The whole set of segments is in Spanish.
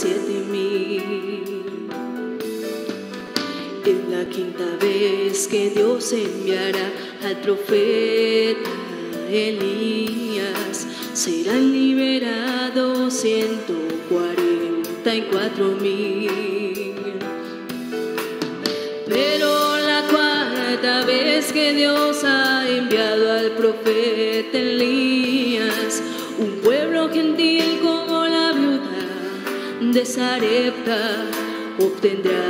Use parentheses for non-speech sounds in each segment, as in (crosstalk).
siete mil. Es la quinta vez que Dios enviará al profeta Elías. Serán liberados ciento cuarenta y cuatro mil. Pero la cuarta vez que Dios ha Sarepta obtendrá.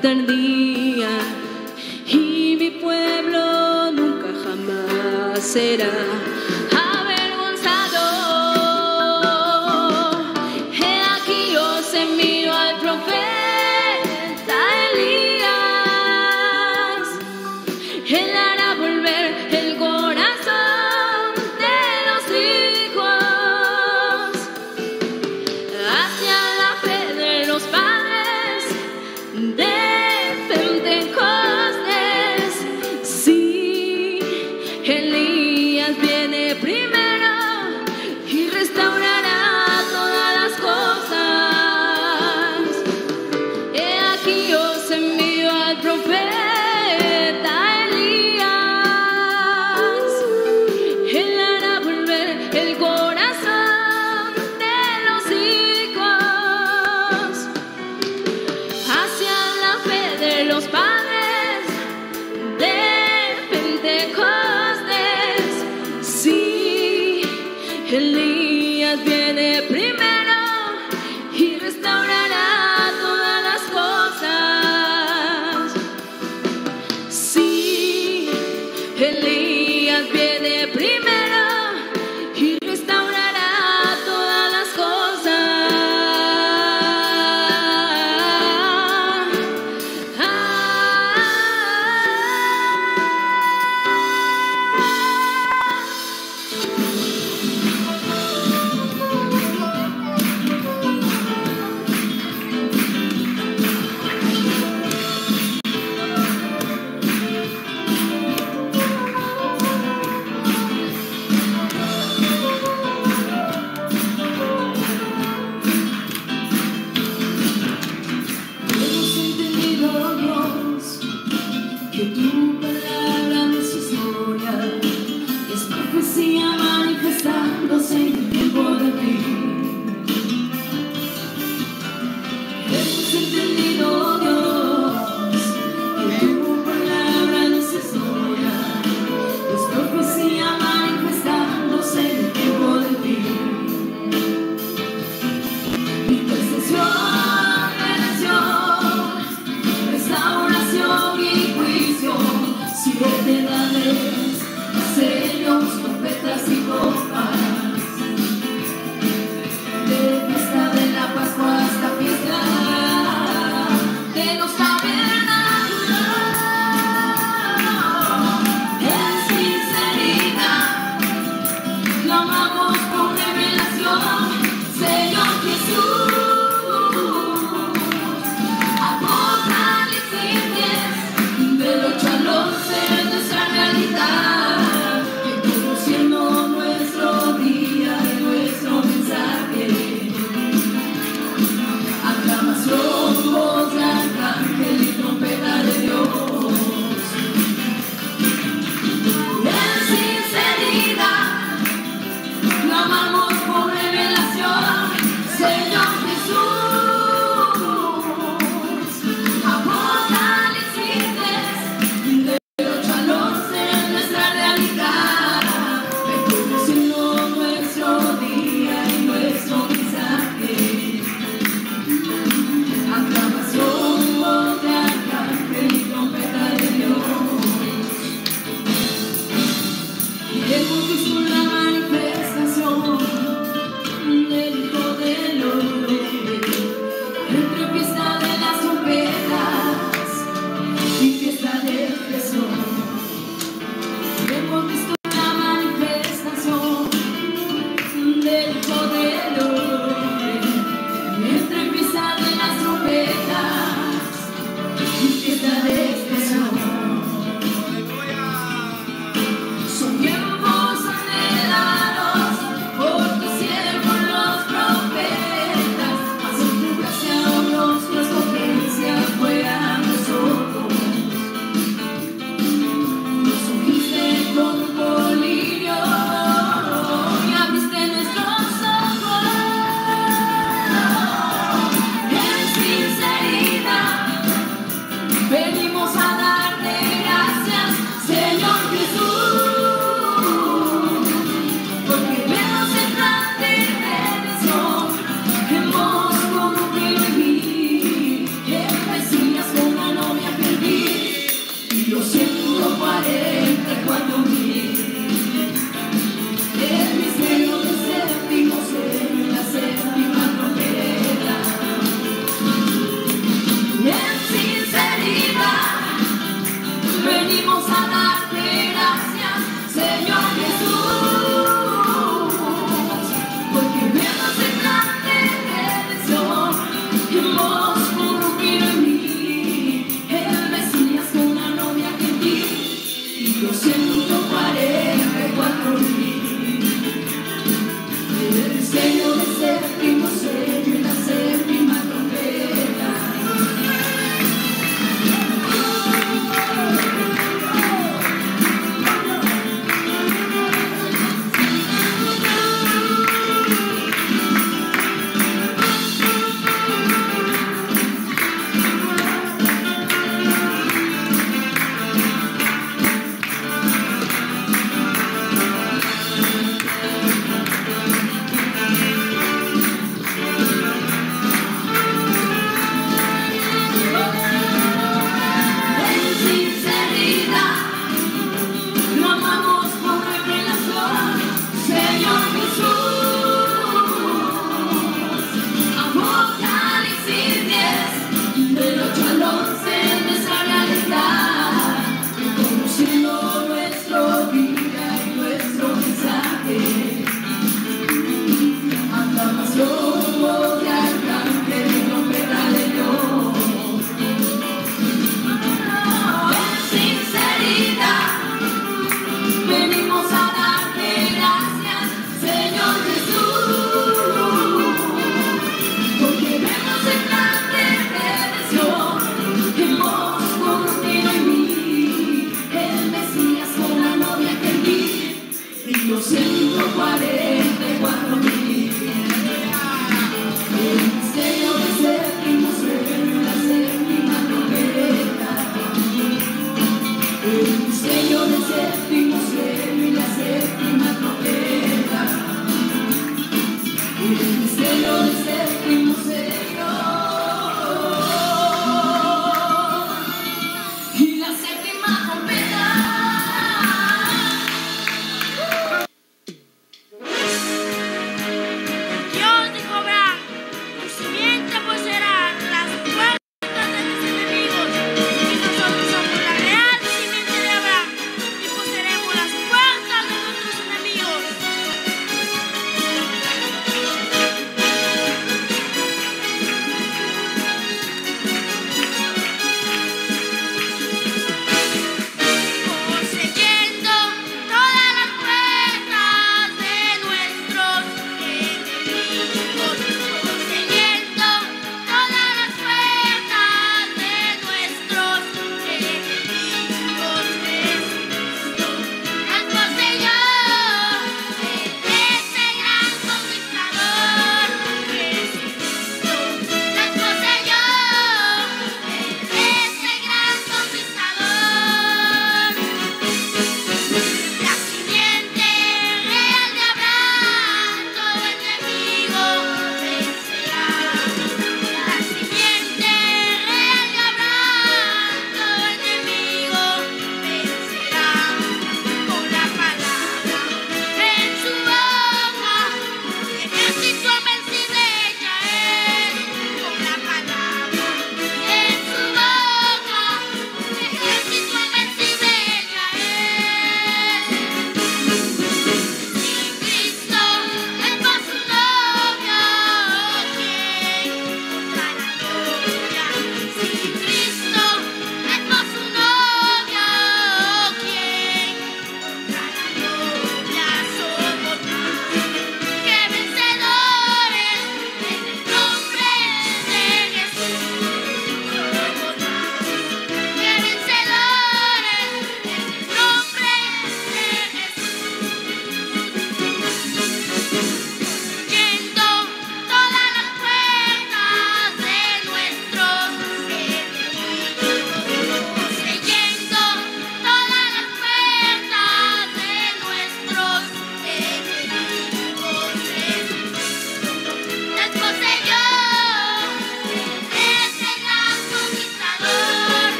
tardía y mi pueblo nunca jamás será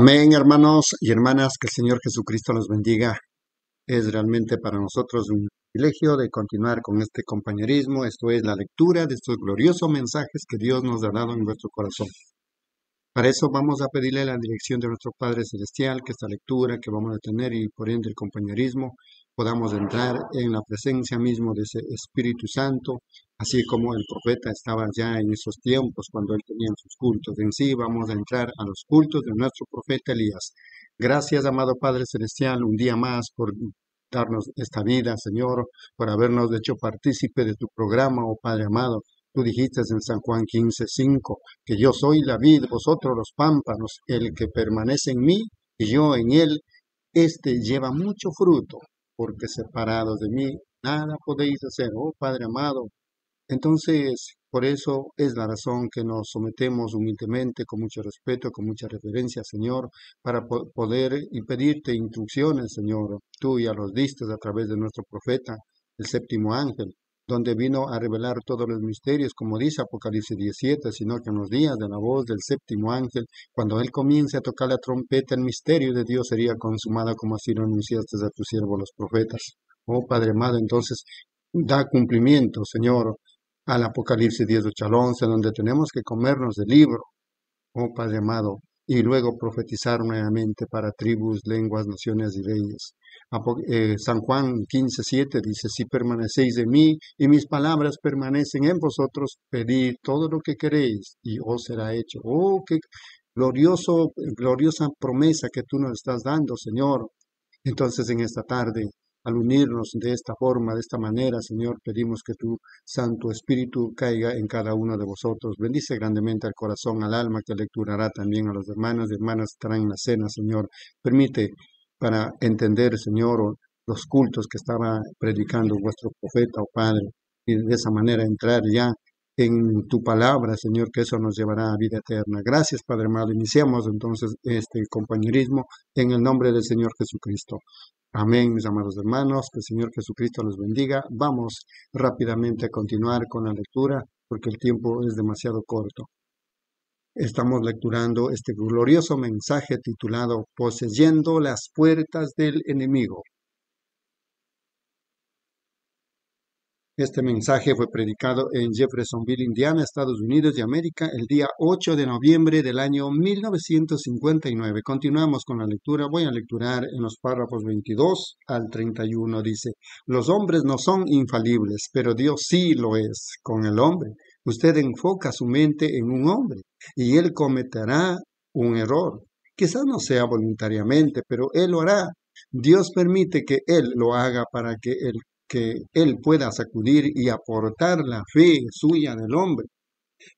Amén, hermanos y hermanas, que el Señor Jesucristo los bendiga. Es realmente para nosotros un privilegio de continuar con este compañerismo. Esto es la lectura de estos gloriosos mensajes que Dios nos ha dado en nuestro corazón. Para eso vamos a pedirle la dirección de nuestro Padre Celestial, que esta lectura que vamos a tener y por ende el compañerismo podamos entrar en la presencia mismo de ese Espíritu Santo, así como el profeta estaba ya en esos tiempos cuando él tenía sus cultos. En sí vamos a entrar a los cultos de nuestro profeta Elías. Gracias, amado Padre Celestial, un día más por darnos esta vida, Señor, por habernos hecho partícipe de tu programa, oh Padre amado. Tú dijiste en San Juan 15, 5, que yo soy la vid, vosotros los pámpanos, el que permanece en mí y yo en él, este lleva mucho fruto, porque separados de mí nada podéis hacer, oh Padre amado. Entonces, por eso es la razón que nos sometemos humildemente, con mucho respeto, con mucha reverencia, Señor, para poder y pedirte instrucciones, Señor. Tú ya los diste a través de nuestro profeta, el séptimo ángel donde vino a revelar todos los misterios, como dice Apocalipsis 17, sino que en los días de la voz del séptimo ángel, cuando él comience a tocar la trompeta, el misterio de Dios sería consumado como así lo anunciaste a tus siervos los profetas. Oh Padre amado, entonces da cumplimiento, Señor, al Apocalipsis 18 al 11, donde tenemos que comernos del libro. Oh Padre amado, y luego profetizar nuevamente para tribus, lenguas, naciones y reyes. Eh, San Juan 15, 7 dice, si permanecéis en mí y mis palabras permanecen en vosotros, pedid todo lo que queréis y os será hecho. Oh, qué glorioso, gloriosa promesa que tú nos estás dando, Señor. Entonces en esta tarde, al unirnos de esta forma, de esta manera, Señor, pedimos que tu Santo Espíritu caiga en cada uno de vosotros. Bendice grandemente al corazón, al alma, que lecturará también a los hermanos y hermanas que estarán en la cena, Señor. Permite para entender, Señor, los cultos que estaba predicando vuestro profeta o Padre, y de esa manera entrar ya en tu palabra, Señor, que eso nos llevará a vida eterna. Gracias, Padre amado. Iniciamos entonces este compañerismo en el nombre del Señor Jesucristo. Amén, mis amados hermanos, que el Señor Jesucristo los bendiga. Vamos rápidamente a continuar con la lectura porque el tiempo es demasiado corto. Estamos lecturando este glorioso mensaje titulado Poseyendo las puertas del enemigo. Este mensaje fue predicado en Jeffersonville, Indiana, Estados Unidos de América, el día 8 de noviembre del año 1959. Continuamos con la lectura. Voy a lecturar en los párrafos 22 al 31. Dice, los hombres no son infalibles, pero Dios sí lo es con el hombre. Usted enfoca su mente en un hombre y él cometerá un error. Quizás no sea voluntariamente, pero él lo hará. Dios permite que él lo haga para que él, que él pueda sacudir y aportar la fe suya del hombre.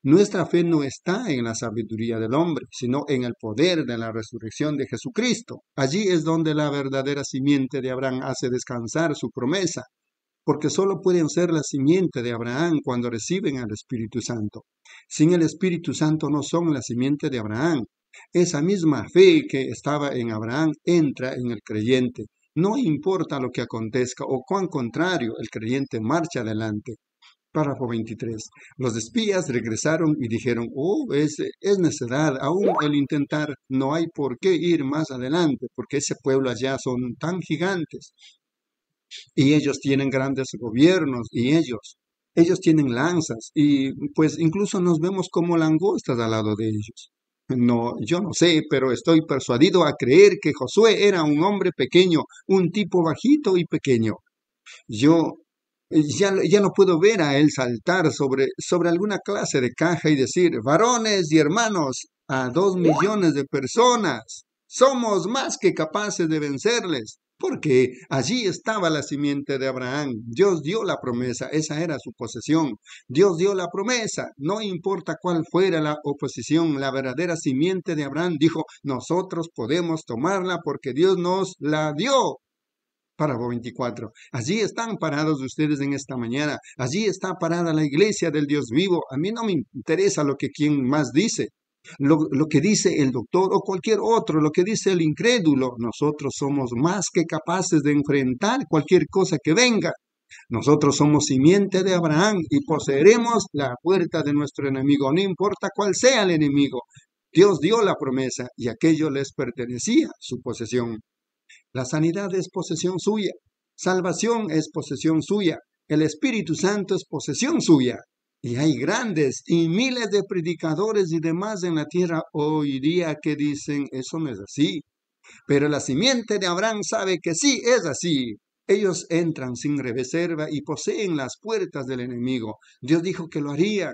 Nuestra fe no está en la sabiduría del hombre, sino en el poder de la resurrección de Jesucristo. Allí es donde la verdadera simiente de Abraham hace descansar su promesa porque solo pueden ser la simiente de Abraham cuando reciben al Espíritu Santo. Sin el Espíritu Santo no son la simiente de Abraham. Esa misma fe que estaba en Abraham entra en el creyente. No importa lo que acontezca o cuán contrario, el creyente marcha adelante. Párrafo 23. Los espías regresaron y dijeron, oh, es, es necedad, aún el intentar, no hay por qué ir más adelante, porque ese pueblo allá son tan gigantes y ellos tienen grandes gobiernos y ellos, ellos tienen lanzas y pues incluso nos vemos como langostas al lado de ellos. No, yo no sé, pero estoy persuadido a creer que Josué era un hombre pequeño, un tipo bajito y pequeño. Yo ya, ya, no puedo ver a él saltar sobre, sobre alguna clase de caja y decir, varones y hermanos, a dos millones de personas, somos más que capaces de vencerles porque allí estaba la simiente de Abraham. Dios dio la promesa, esa era su posesión. Dios dio la promesa, no importa cuál fuera la oposición, la verdadera simiente de Abraham dijo, nosotros podemos tomarla porque Dios nos la dio. Párrafo 24. Allí están parados ustedes en esta mañana. Allí está parada la iglesia del Dios vivo. A mí no me interesa lo que quien más dice. Lo, que dice el doctor o cualquier otro, lo que dice el incrédulo, nosotros somos más que capaces de enfrentar cualquier cosa que venga. Nosotros somos simiente de Abraham y poseeremos la puerta de nuestro enemigo, no importa cuál sea el enemigo. Dios dio la promesa y aquello les pertenecía, su posesión. La sanidad es posesión suya, salvación es posesión suya, el Espíritu Santo es posesión suya. Y hay grandes y miles de predicadores y demás en la tierra hoy día que dicen eso no es así. Pero la simiente de Abraham sabe que sí es así. Ellos entran sin reserva y poseen las puertas del enemigo. Dios dijo que lo harían.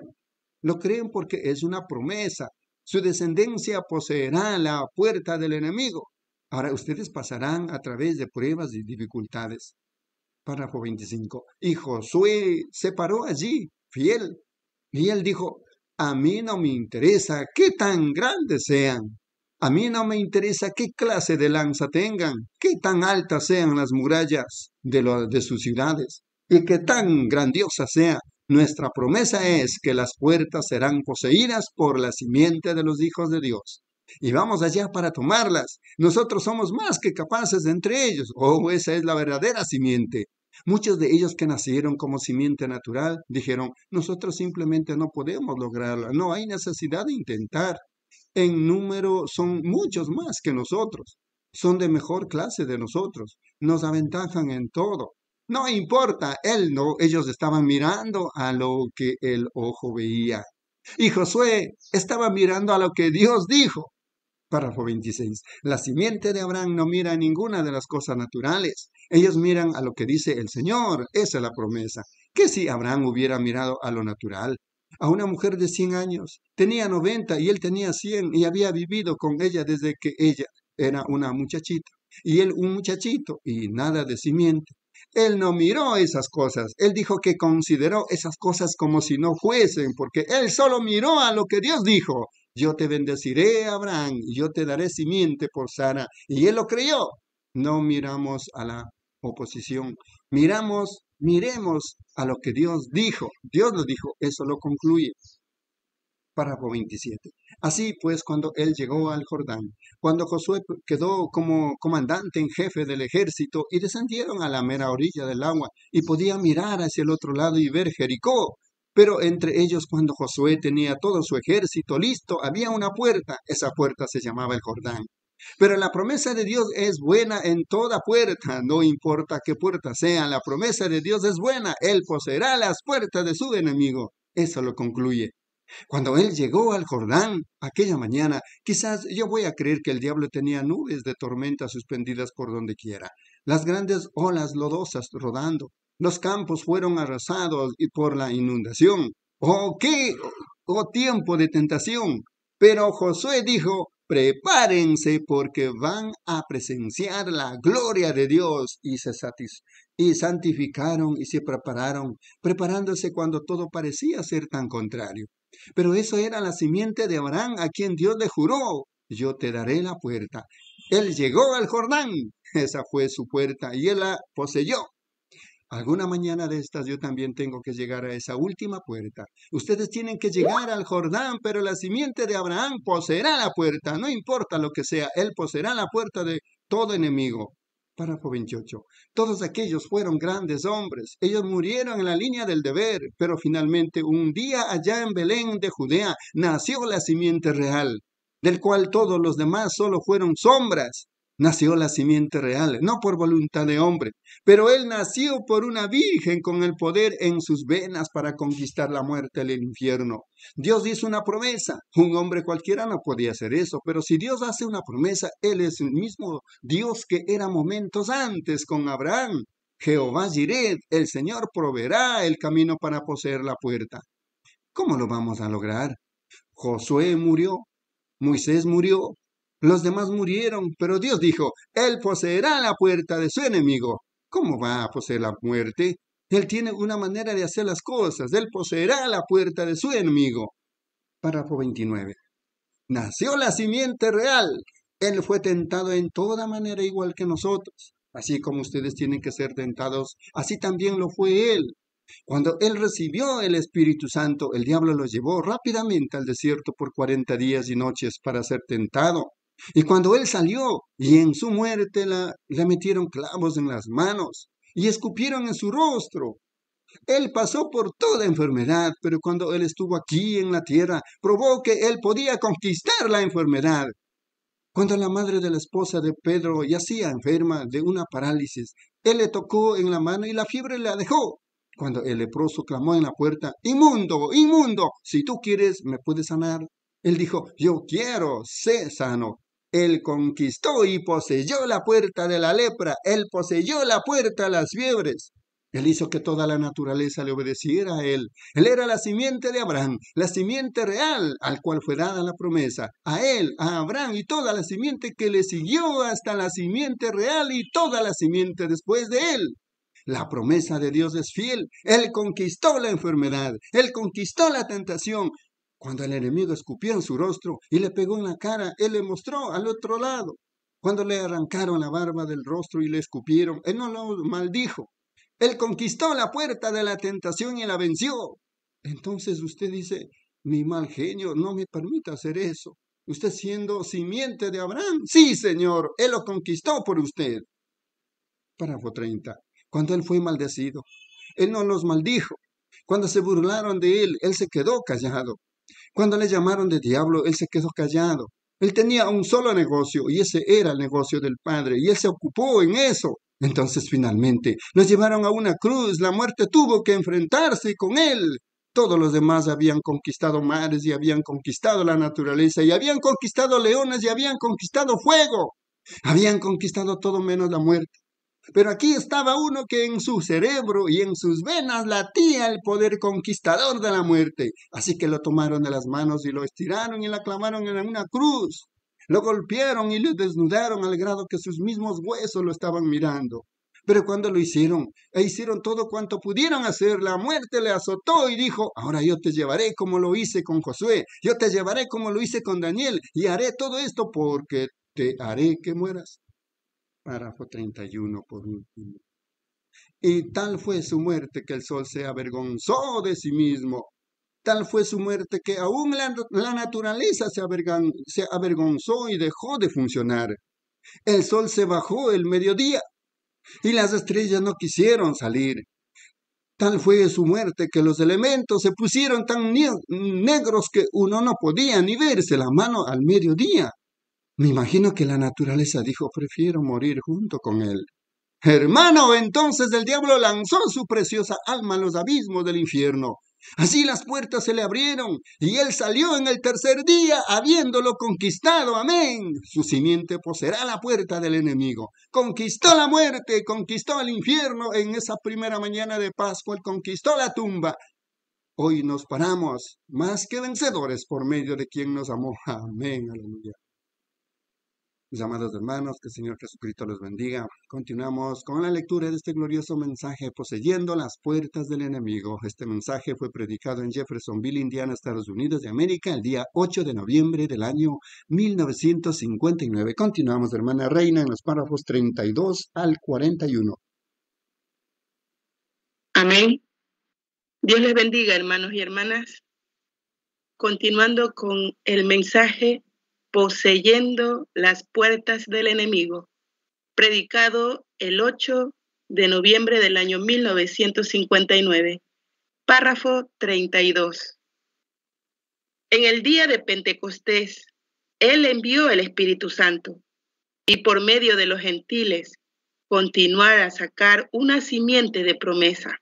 Lo creen porque es una promesa. Su descendencia poseerá la puerta del enemigo. Ahora ustedes pasarán a través de pruebas y dificultades. Párrafo 25. Y Josué se paró allí, fiel. Y él dijo, a mí no me interesa qué tan grandes sean. A mí no me interesa qué clase de lanza tengan, qué tan altas sean las murallas de, de sus ciudades y qué tan grandiosa sea. Nuestra promesa es que las puertas serán poseídas por la simiente de los hijos de Dios y vamos allá para tomarlas. Nosotros somos más que capaces de entre ellos. Oh, esa es la verdadera simiente. Muchos de ellos que nacieron como simiente natural dijeron, nosotros simplemente no podemos lograrla, no hay necesidad de intentar. En número son muchos más que nosotros, son de mejor clase de nosotros, nos aventajan en todo. No importa, él no, ellos estaban mirando a lo que el ojo veía. Y Josué estaba mirando a lo que Dios dijo. Párrafo 26. La simiente de Abraham no mira ninguna de las cosas naturales. Ellos miran a lo que dice el Señor. Esa es la promesa. ¿Qué si Abraham hubiera mirado a lo natural? A una mujer de 100 años. Tenía 90 y él tenía 100 y había vivido con ella desde que ella era una muchachita. Y él un muchachito y nada de simiente. Él no miró esas cosas. Él dijo que consideró esas cosas como si no fuesen, porque él solo miró a lo que Dios dijo yo te bendeciré, Abraham, y yo te daré simiente por Sara. Y él lo creyó. No miramos a la oposición, miramos, miremos a lo que Dios dijo. Dios lo dijo, eso lo concluye. Párrafo 27. Así pues, cuando él llegó al Jordán, cuando Josué quedó como comandante en jefe del ejército y descendieron a la mera orilla del agua y podía mirar hacia el otro lado y ver Jericó, pero entre ellos, cuando Josué tenía todo su ejército listo, había una puerta. Esa puerta se llamaba el Jordán. Pero la promesa de Dios es buena en toda puerta, no importa qué puerta sea, la promesa de Dios es buena, Él poseerá las puertas de su enemigo. Eso lo concluye. Cuando él llegó al Jordán aquella mañana, quizás yo voy a creer que el diablo tenía nubes de tormenta suspendidas por donde quiera, las grandes olas lodosas rodando, los campos fueron arrasados por la inundación. ¡Oh, qué! ¡Oh, tiempo de tentación! Pero Josué dijo, prepárense porque van a presenciar la gloria de Dios y se y santificaron y se prepararon, preparándose cuando todo parecía ser tan contrario. Pero eso era la simiente de Abraham a quien Dios le juró, yo te daré la puerta. Él llegó al Jordán, esa fue su puerta y él la poseyó. Alguna mañana de estas yo también tengo que llegar a esa última puerta. Ustedes tienen que llegar al Jordán, pero la simiente de Abraham poseerá la puerta, no importa lo que sea, él poseerá la puerta de todo enemigo. Párrafo 28. Todos aquellos fueron grandes hombres. Ellos murieron en la línea del deber, pero finalmente un día allá en Belén de Judea nació la simiente real, del cual todos los demás solo fueron sombras nació la simiente real, no por voluntad de hombre, pero él nació por una virgen con el poder en sus venas para conquistar la muerte el infierno. Dios hizo una promesa, un hombre cualquiera no podía hacer eso, pero si Dios hace una promesa, Él es el mismo Dios que era momentos antes con Abraham. Jehová Jireh, el Señor proveerá el camino para poseer la puerta. ¿Cómo lo vamos a lograr? Josué murió, Moisés murió, los demás murieron, pero Dios dijo, Él poseerá la puerta de su enemigo. ¿Cómo va a poseer la muerte? Él tiene una manera de hacer las cosas. Él poseerá la puerta de su enemigo. Párrafo 29. Nació la simiente real. Él fue tentado en toda manera igual que nosotros. Así como ustedes tienen que ser tentados, así también lo fue Él. Cuando Él recibió el Espíritu Santo, el diablo lo llevó rápidamente al desierto por cuarenta días y noches para ser tentado. Y cuando él salió y en su muerte la, le metieron clavos en las manos y escupieron en su rostro. Él pasó por toda enfermedad, pero cuando Él estuvo aquí en la tierra, probó que Él podía conquistar la enfermedad. Cuando la madre de la esposa de Pedro yacía enferma de una parálisis, Él le tocó en la mano y la fiebre la dejó. Cuando el leproso clamó en la puerta, Inmundo, inmundo, si tú quieres, me puedes sanar. Él dijo, Yo quiero, sé sano. Él conquistó y poseyó la puerta de la lepra, Él poseyó la puerta de las fiebres. Él hizo que toda la naturaleza le obedeciera a Él. Él era la simiente de Abraham, la simiente real al cual fue dada la promesa. A Él, a Abraham y toda la simiente que le siguió hasta la simiente real y toda la simiente después de Él. La promesa de Dios es fiel. Él conquistó la enfermedad. Él conquistó la tentación. Cuando el enemigo escupió en su rostro y le pegó en la cara, Él le mostró al otro lado. Cuando le arrancaron la barba del rostro y le escupieron, Él no lo maldijo. Él conquistó la puerta de la tentación y la venció. Entonces usted dice, mi mal genio no me permite hacer eso. Usted siendo simiente de Abraham. Sí, Señor, Él lo conquistó por usted. Párrafo 30. Cuando Él fue maldecido, Él no los maldijo. Cuando se burlaron de Él, Él se quedó callado. Cuando le llamaron de diablo, Él se quedó callado. Él tenía un solo negocio y ese era el negocio del Padre y Él se ocupó en eso. Entonces finalmente los llevaron a una cruz, la muerte tuvo que enfrentarse con él. Todos los demás habían conquistado mares y habían conquistado la naturaleza y habían conquistado leones y habían conquistado fuego. Habían conquistado todo menos la muerte. Pero aquí estaba uno que en su cerebro y en sus venas latía el poder conquistador de la muerte. Así que lo tomaron de las manos y lo estiraron y lo clamaron en una cruz. Lo golpearon y lo desnudaron al grado que sus mismos huesos lo estaban mirando. Pero cuando lo hicieron, e hicieron todo cuanto pudieron hacer, la muerte le azotó y dijo, ahora yo te llevaré como lo hice con Josué, yo te llevaré como lo hice con Daniel, y haré todo esto porque te haré que mueras. Párrafo 31 por último. Y tal fue su muerte que el sol se avergonzó de sí mismo Tal fue su muerte que aún la, naturaleza se, se avergonzó y dejó de funcionar. El sol se bajó el mediodía y las estrellas no quisieron salir. Tal fue su muerte que los elementos se pusieron tan negros que uno no podía ni verse la mano al mediodía. Me imagino que la naturaleza dijo, prefiero morir junto con él. Hermano, entonces el diablo lanzó su preciosa alma a los abismos del infierno. Así las puertas se le abrieron y él salió en el tercer día habiéndolo conquistado. Amén. Su simiente poseerá la puerta del enemigo. Conquistó la muerte, conquistó el infierno en esa primera mañana de Pascua, conquistó la tumba. Hoy nos paramos más que vencedores por medio de quien nos amó. Amén. Aleluya. Mis amados hermanos, que el Señor Jesucristo los bendiga. Continuamos con la lectura de este glorioso mensaje, poseyendo las puertas del enemigo. Este mensaje fue predicado en Jeffersonville, Indiana, Estados Unidos de América, el día 8 de noviembre del año 1959. Continuamos, hermana Reina, en los párrafos 32 al 41. Amén. Dios les bendiga, hermanos y hermanas. Continuando con el mensaje poseyendo las puertas del enemigo, predicado el 8 de noviembre del año 1959, párrafo 32. En el día de Pentecostés, Él envió el Espíritu Santo y por medio de los gentiles continuar a sacar una simiente de promesa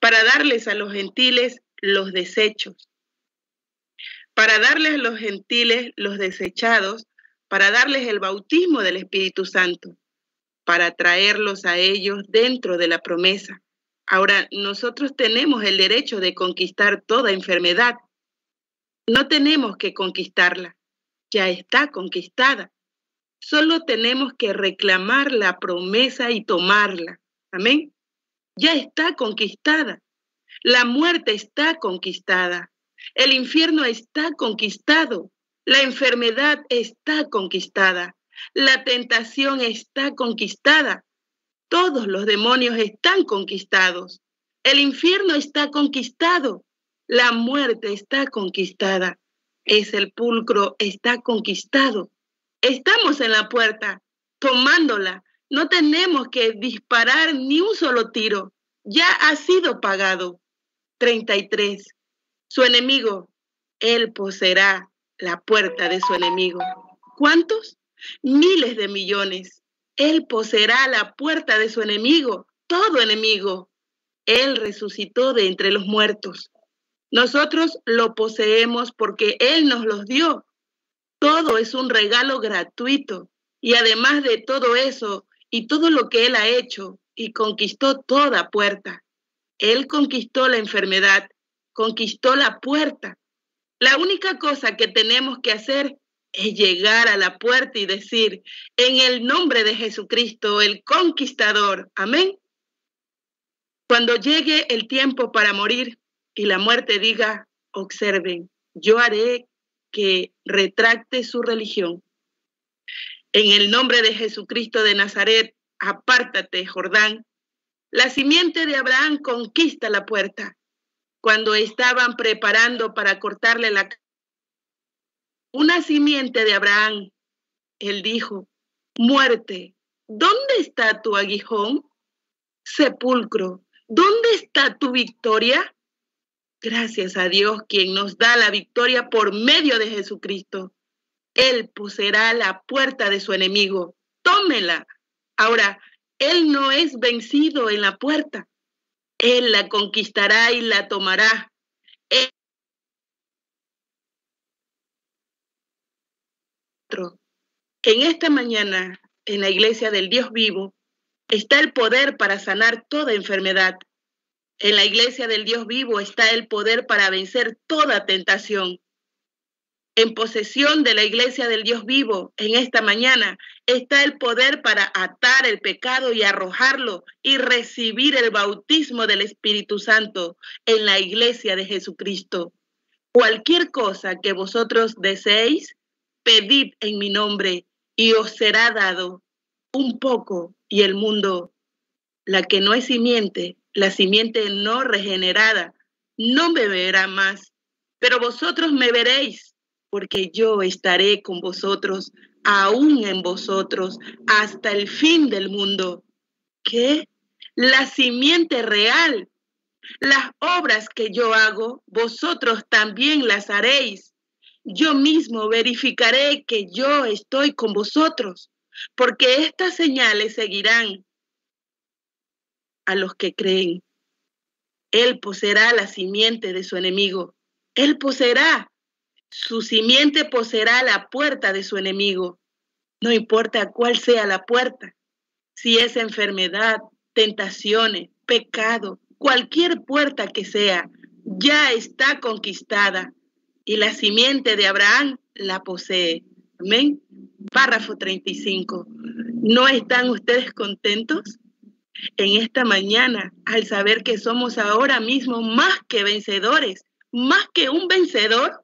para darles a los gentiles los desechos para darles a los gentiles los desechados, para darles el bautismo del Espíritu Santo, para traerlos a ellos dentro de la promesa. Ahora, nosotros tenemos el derecho de conquistar toda enfermedad. No tenemos que conquistarla, ya está conquistada. Solo tenemos que reclamar la promesa y tomarla. Amén. Ya está conquistada. La muerte está conquistada. El infierno está conquistado, la enfermedad está conquistada, la tentación está conquistada, todos los demonios están conquistados, el infierno está conquistado, la muerte está conquistada, el sepulcro está conquistado. Estamos en la puerta, tomándola. No tenemos que disparar ni un solo tiro. ya ha sido pagado. 33. Su enemigo, él poseerá la puerta de su enemigo. ¿Cuántos? Miles de millones. Él poseerá la puerta de su enemigo, todo enemigo. Él resucitó de entre los muertos. Nosotros lo poseemos porque Él nos los dio. Todo es un regalo gratuito. Y además de todo eso y todo lo que Él ha hecho y conquistó toda puerta, Él conquistó la enfermedad, conquistó la puerta. La única cosa que tenemos que hacer es llegar a la puerta y decir, en el nombre de Jesucristo, el conquistador, amén. Cuando llegue el tiempo para morir y la muerte diga, observen, yo haré que retracte su religión. En el nombre de Jesucristo de Nazaret, apártate, Jordán. La simiente de Abraham conquista la puerta. Cuando estaban preparando para cortarle la una simiente de Abraham. Él dijo, muerte, ¿dónde está tu aguijón? Sepulcro, ¿dónde está tu victoria? Gracias a Dios quien nos da la victoria por medio de Jesucristo. Él poseerá la puerta de su enemigo. Tómela. Ahora, Él no es vencido en la puerta. Él la conquistará y la tomará. En esta mañana, en la iglesia del Dios vivo, está el poder para sanar toda enfermedad. En la iglesia del Dios vivo está el poder para vencer toda tentación. En posesión de la iglesia del Dios vivo, en esta mañana, está el poder para atar el pecado y arrojarlo y recibir el bautismo del Espíritu Santo en la iglesia de Jesucristo. Cualquier cosa que vosotros deseéis, pedid en mi nombre y os será dado un poco y el mundo, la que no es simiente, la simiente no regenerada, no me verá más, pero vosotros me veréis, porque yo estaré con vosotros, aún en vosotros, hasta el fin del mundo. ¿Qué? La simiente real. Las obras que yo hago, vosotros también las haréis yo mismo verificaré que yo estoy con vosotros, porque estas señales seguirán a los que creen. Él poseerá la simiente de su enemigo. Él poseerá. Su simiente poseerá la puerta de su enemigo. No importa cuál sea la puerta, si es enfermedad, tentaciones, pecado, cualquier puerta que sea, ya está conquistada y la simiente de Abraham la posee. Amén. Párrafo 35. ¿No están ustedes contentos en esta mañana al saber que somos ahora mismo más que vencedores, más que un vencedor?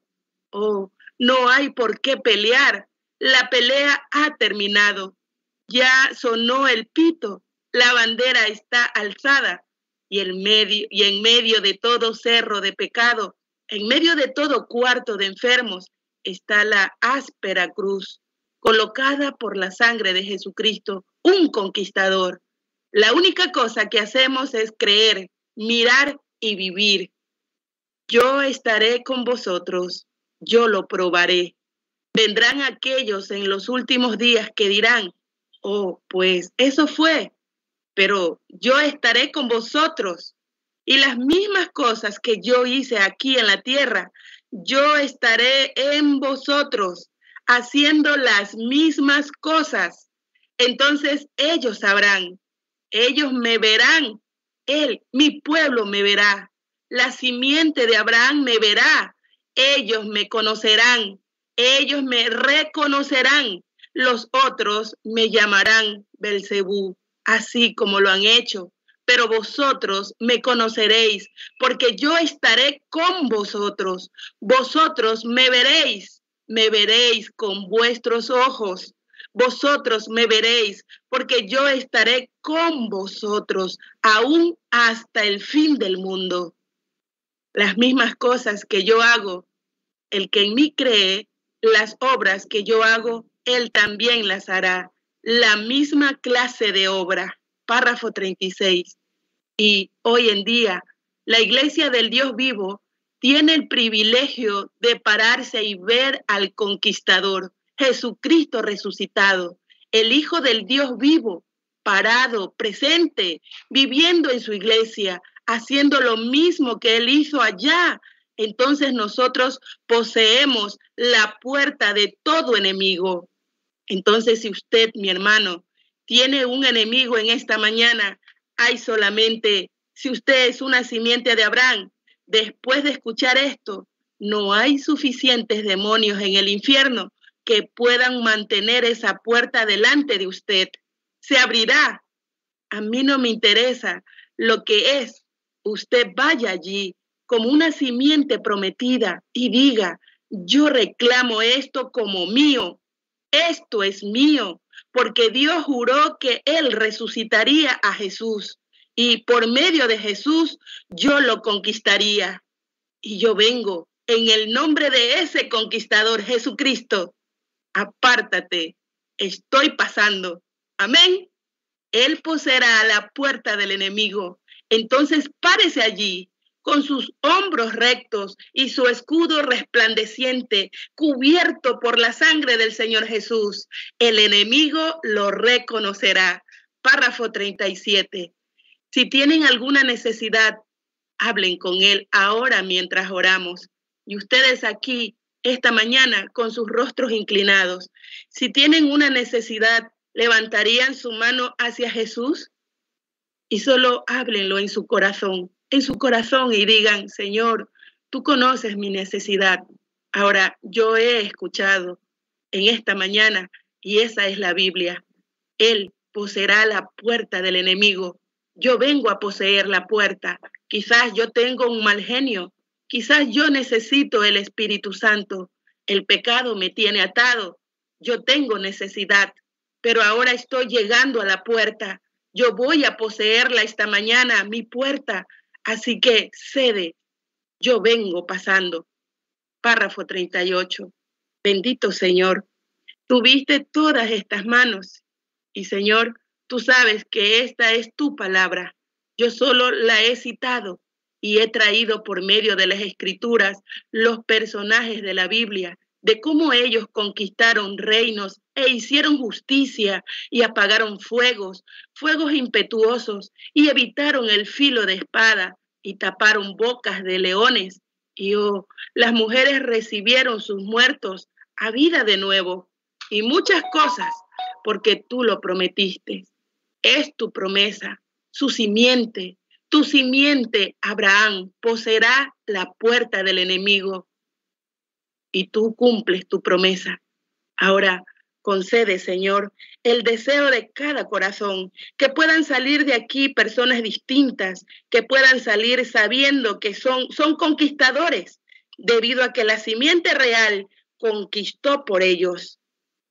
Oh, no hay por qué pelear. La pelea ha terminado. Ya sonó el pito. La bandera está alzada y, y en medio de todo cerro de pecado en medio de todo cuarto de enfermos está la áspera cruz, colocada por la sangre de Jesucristo, un conquistador. La única cosa que hacemos es creer, mirar y vivir. Yo estaré con vosotros, yo lo probaré. Vendrán aquellos en los últimos días que dirán, oh, pues eso fue, pero yo estaré con vosotros y las mismas cosas que yo hice aquí en la tierra, yo estaré en vosotros haciendo las mismas cosas. Entonces ellos sabrán, ellos me verán, él, mi pueblo me verá, la simiente de Abraham me verá, ellos me conocerán, ellos me reconocerán, los otros me llamarán Belcebú, así como lo han hecho pero vosotros me conoceréis, porque yo estaré con vosotros. Vosotros me veréis, me veréis con vuestros ojos. Vosotros me veréis, porque yo estaré con vosotros, aún hasta el fin del mundo. Las mismas cosas que yo hago, el que en mí cree, las obras que yo hago, él también las hará. La misma clase de obra párrafo 36. Y hoy en día, la iglesia del Dios vivo tiene el privilegio de pararse y ver al conquistador, Jesucristo resucitado, el Hijo del Dios vivo, parado, presente, viviendo en su iglesia, haciendo lo mismo que él hizo allá. Entonces nosotros poseemos la puerta de todo enemigo. Entonces si usted, mi hermano, tiene un enemigo en esta mañana, hay solamente, si usted es una simiente de Abraham, después de escuchar esto, no hay suficientes demonios en el infierno que puedan mantener esa puerta delante de usted. Se abrirá. A mí no me interesa lo que es. Usted vaya allí como una simiente prometida y diga, yo reclamo esto como mío. Esto es mío, porque Dios juró que Él resucitaría a Jesús y por medio de Jesús yo lo conquistaría. Y yo vengo en el nombre de ese conquistador Jesucristo apártate, estoy pasando. Amén. Él poseerá la puerta del enemigo. Entonces párese allí con sus hombros rectos y su escudo resplandeciente, cubierto por la sangre del Señor Jesús. El enemigo lo reconocerá. Párrafo 37. Si tienen alguna necesidad, hablen con él ahora mientras oramos. Y ustedes aquí esta mañana con sus rostros inclinados. Si tienen una necesidad, levantarían su mano hacia Jesús y solo háblenlo en su corazón, en su corazón y digan, Señor, tú conoces mi necesidad. Ahora, yo he escuchado en esta mañana y esa es la Biblia. Él poseerá la puerta del enemigo. Yo vengo a poseer la puerta. Quizás yo tengo un mal genio, Quizás yo necesito el Espíritu Santo. El pecado me tiene atado. Yo tengo necesidad, pero ahora estoy llegando a la puerta. Yo voy a poseerla esta mañana, mi puerta. Así que cede. Yo vengo pasando. Párrafo 38. Bendito Señor, tuviste todas estas manos. Y Señor, tú sabes que esta es tu palabra. Yo solo la he citado y he traído por medio de las escrituras los personajes de la Biblia, de cómo ellos conquistaron reinos e hicieron justicia y apagaron fuegos, fuegos impetuosos, y evitaron el filo de espada y taparon bocas de leones. Y oh, las mujeres recibieron sus muertos a vida de nuevo y muchas cosas porque tú lo prometiste. Es tu promesa, su simiente, tu simiente, Abraham, poseerá la puerta del enemigo y tú cumples tu promesa. Ahora, concede, Señor, el deseo de cada corazón, que puedan salir de aquí personas distintas, que puedan salir sabiendo que son, son conquistadores, debido a que la simiente real conquistó por ellos.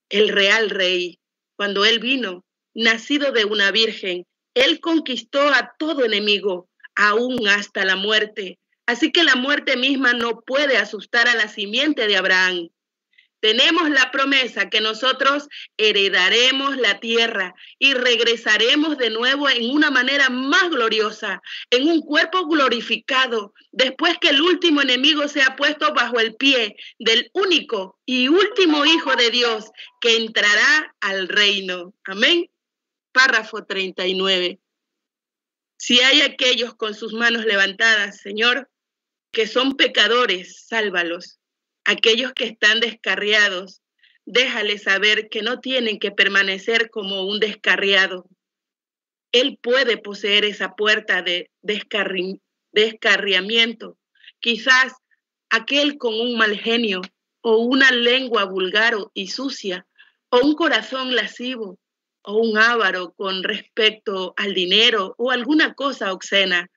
El real rey, cuando él vino, nacido de una virgen, él conquistó a todo enemigo, aún hasta la muerte. Así que la muerte misma no puede asustar a la simiente de Abraham. Tenemos la promesa que nosotros heredaremos la tierra y regresaremos de nuevo en una manera más gloriosa, en un cuerpo glorificado, después que el último enemigo sea puesto bajo el pie del único y último Hijo de Dios que entrará al reino. Amén párrafo 39. Si hay aquellos con sus manos levantadas, Señor, que son pecadores, sálvalos. Aquellos que están descarriados, déjales saber que no tienen que permanecer como un descarriado. Él puede poseer esa puerta de descarriamiento. Quizás aquel con un mal genio o una lengua vulgar y sucia o un corazón lascivo o un ávaro con respecto al dinero o alguna cosa obscena,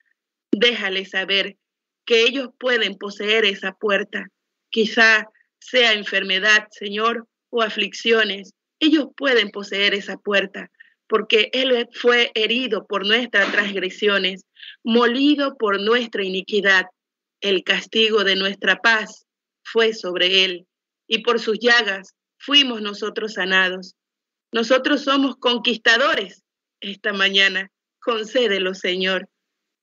déjale saber que ellos pueden poseer esa puerta. Quizá sea enfermedad, Señor, o aflicciones. Ellos pueden poseer esa puerta porque Él fue herido por nuestras transgresiones, molido por nuestra iniquidad. El castigo de nuestra paz fue sobre Él y por sus llagas fuimos nosotros sanados. Nosotros somos conquistadores esta mañana. Concédelo, Señor.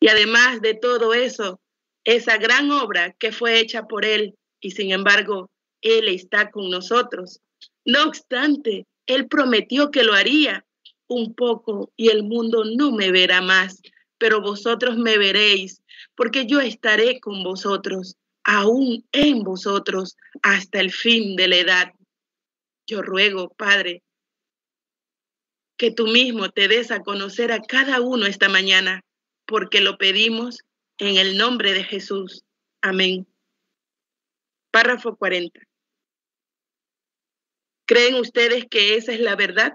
Y además de todo eso, esa gran obra que fue hecha por Él y sin embargo Él está con nosotros. No obstante, Él prometió que lo haría un poco y el mundo no me verá más, pero vosotros me veréis, porque yo estaré con vosotros, aún en vosotros, hasta el fin de la edad. Yo ruego, Padre, que tú mismo te des a conocer a cada uno esta mañana, porque lo pedimos en el nombre de Jesús. Amén. Párrafo 40. ¿Creen ustedes que esa es la verdad?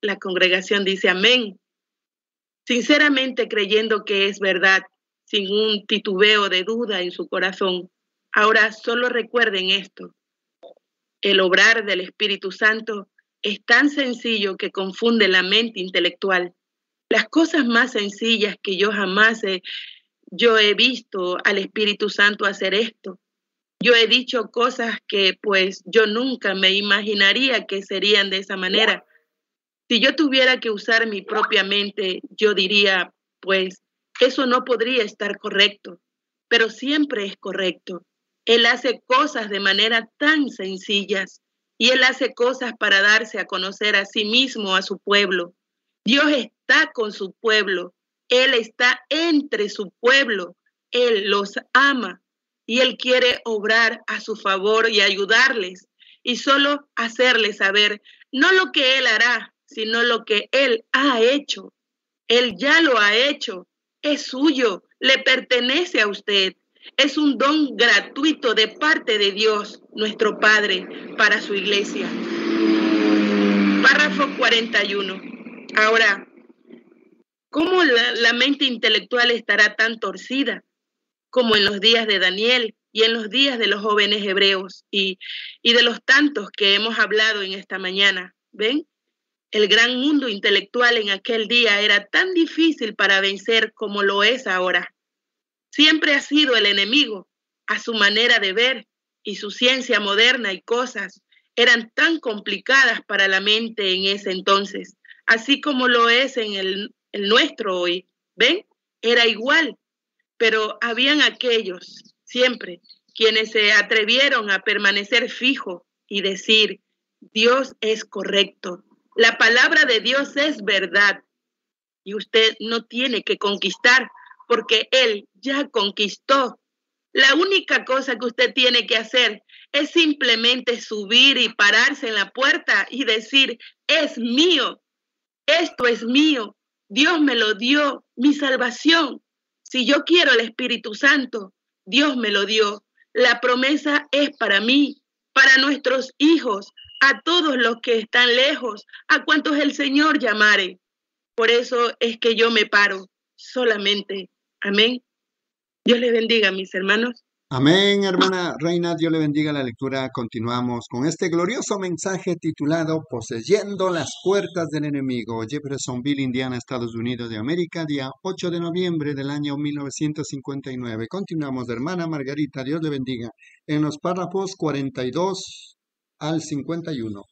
La congregación dice amén. Sinceramente creyendo que es verdad, sin un titubeo de duda en su corazón. Ahora solo recuerden esto. El obrar del Espíritu Santo es tan sencillo que confunde la mente intelectual. Las cosas más sencillas que yo jamás he, yo he visto al Espíritu Santo hacer esto. Yo he dicho cosas que pues yo nunca me imaginaría que serían de esa manera. Si yo tuviera que usar mi propia mente, yo diría, pues eso no podría estar correcto, pero siempre es correcto. Él hace cosas de manera tan sencillas y él hace cosas para darse a conocer a sí mismo, a su pueblo. Dios está con su pueblo, Él está entre su pueblo, Él los ama y Él quiere obrar a su favor y ayudarles y solo hacerles saber no lo que Él hará, sino lo que Él ha hecho. Él ya lo ha hecho, es suyo, le pertenece a usted. Es un don gratuito de parte de Dios, nuestro Padre, para su iglesia. Párrafo 41. Ahora, ¿cómo la, mente intelectual estará tan torcida como en los días de Daniel y en los días de los jóvenes hebreos y, y de los tantos que hemos hablado en esta mañana? ¿Ven? El gran mundo intelectual en aquel día era tan difícil para vencer como lo es ahora. Siempre ha sido el enemigo, a su manera de ver y su ciencia moderna y cosas eran tan complicadas para la mente en ese entonces, así como lo es en el, el nuestro hoy. ¿Ven? Era igual, pero habían aquellos, siempre, quienes se atrevieron a permanecer fijo y decir, Dios es correcto, la palabra de Dios es verdad y usted no tiene que conquistar porque Él ya conquistó. La única cosa que usted tiene que hacer es simplemente subir y pararse en la puerta y decir, es mío, esto es mío, Dios me lo dio, mi salvación. Si yo quiero el Espíritu Santo, Dios me lo dio. La promesa es para mí, para nuestros hijos, a todos los que están lejos, a cuantos el Señor llamare. Por eso es que yo me paro solamente. Amén. Dios le bendiga, mis hermanos. Amén, hermana Reina, Dios le bendiga la lectura. Continuamos con este glorioso mensaje titulado Poseyendo las puertas del enemigo. Jeffersonville, Indiana, Estados Unidos de América, día 8 de noviembre del año 1959. Continuamos, hermana Margarita, Dios le bendiga. En los párrafos 42 al 51.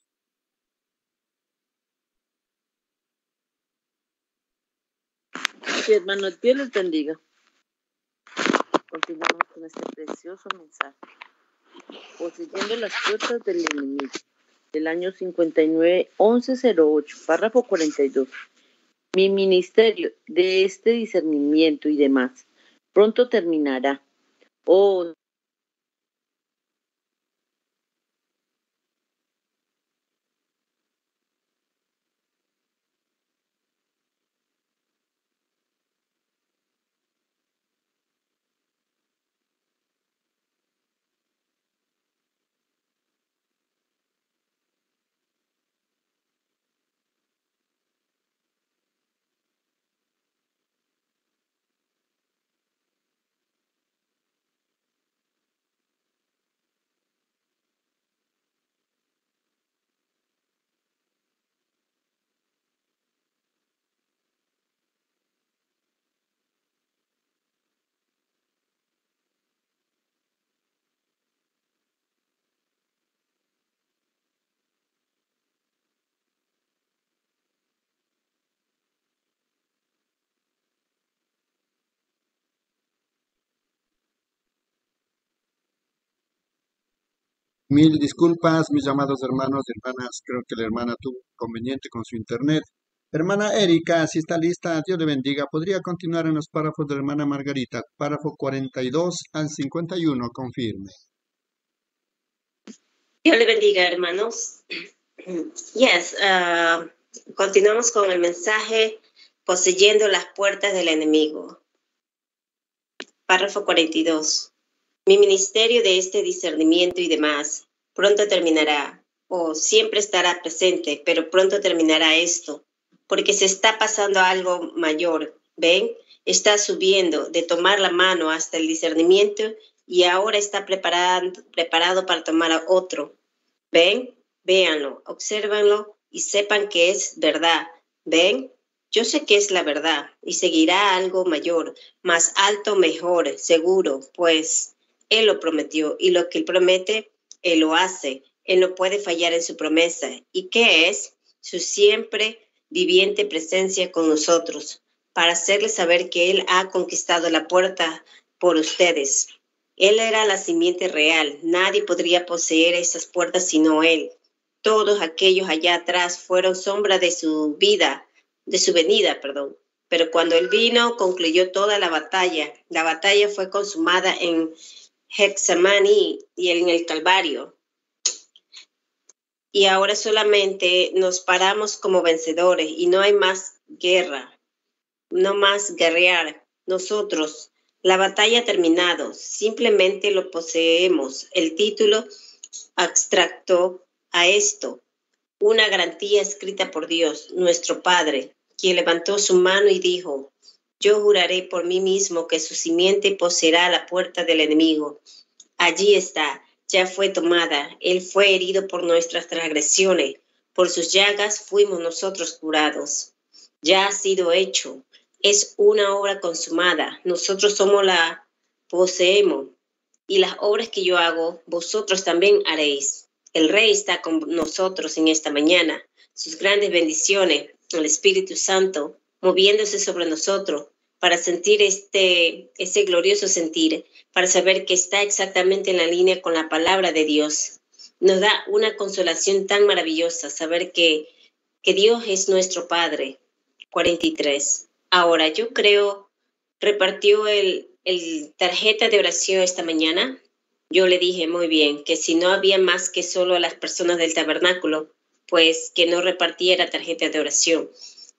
Sí, hermanos, Dios les bendiga. Continuamos con este precioso mensaje. Poseyendo las puertas del enemigo. Del año 59, 1108, párrafo 42. Mi ministerio de este discernimiento y demás pronto terminará. Oh, Mil disculpas, mis llamados hermanos y hermanas. Creo que la hermana tuvo inconveniente con su internet. Hermana Erika, si está lista, Dios le bendiga. ¿Podría continuar en los párrafos de la hermana Margarita? Párrafo 42 al 51, confirme. Dios le bendiga, hermanos. Yes, uh, continuamos con el mensaje poseyendo las puertas del enemigo. Párrafo 42. Mi ministerio de este discernimiento y demás pronto terminará, o siempre estará presente, pero pronto terminará esto porque se está pasando algo mayor. ¿Ven? Está subiendo de tomar la mano hasta el discernimiento y ahora está preparado para tomar otro. ¿Ven? Véanlo, obsérvanlo y sepan que es verdad. ¿Ven? Yo sé que es la verdad y seguirá algo mayor, más alto, mejor, seguro, pues Él lo prometió y lo que Él promete, Él lo hace. Él no puede fallar en su promesa. ¿Y qué es? Su siempre viviente presencia con nosotros, para hacerles saber que Él ha conquistado la puerta por ustedes. Él era la simiente real, nadie podría poseer esas puertas sino Él. Todos aquellos allá atrás fueron sombra de su vida, de su venida, perdón. Pero cuando Él vino, concluyó toda la batalla. La batalla fue consumada en Hexamani y en el Calvario y ahora solamente nos paramos como vencedores y no hay más guerra, no más guerrear. Nosotros, la batalla ha terminado, simplemente lo poseemos. El título abstracto a esto, una garantía escrita por Dios, nuestro Padre, quien levantó su mano y dijo, yo juraré por mí mismo que su simiente poseerá la puerta del enemigo. Allí está, ya fue tomada. Él fue herido por nuestras transgresiones, por sus llagas fuimos nosotros curados. Ya ha sido hecho. Es una obra consumada. Nosotros somos la poseemos. Y las obras que yo hago, vosotros también haréis. El Rey está con nosotros en esta mañana. Sus grandes bendiciones, el Espíritu Santo, moviéndose sobre nosotros, para sentir este, ese glorioso sentir, para saber que está exactamente en la línea con la palabra de Dios. Nos da una consolación tan maravillosa saber que, que Dios es nuestro Padre. 43. Ahora, yo creo, repartió el, el tarjeta de oración esta mañana. Yo le dije muy bien que si no había más que solo a las personas del tabernáculo, pues que no repartiera tarjeta de oración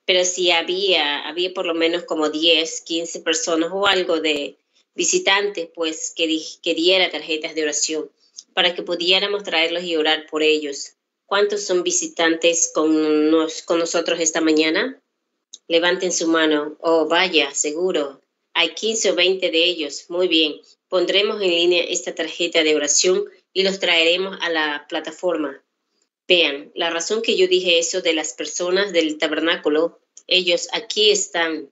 pero si había, había por lo menos como 10, 15 personas o algo de visitantes, pues que, que diera tarjetas de oración para que pudiéramos traerlos y orar por ellos. ¿Cuántos son visitantes con, con nosotros esta mañana? Levanten su mano. Oh, vaya, seguro. Hay 15 o 20 de ellos. Muy bien. Pondremos en línea esta tarjeta de oración y los traeremos a la plataforma. Vean, la razón que yo dije eso de las personas del tabernáculo, ellos aquí están.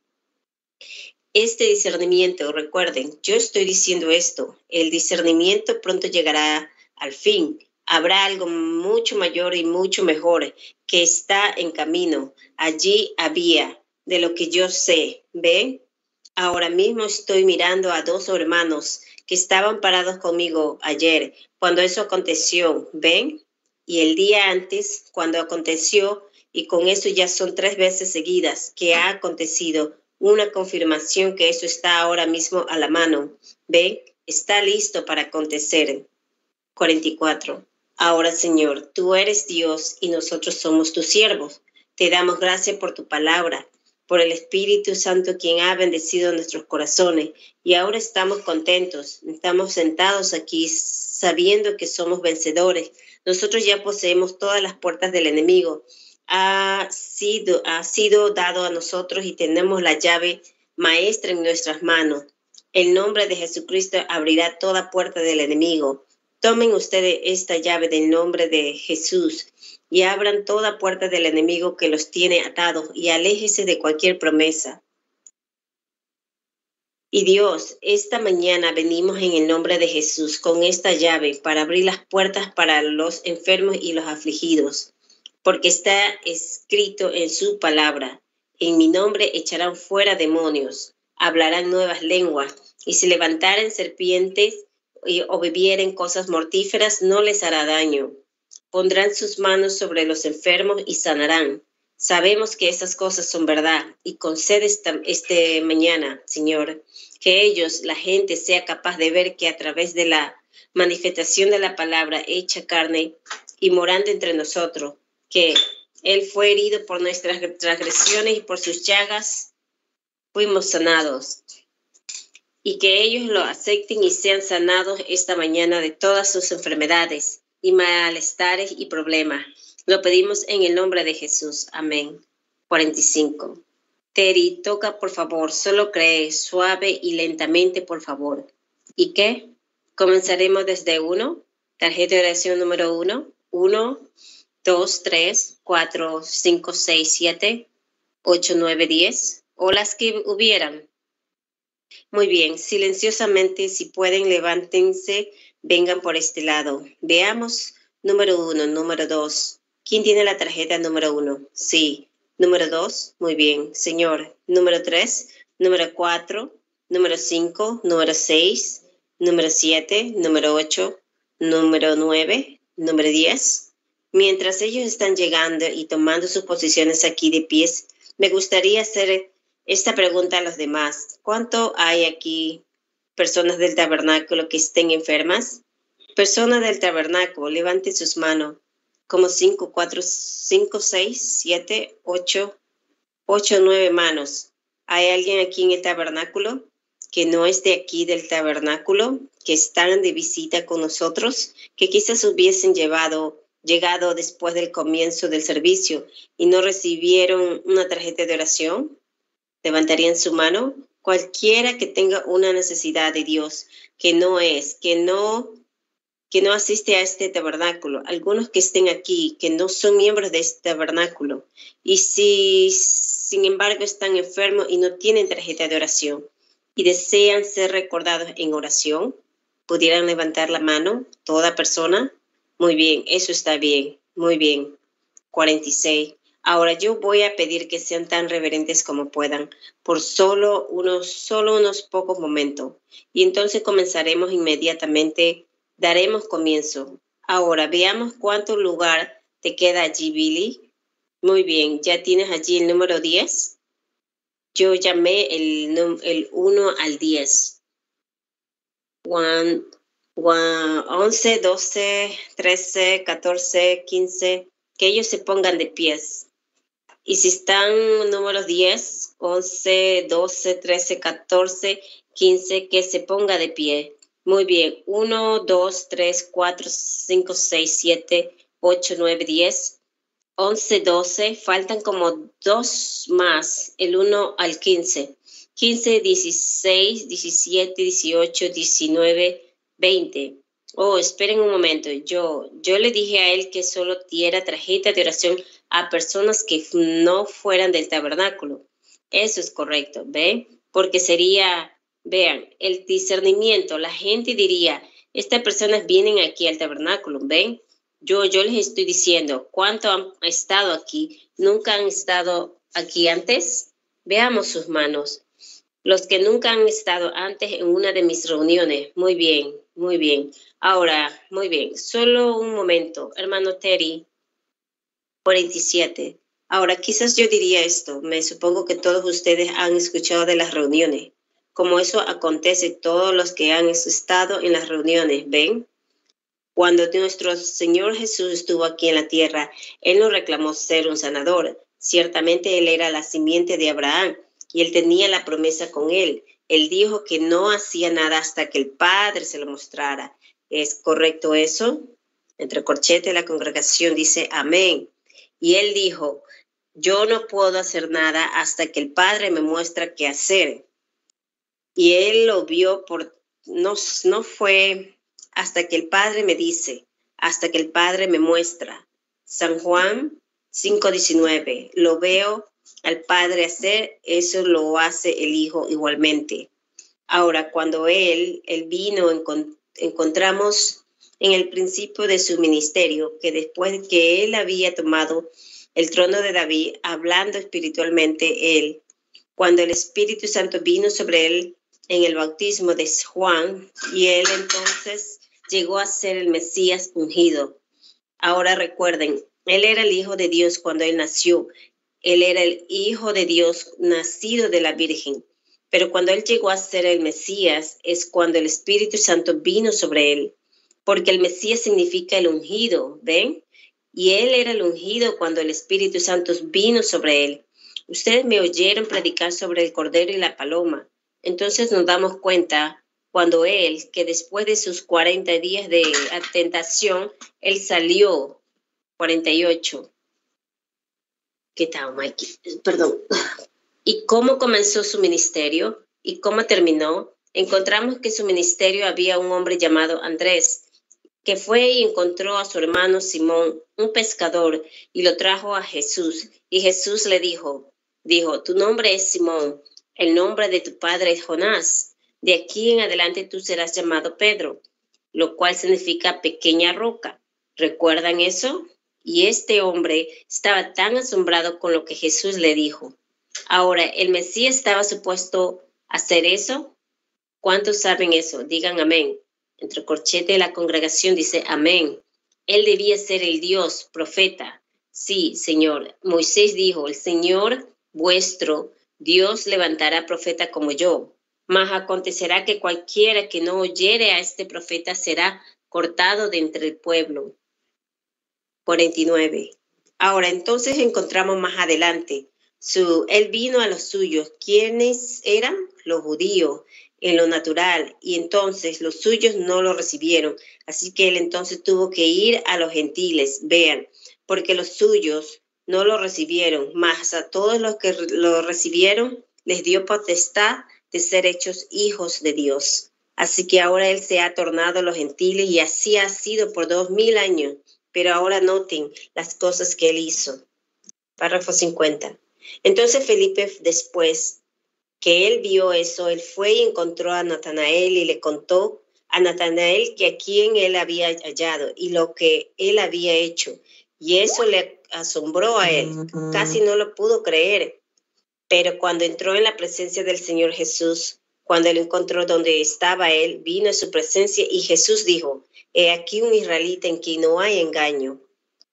Este discernimiento, recuerden, yo estoy diciendo esto, el discernimiento pronto llegará al fin. Habrá algo mucho mayor y mucho mejor que está en camino. Allí había, de lo que yo sé, ¿ven? Ahora mismo estoy mirando a dos hermanos que estaban parados conmigo ayer cuando eso aconteció, ¿ven? Y el día antes, cuando aconteció, y con eso ya son tres veces seguidas que ha acontecido, una confirmación que eso está ahora mismo a la mano. Ve, está listo para acontecer. 44. Ahora, Señor, tú eres Dios y nosotros somos tus siervos. Te damos gracias por tu palabra, por el Espíritu Santo quien ha bendecido nuestros corazones. Y ahora estamos contentos, estamos sentados aquí sabiendo que somos vencedores nosotros ya poseemos todas las puertas del enemigo. Ha sido, ha sido dado a nosotros y tenemos la llave maestra en nuestras manos. El nombre de Jesucristo abrirá toda puerta del enemigo. Tomen ustedes esta llave del nombre de Jesús y abran toda puerta del enemigo que los tiene atados y aléjese de cualquier promesa. Y Dios, esta mañana venimos en el nombre de Jesús con esta llave para abrir las puertas para los enfermos y los afligidos, porque está escrito en su palabra, en mi nombre echarán fuera demonios, hablarán nuevas lenguas, y se levantarán serpientes o bebieren cosas mortíferas, no les hará daño. Pondrán sus manos sobre los enfermos y sanarán. Sabemos que esas cosas son verdad y concede esta, este mañana, Señor, que ellos, la gente, sea capaz de ver que a través de la manifestación de la palabra hecha carne y morando entre nosotros, que Él fue herido por nuestras transgresiones y por sus llagas fuimos sanados. Y que ellos lo acepten y sean sanados esta mañana de todas sus enfermedades y malestares y problemas. Lo pedimos en el nombre de Jesús. Amén. 45. Terry, toca por favor, solo cree, suave y lentamente, por favor. ¿Y qué? Comenzaremos desde uno, tarjeta de oración número uno, uno, dos, tres, cuatro, cinco, seis, siete, ocho, nueve, diez, o las que hubieran. Muy bien, silenciosamente, si pueden, levántense, vengan por este lado. Veamos, número uno, número dos. ¿Quién tiene la tarjeta número uno? Sí. Número dos, muy bien. Señor, número tres, número cuatro, número cinco, número seis, número 7, número 8, número 9, número 10. Mientras ellos están llegando y tomando sus posiciones aquí de pies, me gustaría hacer esta pregunta a los demás. ¿Cuánto hay aquí personas del tabernáculo que estén enfermas? Personas del tabernáculo, levanten sus manos. Como 5, 4, 5, 6, 7, 8, 8, 9 manos. ¿Hay alguien aquí en el tabernáculo? que no es de aquí del tabernáculo, que están de visita con nosotros, que quizás hubiesen llevado, llegado después del comienzo del servicio y no recibieron una tarjeta de oración? ¿Levantarían su mano? Cualquiera que tenga una necesidad de Dios, que no es, que no que no asiste a este tabernáculo, algunos que estén aquí, que no son miembros de este tabernáculo, y si sin embargo están enfermos y no tienen tarjeta de oración, y desean ser recordados en oración, pudieran levantar la mano, toda persona. Muy bien, eso está bien, muy bien. 46. Ahora yo voy a pedir que sean tan reverentes como puedan por solo unos, solo unos pocos momentos. Y entonces comenzaremos inmediatamente, daremos comienzo. Ahora veamos cuánto lugar te queda allí, Billy. Muy bien, ya tienes allí el número 10. Yo llamé el, el 1 al 10. 11, 12, 13, 14, 15, que ellos se pongan de pies. Y si están números 10, 11, 12, 13, 14, 15, que se ponga de pie. Muy bien. 1, 2, 3, 4, 5, 6, 7, 8, 9, 10. 11, 12, faltan como dos más, el 1 al 15. 15, 16, 17, 18, 19, 20. Oh, esperen un momento. Yo, yo le dije a él que solo diera tarjeta de oración a personas que no fueran del tabernáculo. Eso es correcto, ¿ve? Porque sería, vean, el discernimiento. La gente diría, estas personas vienen aquí al tabernáculo, ¿ven? Yo, yo les estoy diciendo cuánto han estado aquí, nunca han estado aquí antes. Veamos sus manos. Los que nunca han estado antes en una de mis reuniones. Muy bien, muy bien. Ahora, muy bien. Solo un momento, hermano Terry. 47. Ahora, quizás yo diría esto. Me supongo que todos ustedes han escuchado de las reuniones. Como eso acontece todos los que han estado en las reuniones, ¿ven? Cuando nuestro Señor Jesús estuvo aquí en la tierra, Él no reclamó ser un sanador. Ciertamente Él era la simiente de Abraham y Él tenía la promesa con Él. Él dijo que no hacía nada hasta que el Padre se lo mostrara. ¿Es correcto eso? Entre corchete la congregación dice amén. Y Él dijo, yo no puedo hacer nada hasta que el Padre me muestra qué hacer. Y Él lo vio por, no, no fue hasta que el Padre me dice, hasta que el Padre me muestra. San Juan 5:19, lo veo al Padre hacer, eso lo hace el Hijo igualmente. Ahora, cuando Él, Él vino, encontramos en el principio de su ministerio que después que Él había tomado el trono de David, hablando espiritualmente Él, cuando el Espíritu Santo vino sobre Él, en el bautismo de Juan y él entonces llegó a ser el Mesías ungido. Ahora recuerden, él era el Hijo de Dios cuando él nació. Él era el Hijo de Dios nacido de la Virgen. Pero cuando él llegó a ser el Mesías es cuando el Espíritu Santo vino sobre él. Porque el Mesías significa el ungido, ¿ven? Y él era el ungido cuando el Espíritu Santo vino sobre él. Ustedes me oyeron predicar sobre el Cordero y la Paloma. Entonces nos damos cuenta cuando él, que después de sus 40 días de tentación, él salió 48. ¿Qué tal, Mike? Perdón. ¿Y cómo comenzó su ministerio? ¿Y cómo terminó? Encontramos que su ministerio había un hombre llamado Andrés, que fue y encontró a su hermano Simón, un pescador, y lo trajo a Jesús. Y Jesús le dijo, dijo, tu nombre es Simón, el nombre de tu padre es Jonás. De aquí en adelante tú serás llamado Pedro, lo cual significa pequeña roca. ¿Recuerdan eso? Y este hombre estaba tan asombrado con lo que Jesús le dijo. Ahora, ¿el Mesías estaba supuesto hacer eso? ¿Cuántos saben eso? Digan amén. Entre corchete de la congregación dice amén. Él debía ser el Dios, profeta. Sí, Señor. Moisés dijo, el Señor vuestro Dios levantará profeta como yo. Mas acontecerá que cualquiera que no oyere a este profeta será cortado de entre el pueblo. 49. Ahora entonces encontramos más adelante. Su, él vino a los suyos. ¿Quiénes eran? Los judíos, en lo natural, y entonces los suyos no lo recibieron. Así que él entonces tuvo que ir a los gentiles, vean, porque los suyos no lo recibieron, mas a todos los que lo recibieron les dio potestad de ser hechos hijos de Dios. Así que ahora Él se ha tornado a los gentiles y así ha sido por dos mil años. Pero ahora noten las cosas que Él hizo. Párrafo 50. Entonces Felipe después que él vio eso, él fue y encontró a Natanael y le contó a Natanael que a quien él había hallado y lo que él había hecho. Y eso le asombró a él, casi no lo pudo creer. Pero cuando entró en la presencia del Señor Jesús, cuando él encontró donde estaba él, vino a su presencia y Jesús dijo, he aquí un israelita en quien no hay engaño.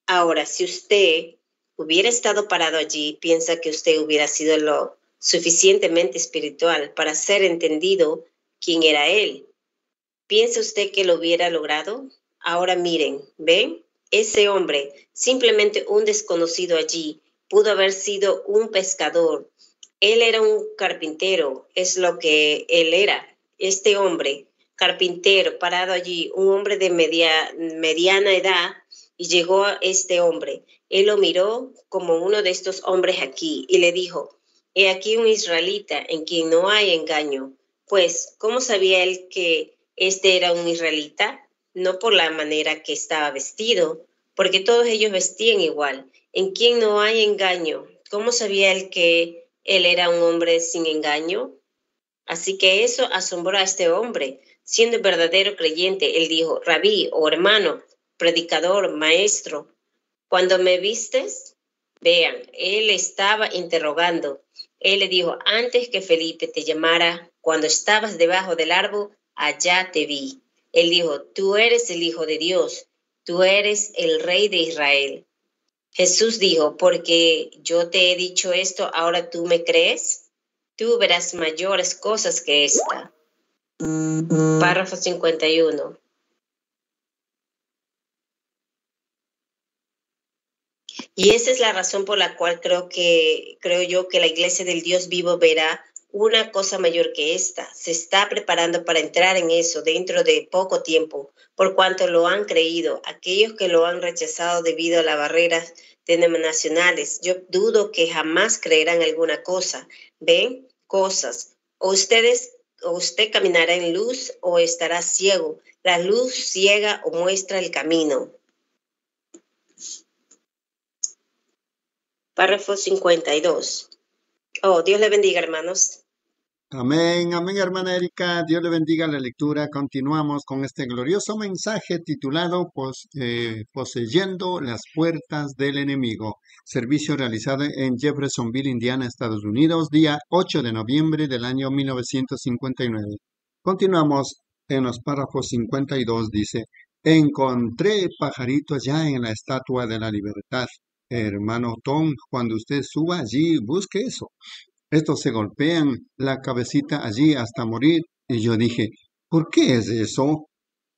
Ahora, si usted hubiera estado parado allí, piensa que usted hubiera sido lo suficientemente espiritual para ser entendido quién era él. ¿Piensa usted que lo hubiera logrado? Ahora miren, ¿ven? Ese hombre, simplemente un desconocido allí, pudo haber sido un pescador. Él era un carpintero, es lo que él era. Este hombre, carpintero, parado allí, un hombre de media, mediana edad, y llegó a este hombre. Él lo miró como uno de estos hombres aquí y le dijo, he aquí un israelita en quien no hay engaño. Pues, ¿cómo sabía él que este era un israelita? No por la manera que estaba vestido, porque todos ellos vestían igual. ¿En quién no hay engaño? ¿Cómo sabía él que él era un hombre sin engaño? Así que eso asombró a este hombre. Siendo verdadero creyente, él dijo, rabí o hermano, predicador, maestro, cuando me vistes, vean, él estaba interrogando. Él le dijo, antes que Felipe te llamara, cuando estabas debajo del árbol, allá te vi. Él dijo, tú eres el Hijo de Dios, tú eres el Rey de Israel. Jesús dijo, porque yo te he dicho esto, ahora tú me crees, tú verás mayores cosas que esta. Párrafo 51. Y esa es la razón por la cual creo que creo yo que la iglesia del Dios vivo verá una cosa mayor que esta. Se está preparando para entrar en eso dentro de poco tiempo, por cuanto lo han creído. Aquellos que lo han rechazado debido a las barreras denominacionales, yo dudo que jamás creerán alguna cosa. ¿Ven? Cosas. O ustedes o usted caminará en luz o estará ciego. La luz ciega o muestra el camino. Párrafo 52. Oh, Dios le bendiga, hermanos. Amén, amén, hermana Erika. Dios le bendiga la lectura. Continuamos con este glorioso mensaje titulado eh, Poseyendo las puertas del enemigo. Servicio realizado en Jeffersonville, Indiana, Estados Unidos, día 8 de noviembre del año 1959. Continuamos en los párrafos 52. Dice: Encontré pajaritos ya en la estatua de la libertad. Hermano Tom, cuando usted suba allí, busque eso. Estos se golpean la cabecita allí hasta morir. Y yo dije, ¿por qué es eso?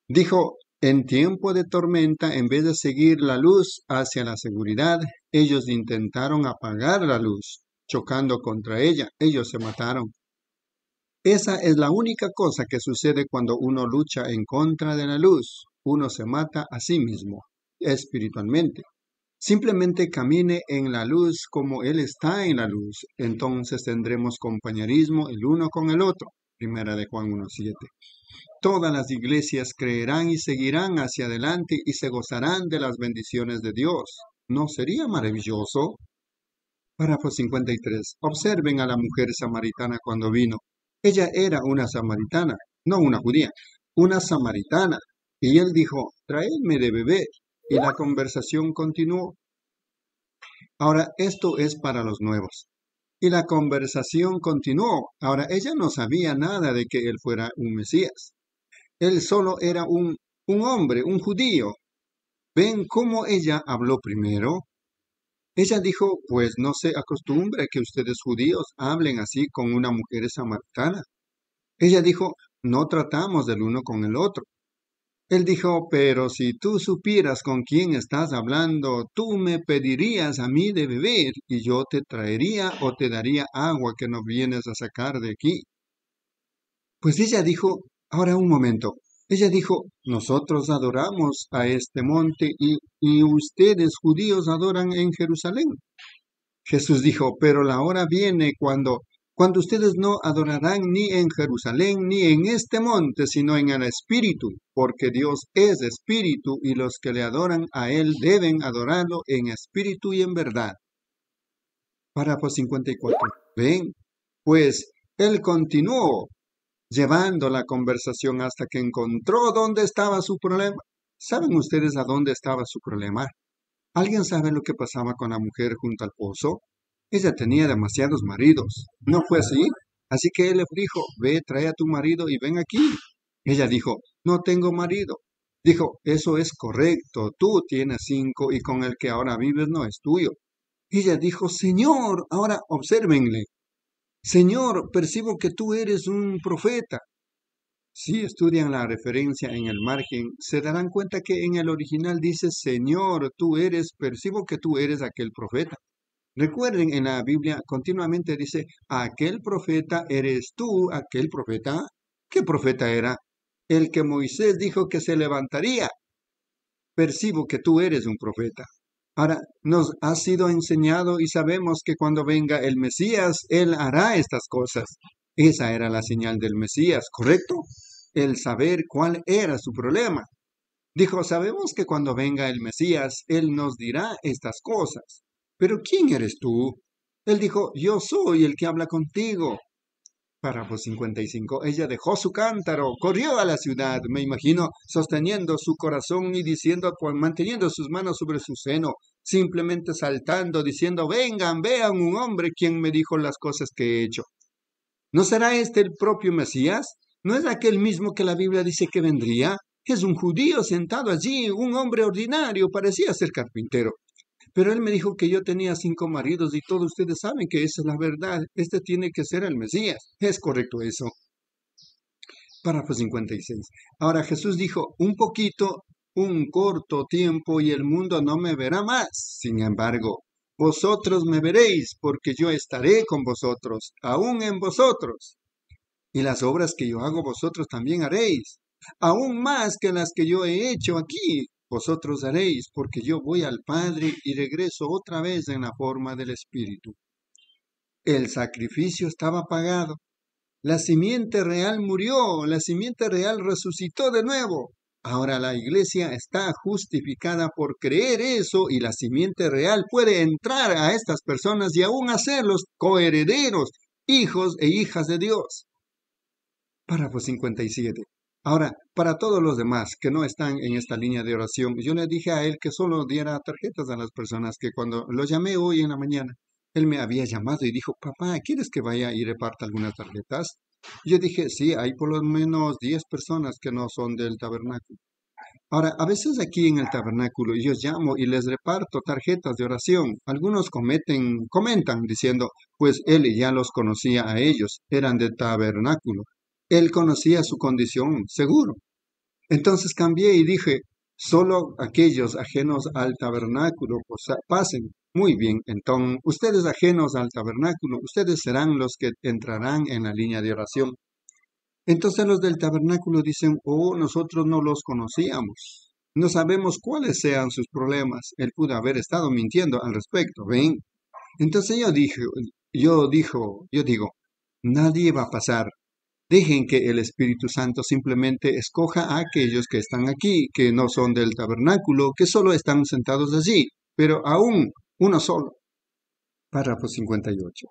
Dijo, en tiempo de tormenta, en vez de seguir la luz hacia la seguridad, ellos intentaron apagar la luz, chocando contra ella. Ellos se mataron. Esa es la única cosa que sucede cuando uno lucha en contra de la luz. Uno se mata a sí mismo, espiritualmente. Simplemente camine en la luz como Él está en la luz. Entonces tendremos compañerismo el uno con el otro. Primera de Juan 1.7. Todas las iglesias creerán y seguirán hacia adelante y se gozarán de las bendiciones de Dios. ¿No sería maravilloso? Párrafo 53. Observen a la mujer samaritana cuando vino. Ella era una samaritana, no una judía, una samaritana. Y él dijo, traedme de beber y la conversación continuó. Ahora, esto es para los nuevos. Y la conversación continuó. Ahora, ella no sabía nada de que él fuera un Mesías. Él solo era un, un hombre, un judío. ¿Ven cómo ella habló primero? Ella dijo, pues no se acostumbre que ustedes judíos hablen así con una mujer samaritana. Ella dijo, no tratamos del uno con el otro. Él dijo, pero si tú supieras con quién estás hablando, tú me pedirías a mí de beber y yo te traería o te daría agua que no vienes a sacar de aquí. Pues ella dijo, ahora un momento, ella dijo, nosotros adoramos a este monte y, y ustedes judíos adoran en Jerusalén. Jesús dijo, pero la hora viene cuando cuando ustedes no adorarán ni en Jerusalén ni en este monte, sino en el Espíritu, porque Dios es Espíritu y los que le adoran a Él deben adorarlo en espíritu y en verdad. Párrafo 54. Ven, pues Él continuó llevando la conversación hasta que encontró dónde estaba su problema. ¿Saben ustedes a dónde estaba su problema? ¿Alguien sabe lo que pasaba con la mujer junto al pozo? Ella tenía demasiados maridos. ¿No fue así? Así que él le dijo, ve, trae a tu marido y ven aquí. Ella dijo, no tengo marido. Dijo, eso es correcto, tú tienes cinco y con el que ahora vives no es tuyo. Ella dijo, Señor, ahora obsérvenle. Señor, percibo que tú eres un profeta. Si estudian la referencia en el margen, se darán cuenta que en el original dice, Señor, tú eres, percibo que tú eres aquel profeta. Recuerden, en la Biblia continuamente dice, aquel profeta eres tú, aquel profeta. ¿Qué profeta era? El que Moisés dijo que se levantaría. Percibo que tú eres un profeta. Ahora, nos ha sido enseñado y sabemos que cuando venga el Mesías, Él hará estas cosas. Esa era la señal del Mesías, ¿correcto? El saber cuál era su problema. Dijo, sabemos que cuando venga el Mesías, Él nos dirá estas cosas. Pero ¿quién eres tú? Él dijo, yo soy el que habla contigo. Párrafo 55. Ella dejó su cántaro, corrió a la ciudad, me imagino, sosteniendo su corazón y diciendo, manteniendo sus manos sobre su seno, simplemente saltando, diciendo, vengan, vean un hombre quien me dijo las cosas que he hecho. ¿No será este el propio Mesías? ¿No es aquel mismo que la Biblia dice que vendría? Es un judío sentado allí, un hombre ordinario, parecía ser carpintero. Pero él me dijo que yo tenía cinco maridos y todos ustedes saben que esa es la verdad. Este tiene que ser el Mesías. Es correcto eso. Párrafo 56. Ahora Jesús dijo, un poquito, un corto tiempo y el mundo no me verá más. Sin embargo, vosotros me veréis porque yo estaré con vosotros, aún en vosotros. Y las obras que yo hago vosotros también haréis, aún más que las que yo he hecho aquí, vosotros haréis, porque yo voy al Padre y regreso otra vez en la forma del Espíritu. El sacrificio estaba pagado. La simiente real murió, la simiente real resucitó de nuevo. Ahora la iglesia está justificada por creer eso y la simiente real puede entrar a estas personas y aún hacerlos coherederos, hijos e hijas de Dios. Párrafo 57. Ahora, para todos los demás que no están en esta línea de oración, yo le dije a él que solo diera tarjetas a las personas que cuando lo llamé hoy en la mañana, él me había llamado y dijo, papá, ¿quieres que vaya y reparta algunas tarjetas? Yo dije, sí, hay por lo menos 10 personas que no son del tabernáculo. Ahora, a veces aquí en el tabernáculo yo llamo y les reparto tarjetas de oración. Algunos cometen, comentan diciendo, pues él ya los conocía a ellos, eran del tabernáculo. Él conocía su condición, seguro. Entonces cambié y dije, solo aquellos ajenos al tabernáculo pasen. Muy bien, entonces ustedes ajenos al tabernáculo, ustedes serán los que entrarán en la línea de oración. Entonces los del tabernáculo dicen, oh, nosotros no los conocíamos. No sabemos cuáles sean sus problemas. Él pudo haber estado mintiendo al respecto, ¿ven? Entonces yo dije, yo dijo, yo digo, nadie va a pasar. Dejen que el Espíritu Santo simplemente escoja a aquellos que están aquí, que no son del tabernáculo, que solo están sentados allí, pero aún uno solo. Párrafo 58.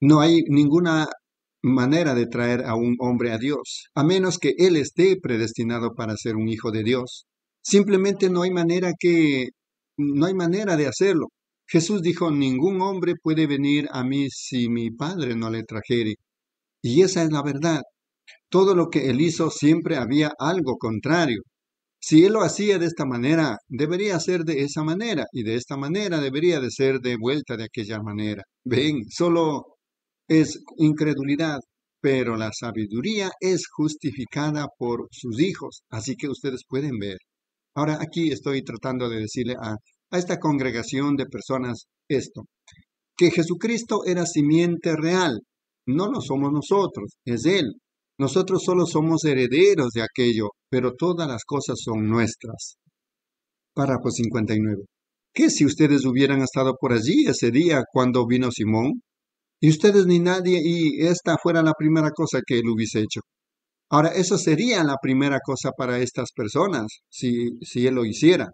No hay ninguna manera de traer a un hombre a Dios, a menos que él esté predestinado para ser un hijo de Dios. Simplemente no hay manera que no hay manera de hacerlo. Jesús dijo, ningún hombre puede venir a mí si mi Padre no le trajere. Y esa es la verdad. Todo lo que él hizo siempre había algo contrario. Si él lo hacía de esta manera, debería ser de esa manera, y de esta manera debería de ser de vuelta de aquella manera. Ven, solo es incredulidad, pero la sabiduría es justificada por sus hijos, así que ustedes pueden ver. Ahora aquí estoy tratando de decirle a, a esta congregación de personas esto, que Jesucristo era simiente real, no lo somos nosotros, es Él. Nosotros solo somos herederos de aquello, pero todas las cosas son nuestras. Párrafo 59. ¿Qué si ustedes hubieran estado por allí ese día cuando vino Simón? y ustedes ni nadie, y esta fuera la primera cosa que él hubiese hecho. Ahora, eso sería la primera cosa para estas personas, si, si él lo hiciera.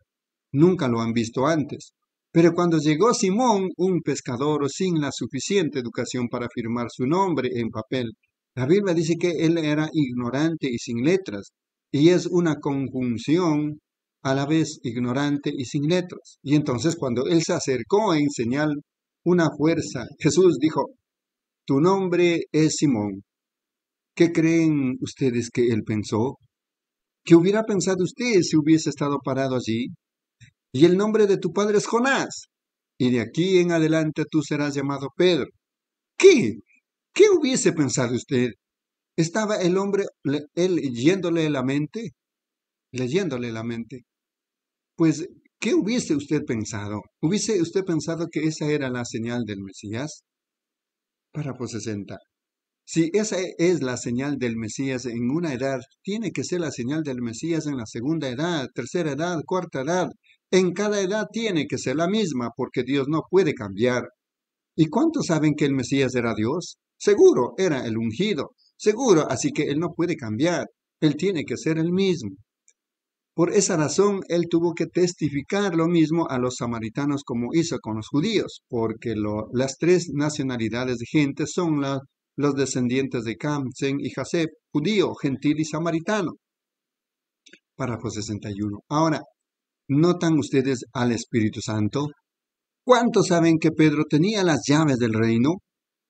Nunca lo han visto antes. Pero cuando llegó Simón, un pescador sin la suficiente educación para firmar su nombre en papel, la Biblia dice que él era ignorante y sin letras, y es una conjunción a la vez ignorante y sin letras. Y entonces cuando él se acercó en señal una fuerza. Jesús dijo, tu nombre es Simón. ¿Qué creen ustedes que él pensó? ¿Qué hubiera pensado usted si hubiese estado parado allí? Y el nombre de tu padre es Jonás. Y de aquí en adelante tú serás llamado Pedro. ¿Qué? ¿Qué hubiese pensado usted? ¿Estaba el hombre, él leyéndole la mente? Leyéndole la mente. Pues ¿Qué hubiese usted pensado? ¿Hubiese usted pensado que esa era la señal del Mesías? Párrafo 60. Si esa es la señal del Mesías en una edad, tiene que ser la señal del Mesías en la segunda edad, tercera edad, cuarta edad. En cada edad tiene que ser la misma, porque Dios no puede cambiar. ¿Y cuántos saben que el Mesías era Dios? Seguro, era el ungido. Seguro, así que Él no puede cambiar. Él tiene que ser el mismo. Por esa razón, él tuvo que testificar lo mismo a los samaritanos como hizo con los judíos, porque las tres nacionalidades de gente son los descendientes de Cam, Zen y Jaseb, judío, gentil y samaritano. Párrafo 61. Ahora, ¿notan ustedes al Espíritu Santo? ¿Cuántos saben que Pedro tenía las llaves del reino?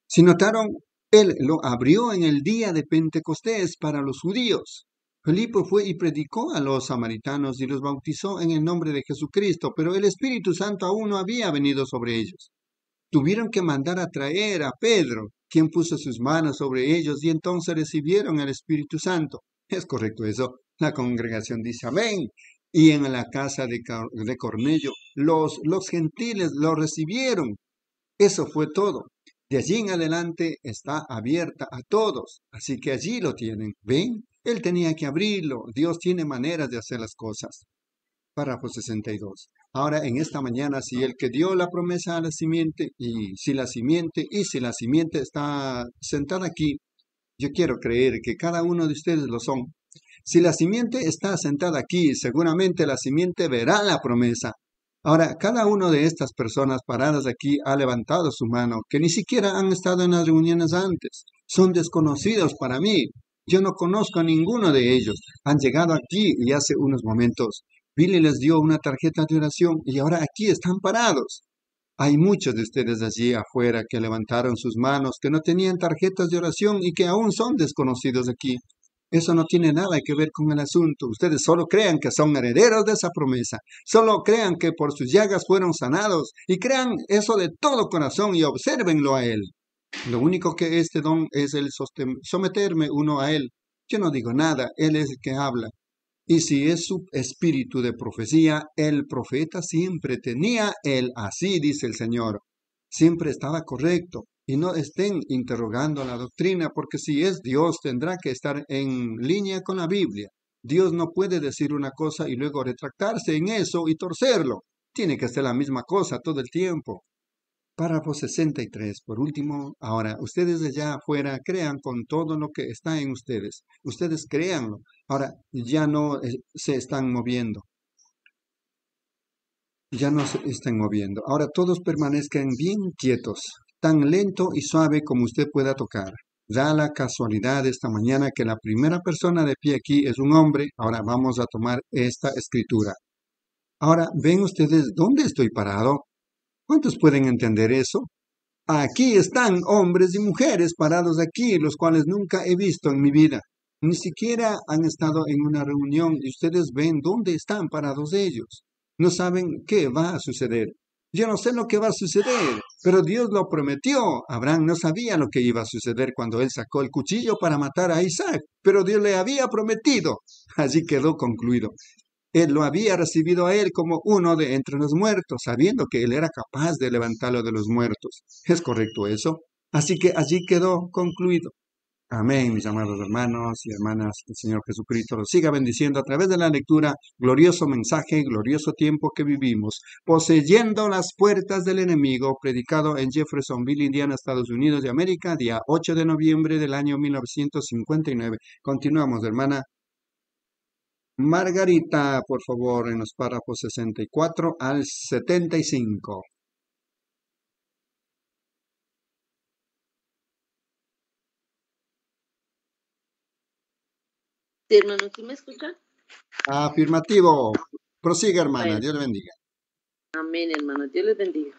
Si notaron, él lo abrió en el día de Pentecostés para los judíos. Felipe fue y predicó a los samaritanos y los bautizó en el nombre de Jesucristo, pero el Espíritu Santo aún no había venido sobre ellos. Tuvieron que mandar a traer a Pedro, quien puso sus manos sobre ellos y entonces recibieron el Espíritu Santo. Es correcto eso. La congregación dice amén. Y en la casa de, Cornelio, los, los gentiles lo recibieron. Eso fue todo. De allí en adelante está abierta a todos. Así que allí lo tienen. ¿Ven? Él tenía que abrirlo. Dios tiene maneras de hacer las cosas. Párrafo 62. Ahora, en esta mañana, si el que dio la promesa a la simiente, y si la simiente, y si la simiente está sentada aquí, yo quiero creer que cada uno de ustedes lo son. Si la simiente está sentada aquí, seguramente la simiente verá la promesa. Ahora, cada una de estas personas paradas aquí ha levantado su mano, que ni siquiera han estado en las reuniones antes. Son desconocidos para mí. Yo no conozco a ninguno de ellos. Han llegado aquí y hace unos momentos Billy les dio una tarjeta de oración y ahora aquí están parados. Hay muchos de ustedes allí afuera que levantaron sus manos, que no tenían tarjetas de oración y que aún son desconocidos aquí. Eso no tiene nada que ver con el asunto. Ustedes solo crean que son herederos de esa promesa. Solo crean que por sus llagas fueron sanados y crean eso de todo corazón y obsérvenlo a Él. Lo único que este don es el someterme uno a Él. Yo no digo nada, Él es el que habla. Y si es su espíritu de profecía, el profeta siempre tenía el así, dice el Señor. Siempre estaba correcto. Y no estén interrogando la doctrina, porque si es Dios tendrá que estar en línea con la Biblia. Dios no puede decir una cosa y luego retractarse en eso y torcerlo. Tiene que ser la misma cosa todo el tiempo. Párrafo 63. Por último, ahora, ustedes allá afuera crean con todo lo que está en ustedes. Ustedes créanlo. Ahora, ya no eh, se están moviendo ya no se están moviendo. Ahora todos permanezcan bien quietos tan lento y suave como usted pueda tocar. Da la casualidad esta mañana que la primera persona de pie aquí es un hombre. Ahora vamos a tomar esta escritura. Ahora, ¿ven ustedes dónde estoy parado? ¿Cuántos pueden entender eso? Aquí están hombres y mujeres parados aquí, los cuales nunca he visto en mi vida. Ni siquiera han estado en una reunión y ustedes ven dónde están parados ellos. No saben qué va a suceder. Yo no sé lo que va a suceder, pero Dios lo prometió. Abraham no sabía lo que iba a suceder cuando él sacó el cuchillo para matar a Isaac, pero Dios le había prometido. Así quedó concluido. Él lo había recibido a él como uno de entre los muertos, sabiendo que él era capaz de levantarlo de los muertos. ¿Es correcto eso? Así que allí quedó concluido. Amén, mis amados hermanos y hermanas, el Señor Jesucristo los siga bendiciendo a través de la lectura, glorioso mensaje, glorioso tiempo que vivimos, poseyendo las puertas del enemigo, predicado en Jeffersonville, Indiana, Estados Unidos de América, día 8 de noviembre del año 1959. Continuamos, hermana. Margarita, por favor, en los párrafos 64 al 75. hermano, ¿sí me escucha? Afirmativo. Prosiga, hermana. Dios le bendiga. Amén, hermano. Dios les bendiga.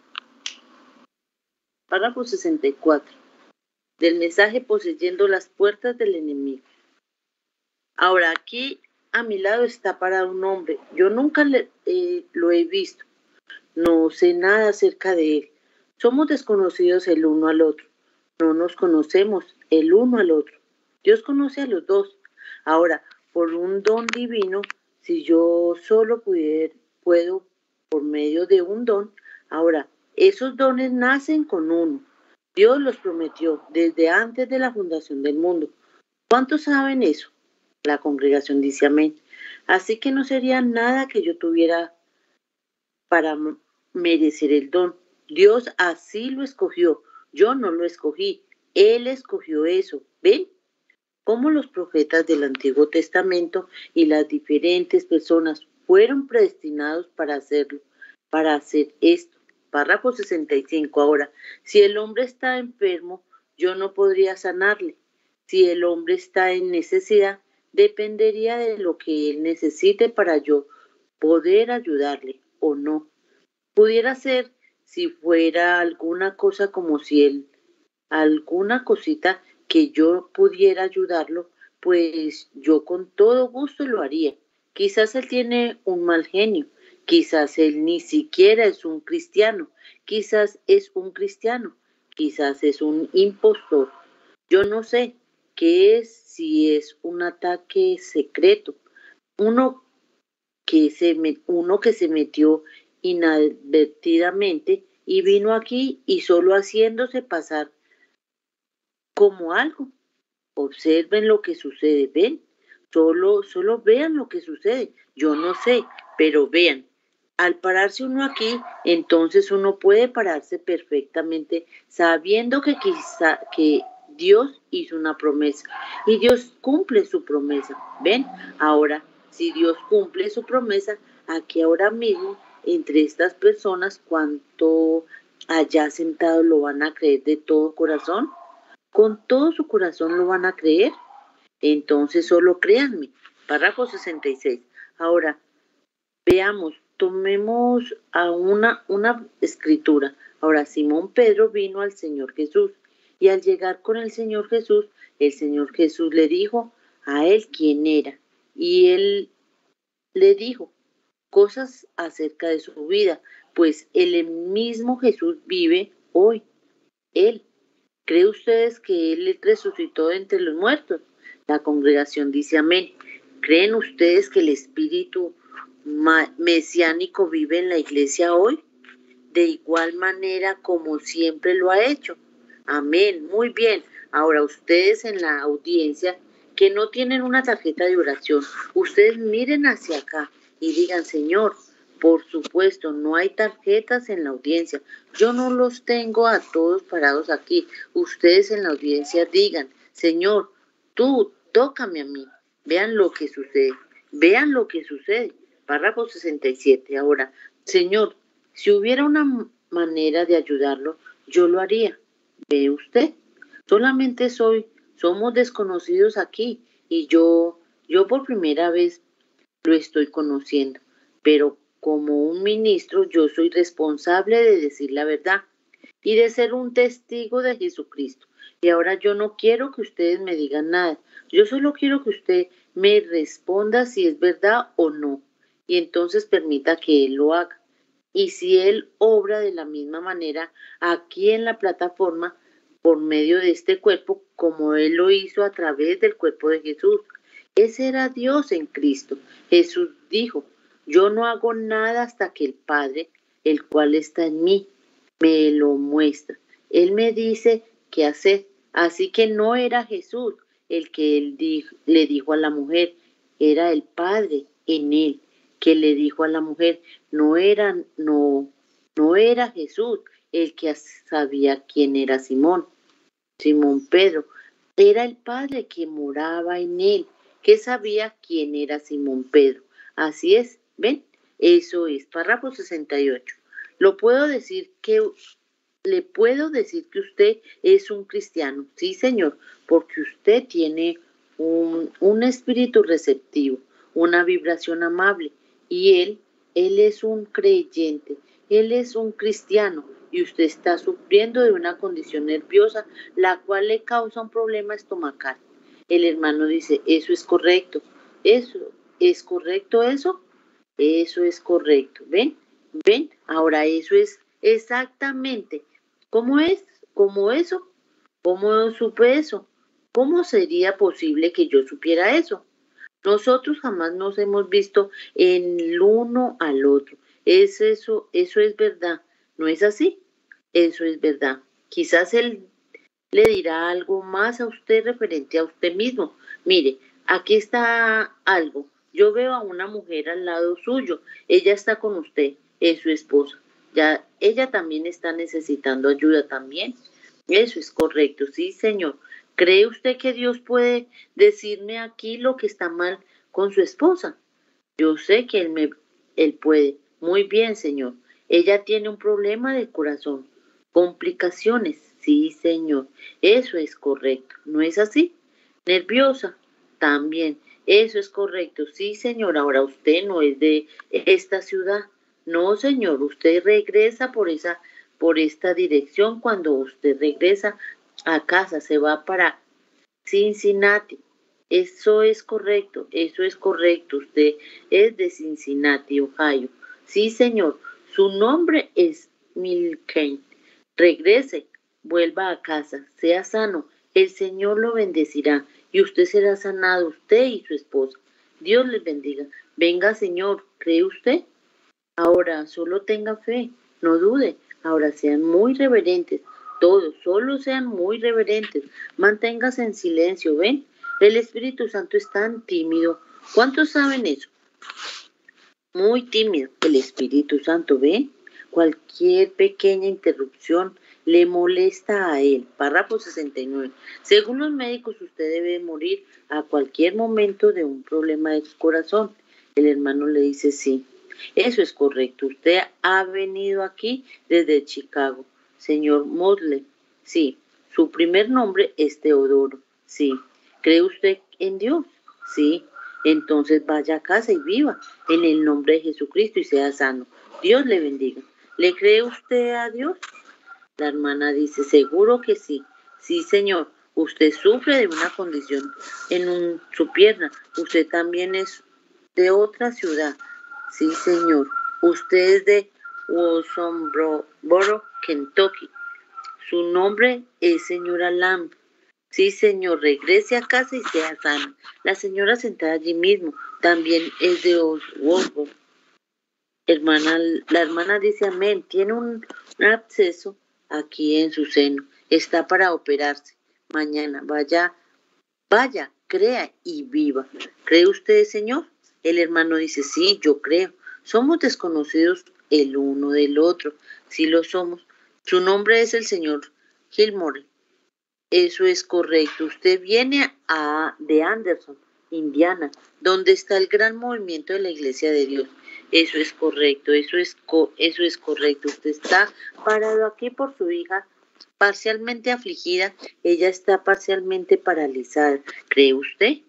Párrafo 64. Del mensaje poseyendo las puertas del enemigo. Ahora, aquí a mi lado está para un hombre. Yo nunca eh, lo he visto. No sé nada acerca de él. Somos desconocidos el uno al otro. No nos conocemos el uno al otro. Dios conoce a los dos. Ahora, por un don divino, si yo solo pudiera, puedo por medio de un don, ahora, esos dones nacen con uno. Dios los prometió desde antes de la fundación del mundo. ¿Cuántos saben eso? La congregación dice amén. Así que no sería nada que yo tuviera para merecer el don. Dios así lo escogió. Yo no lo escogí. Él escogió eso. ¿Ven? cómo los profetas del Antiguo Testamento y las diferentes personas fueron predestinados para hacerlo, para hacer esto. Párrafo 65. Ahora, si el hombre está enfermo, yo no podría sanarle. Si el hombre está en necesidad, dependería de lo que él necesite para yo poder ayudarle o no. Pudiera ser si fuera alguna cosa como si él, alguna cosita que yo pudiera ayudarlo, pues yo con todo gusto lo haría. Quizás él tiene un mal genio, quizás él ni siquiera es un cristiano, quizás es un cristiano, quizás es un impostor. Yo no sé qué es, si es un ataque secreto, uno que se, uno que se metió inadvertidamente y vino aquí y solo haciéndose pasar como algo. Observen lo que sucede, ven, solo, solo vean lo que sucede. Yo no sé, pero vean. Al pararse uno aquí, entonces uno puede pararse perfectamente sabiendo que quizá que Dios hizo una promesa y Dios cumple su promesa. ¿Ven? Ahora, si Dios cumple su promesa, aquí ahora mismo entre estas personas, ¿cuánto allá sentado lo van a creer de todo corazón? ¿Con todo su corazón lo van a creer? Entonces solo créanme. Párrafo 66. Ahora, veamos, tomemos a una, una escritura. Ahora, Simón Pedro vino al Señor Jesús y al llegar con el Señor Jesús, el Señor Jesús le dijo a él quién era y él le dijo cosas acerca de su vida, pues el mismo Jesús vive hoy. Él. ¿Cree ustedes que Él resucitó entre los muertos? La congregación dice amén. ¿Creen ustedes que el Espíritu mesiánico vive en la iglesia hoy? De igual manera como siempre lo ha hecho. Amén. Muy bien. Ahora ustedes en la audiencia que no tienen una tarjeta de oración, ustedes miren hacia acá y digan, Señor, por supuesto, no hay tarjetas en la audiencia. Yo no los tengo a todos parados aquí. Ustedes en la audiencia digan, Señor, tú tócame a mí. Vean lo que sucede. Vean lo que sucede. Párrafo 67. Ahora, Señor, si hubiera una manera de ayudarlo, yo lo haría. ¿Ve usted? Solamente soy, somos desconocidos aquí y yo, yo por primera vez lo estoy conociendo, pero como un ministro yo soy responsable de decir la verdad y de ser un testigo de Jesucristo. Y ahora yo no quiero que ustedes me digan nada, yo solo quiero que usted me responda si es verdad o no, y entonces permita que Él lo haga. Y si Él obra de la misma manera aquí en la plataforma, por medio de este cuerpo, como Él lo hizo a través del cuerpo de Jesús. Ese era Dios en Cristo. Jesús dijo, yo no hago nada hasta que el Padre, el cual está en mí, me lo muestra. Él me dice qué hacer. Así que no era Jesús el que le dijo a la mujer, era el Padre en él que le dijo a la mujer, no era, no, no era Jesús el que sabía quién era Simón. Simón Pedro era el Padre que moraba en él, que sabía quién era Simón Pedro. Así es, ¿ven? Eso es, párrafo 68. Lo puedo decir que le puedo decir que usted es un cristiano, sí señor, porque usted tiene un, un espíritu receptivo, una vibración amable y él, él es un creyente, él es un cristiano, y usted está sufriendo de una condición nerviosa, la cual le causa un problema estomacal. El hermano dice, eso es correcto, eso, ¿es correcto eso? Eso es correcto, ¿ven? ¿Ven? Ahora eso es exactamente, ¿cómo es? ¿Cómo eso? ¿Cómo supe eso? ¿Cómo sería posible que yo supiera eso? Nosotros jamás nos hemos visto en el uno al otro. Es eso, eso es verdad. ¿No es así? Eso es verdad. Quizás él le dirá algo más a usted referente a usted mismo. Mire, aquí está algo. Yo veo a una mujer al lado suyo. Ella está con usted, es su esposa. Ya, ella también está necesitando ayuda también. Eso es correcto, sí, señor. ¿Cree usted que Dios puede decirme aquí lo que está mal con su esposa? Yo sé que él me él puede. Muy bien, señor. Ella tiene un problema de corazón. Complicaciones, sí, señor, eso es correcto, ¿no es así? Nerviosa, también, eso es correcto, sí, señor, ahora usted no es de esta ciudad, no, señor, usted regresa por esa, por esta dirección cuando usted regresa a casa, se va para Cincinnati. Eso es correcto, eso es correcto. Usted es de Cincinnati, Ohio. Sí, señor. Su nombre es Milken. Regrese, vuelva a casa, sea sano, el Señor lo bendecirá y usted será sanado, usted y su esposa. Dios les bendiga. Venga, Señor, ¿cree usted? Ahora solo tenga fe, no dude. Ahora sean muy reverentes, todos, solo sean muy reverentes. Manténgase en silencio, ¿ven? El Espíritu Santo es tan tímido. ¿Cuántos saben eso? Muy tímido. El Espíritu Santo, ¿ven? Cualquier pequeña interrupción le molesta a él. Párrafo 69. Según los médicos, usted debe morir a cualquier momento de un problema de corazón. El hermano le dice sí. Eso es correcto. Usted ha venido aquí desde Chicago. Señor Mosley. Sí. Su primer nombre es Teodoro. Sí. ¿Cree usted en Dios? Sí. Entonces vaya a casa y viva en el nombre de Jesucristo y sea sano. Dios le bendiga. ¿Le cree usted a Dios? La hermana dice, seguro que sí. Sí, señor. Usted sufre de una condición en su pierna. Usted también es de otra ciudad. Sí, señor. Usted es de Wosomboro, Kentucky. Su nombre es señora Lamb. Sí, señor, regrese a casa y sea sana. La señora sentada allí mismo también es de Oswald. Hermana, la hermana dice amén. Tiene un, un absceso aquí en su seno. Está para operarse. Mañana vaya, vaya, crea y viva. ¿Cree usted, Señor? El hermano dice, sí, yo creo. Somos desconocidos el uno del otro. Sí lo somos. Su nombre es el señor Gilmore. Eso es correcto. Usted viene a, de Anderson, Indiana, donde está el gran movimiento de la Iglesia de Dios. Eso es correcto, eso es, eso es correcto. Usted está parado aquí por su hija parcialmente afligida, ella está parcialmente paralizada. ¿Cree usted?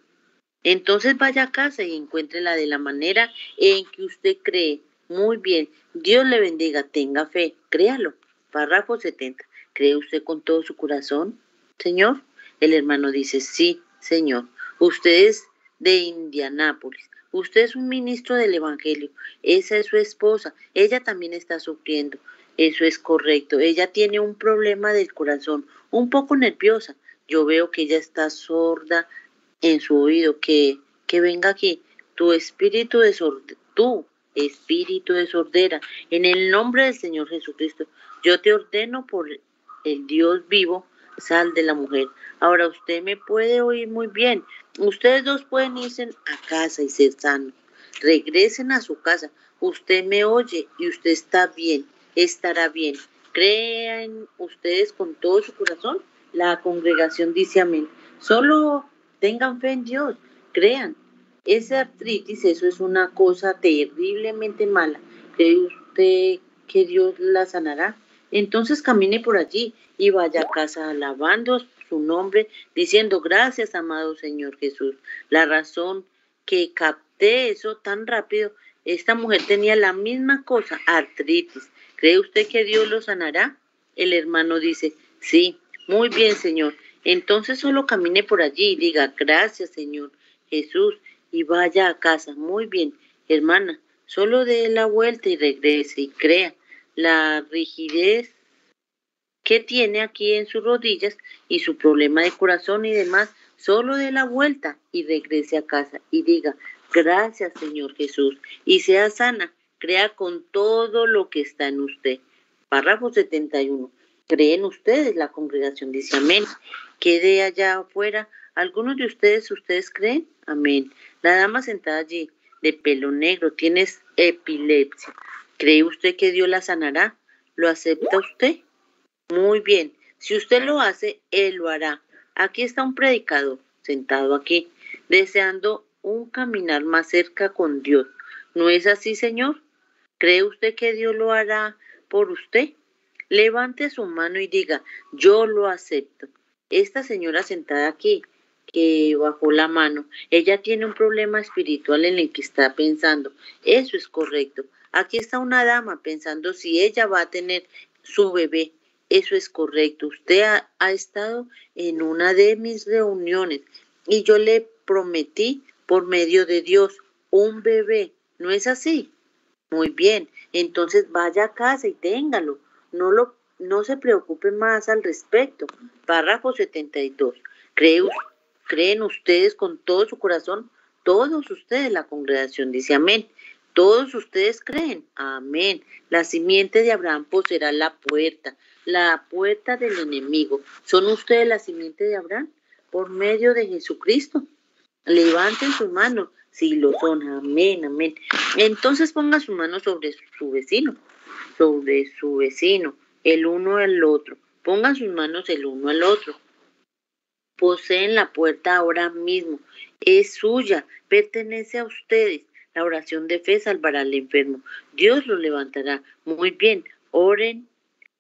Entonces vaya a casa y encuéntrela de la manera en que usted cree. Muy bien, Dios le bendiga, tenga fe, créalo. Párrafo 70. ¿Cree usted con todo su corazón, Señor? El hermano dice, sí, Señor. Usted es de Indianápolis. Usted es un ministro del Evangelio. Esa es su esposa. Ella también está sufriendo. Eso es correcto. Ella tiene un problema del corazón, un poco nerviosa. Yo veo que ella está sorda en su oído. Que, que venga aquí. Tu espíritu de sordera, tú, espíritu de sordera, en el nombre del Señor Jesucristo, yo te ordeno por el Dios vivo, sal de la mujer. Ahora usted me puede oír muy bien. Ustedes dos pueden irse a casa y ser sanos. Regresen a su casa. Usted me oye y usted está bien estará bien. Crean ustedes con todo su corazón. La congregación dice amén. Solo tengan fe en Dios, crean. Esa artritis, eso es una cosa terriblemente mala. ¿Cree usted que Dios la sanará? Entonces camine por allí y vaya a casa alabando su nombre, diciendo gracias, amado Señor Jesús. La razón que capté eso tan rápido, esta mujer tenía la misma cosa, artritis. ¿Cree usted que Dios lo sanará? El hermano dice, sí, muy bien, Señor. Entonces solo camine por allí y diga, gracias, Señor Jesús, y vaya a casa. Muy bien, hermana, solo dé la vuelta y regrese y crea la rigidez que tiene aquí en sus rodillas y su problema de corazón y demás, solo dé la vuelta y regrese a casa y diga, gracias Señor Jesús, y sea sana crea con todo lo que está en usted. Párrafo 71. ¿Creen ustedes? La congregación dice amén. Quede allá afuera. ¿Algunos de ustedes, ustedes creen? Amén. La dama sentada allí, de pelo negro, tiene epilepsia. ¿Cree usted que Dios la sanará? ¿Lo acepta usted? Muy bien. Si usted lo hace, Él lo hará. Aquí está un predicador, sentado aquí, deseando un caminar más cerca con Dios. ¿No es así, Señor? ¿Cree usted que Dios lo hará por usted? Levante su mano y diga, yo lo acepto. Esta señora sentada aquí, que bajó la mano, ella tiene un problema espiritual en el que está pensando. Eso es correcto. Aquí está una dama pensando si ella va a tener su bebé. Eso es correcto. Usted ha, estado en una de mis reuniones y yo le prometí por medio de Dios un bebé. ¿No es así? Muy bien, entonces vaya a casa y téngalo. No, lo, no se preocupe más al respecto. Párrafo 72. ¿Creen ustedes con todo su corazón? Todos ustedes, la congregación dice amén. Todos ustedes creen. Amén. La simiente de Abraham poseerá la puerta, la puerta del enemigo. ¿Son ustedes la simiente de Abraham? Por medio de Jesucristo. Levanten sus manos si lo son. Amén, amén. Entonces ponga su mano sobre su vecino, sobre su vecino, el uno al otro. Pongan sus manos el uno al otro. Poseen la puerta ahora mismo. Es suya, pertenece a ustedes. La oración de fe salvará al enfermo. Dios lo levantará. Muy bien, oren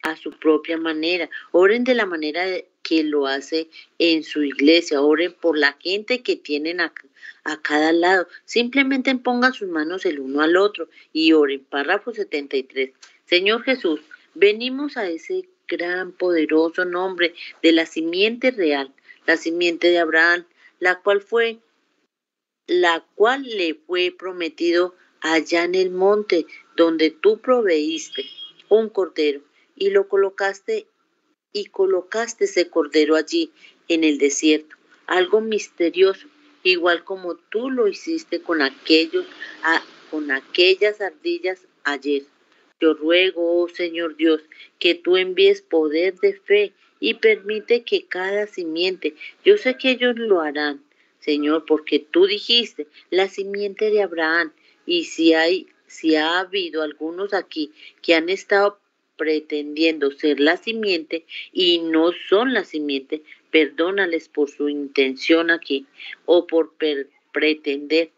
a su propia manera. Oren de la manera que lo hace en su iglesia. Oren por la gente que tienen a, a cada lado. Simplemente pongan sus manos el uno al otro y oren. Párrafo 73. Señor Jesús, venimos a ese gran, poderoso nombre de la simiente real, la simiente de Abraham, la cual fue, la cual le fue prometido allá en el monte donde tú proveíste un cordero y lo colocaste y colocaste ese cordero allí en el desierto, algo misterioso, igual como tú lo hiciste con aquellos, con aquellas ardillas ayer. Yo ruego, oh Señor Dios, que tú envíes poder de fe y permite que cada simiente, yo sé que ellos lo harán, Señor, porque tú dijiste, la simiente de Abraham, y si hay, si ha habido algunos aquí que han estado pretendiendo ser la simiente y no son la simiente, perdónales por su intención aquí o por pretender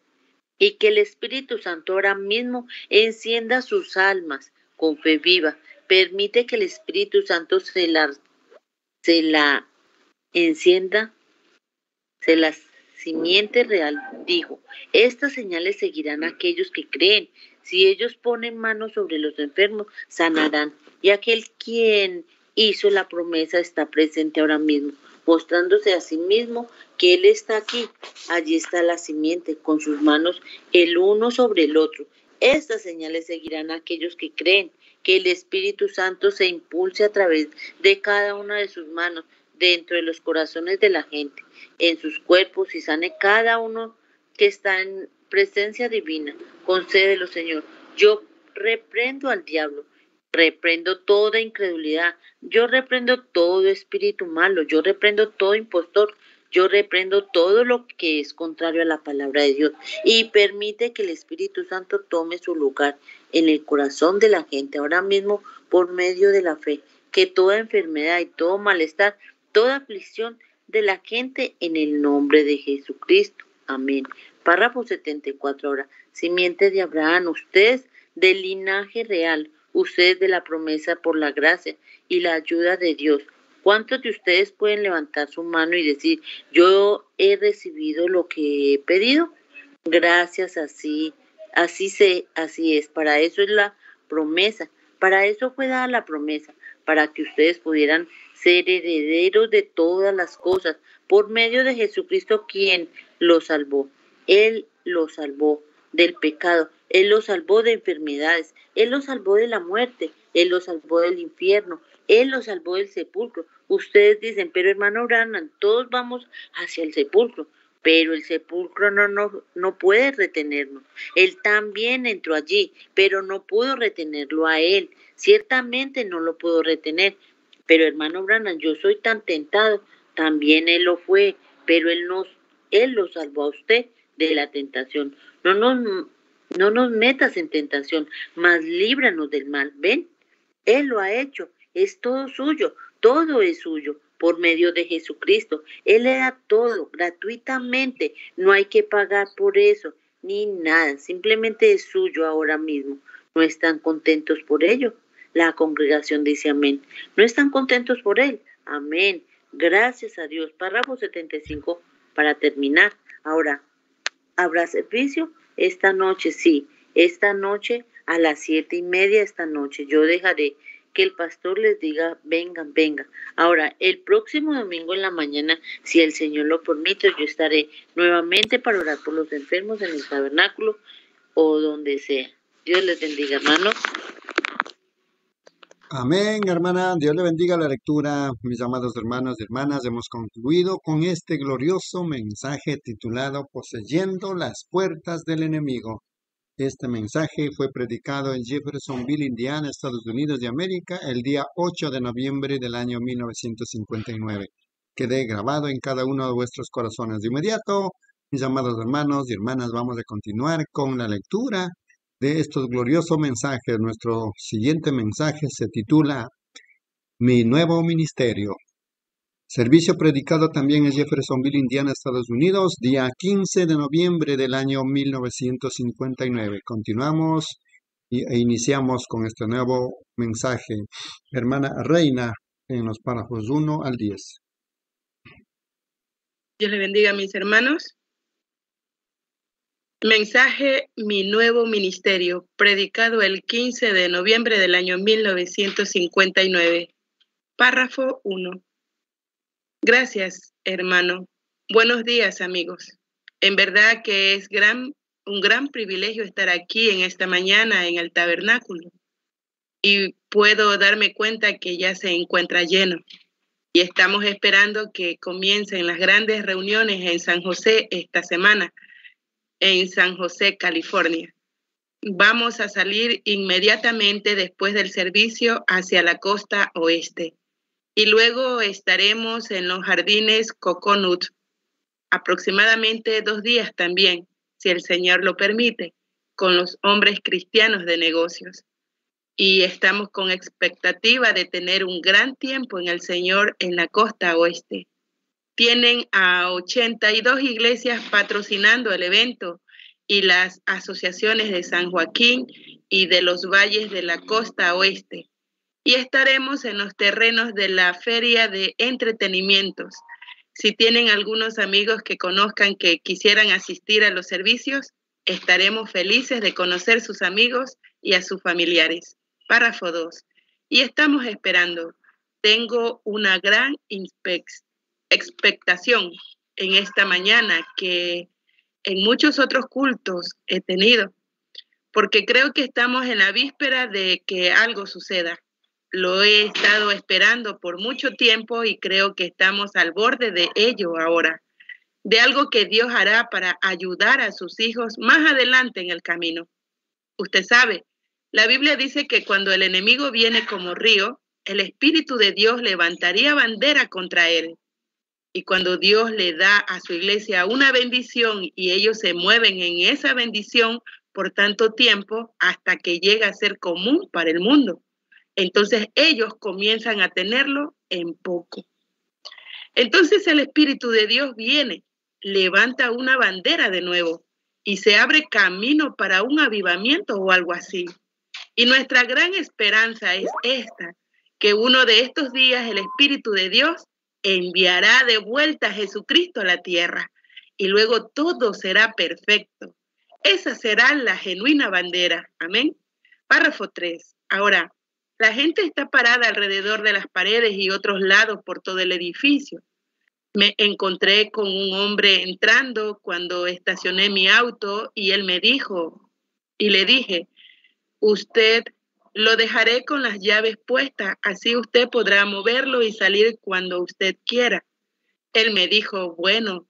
y que el Espíritu Santo ahora mismo encienda sus almas con fe viva. Permite que el Espíritu Santo se la, se la encienda, se la simiente real dijo, estas señales seguirán a aquellos que creen. Si ellos ponen manos sobre los enfermos, sanarán. Y aquel quien hizo la promesa está presente ahora mismo mostrándose a sí mismo que Él está aquí. Allí está la simiente, con sus manos el uno sobre el otro. Estas señales seguirán a aquellos que creen que el Espíritu Santo se impulse a través de cada una de sus manos dentro de los corazones de la gente, en sus cuerpos y sane cada uno que está en presencia divina. Concédelo, Señor. Yo reprendo al diablo reprendo toda incredulidad, yo reprendo todo espíritu malo, yo reprendo todo impostor, yo reprendo todo lo que es contrario a la palabra de Dios y permite que el Espíritu Santo tome su lugar en el corazón de la gente ahora mismo por medio de la fe, que toda enfermedad y todo malestar, toda aflicción de la gente en el nombre de Jesucristo. Amén. Párrafo 74 ahora. Simiente de Abraham, ustedes del linaje real, ustedes de la promesa por la gracia y la ayuda de Dios. ¿Cuántos de ustedes pueden levantar su mano y decir, yo he recibido lo que he pedido? Gracias, así, así sé, así es. Para eso es la promesa. Para eso fue dada la promesa, para que ustedes pudieran ser herederos de todas las cosas por medio de Jesucristo quien los salvó. Él los salvó del pecado él los salvó de enfermedades, Él los salvó de la muerte, Él los salvó del infierno, Él los salvó del sepulcro. Ustedes dicen, pero hermano Branham, todos vamos hacia el sepulcro, pero el sepulcro no, no, no puede retenernos. Él también entró allí, pero no pudo retenerlo a Él. Ciertamente no lo pudo retener. Pero hermano Branham, yo soy tan tentado, también Él lo fue, pero Él, nos, él lo salvó a usted de la tentación. No nos no nos metas en tentación, mas líbranos del mal. ¿Ven? Él lo ha hecho, es todo suyo, todo es suyo por medio de Jesucristo. Él le da todo gratuitamente, no hay que pagar por eso, ni nada, simplemente es suyo ahora mismo. ¿No están contentos por ello? La congregación dice amén. ¿No están contentos por él? Amén. Gracias a Dios. Párrafo 75 para terminar. Ahora, ¿habrá servicio? esta noche, sí, esta noche a las siete y media esta noche. Yo dejaré que el pastor les diga, vengan, vengan. Ahora, el próximo domingo en la mañana, si el Señor lo permite, yo estaré nuevamente para orar por los enfermos en el tabernáculo o donde sea. Dios les bendiga, hermanos. Amén, hermana. Dios le bendiga la lectura. Mis amados hermanos y hermanas, hemos concluido con este glorioso mensaje titulado Poseyendo las puertas del enemigo. Este mensaje fue predicado en Jeffersonville, Indiana, Estados Unidos de América, el día 8 de noviembre del año 1959. Quedé grabado en cada uno de vuestros corazones. De inmediato, mis amados hermanos y hermanas, vamos a continuar con la lectura de estos gloriosos mensajes. Nuestro siguiente mensaje se titula Mi nuevo ministerio. Servicio predicado también en Jeffersonville, Indiana, Estados Unidos, día 15 de noviembre del año 1959. Continuamos e iniciamos con este nuevo mensaje. Hermana Reina, en los párrafos 1 al 10. Dios le bendiga a mis hermanos. Mensaje Mi nuevo ministerio, predicado el 15 de noviembre del año 1959. Párrafo 1. Gracias, hermano. Buenos días, amigos. En verdad que es un gran privilegio estar aquí en esta mañana en el tabernáculo y puedo darme cuenta que ya se encuentra lleno y estamos esperando que comiencen las grandes reuniones en San José esta semana en San José, California. Vamos a salir inmediatamente después del servicio hacia la costa oeste y luego estaremos en los jardines Coconut aproximadamente dos días también, si el Señor lo permite, con los hombres cristianos de negocios. Y estamos con expectativa de tener un gran tiempo en el Señor en la costa oeste tienen a 82 iglesias patrocinando el evento y las asociaciones de San Joaquín y de los valles de la costa oeste. Y estaremos en los terrenos de la feria de entretenimientos. Si tienen algunos amigos que conozcan que quisieran asistir a los servicios, estaremos felices de conocer sus amigos y a sus familiares. Párrafo 2. Y estamos esperando. Tengo una gran expectación en esta mañana que en muchos otros cultos he tenido, porque creo que estamos en la víspera de que algo suceda. Lo he estado esperando por mucho tiempo y creo que estamos al borde de ello ahora, de algo que Dios hará para ayudar a sus hijos más adelante en el camino. Usted sabe, la Biblia dice que cuando el enemigo viene como río, el Espíritu de Dios levantaría bandera contra él y cuando Dios le da a su iglesia una bendición y ellos se mueven en esa bendición por tanto tiempo hasta que llega a ser común para el mundo, entonces ellos comienzan a tenerlo en poco. Entonces el Espíritu de Dios viene, levanta una bandera de nuevo y se abre camino para un avivamiento o algo así. Y nuestra gran esperanza es esta, que uno de estos días el Espíritu de Dios enviará de vuelta a Jesucristo a la tierra y luego todo será perfecto. Esa será la genuina bandera. Amén. Párrafo 3. Ahora, la gente está parada alrededor de las paredes y otros lados por todo el edificio. Me encontré con un hombre entrando cuando estacioné mi auto y él me dijo, y le dije, usted lo dejaré con las llaves puestas, así usted podrá moverlo y salir cuando usted quiera. Él me dijo, bueno,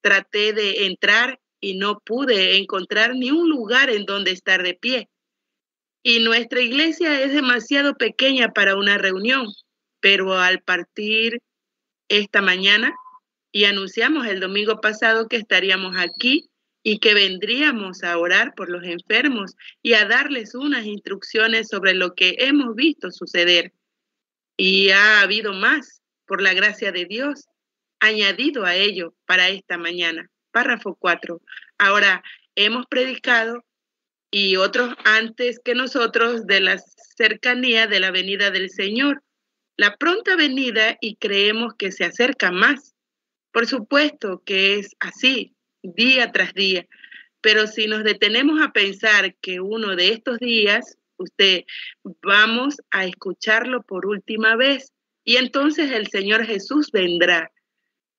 traté de entrar y no pude encontrar ni un lugar en donde estar de pie. Y nuestra iglesia es demasiado pequeña para una reunión, pero al partir esta mañana y anunciamos el domingo pasado que estaríamos aquí y que vendríamos a orar por los enfermos y a darles unas instrucciones sobre lo que hemos visto suceder. Y ha habido más, por la gracia de Dios, añadido a ello para esta mañana. Párrafo 4. Ahora, hemos predicado y otros antes que nosotros de la cercanía de la venida del Señor, la pronta venida y creemos que se acerca más. Por supuesto que es así, día tras día. Pero si nos detenemos a pensar que uno de estos días, usted, vamos a escucharlo por última vez y entonces el Señor Jesús vendrá.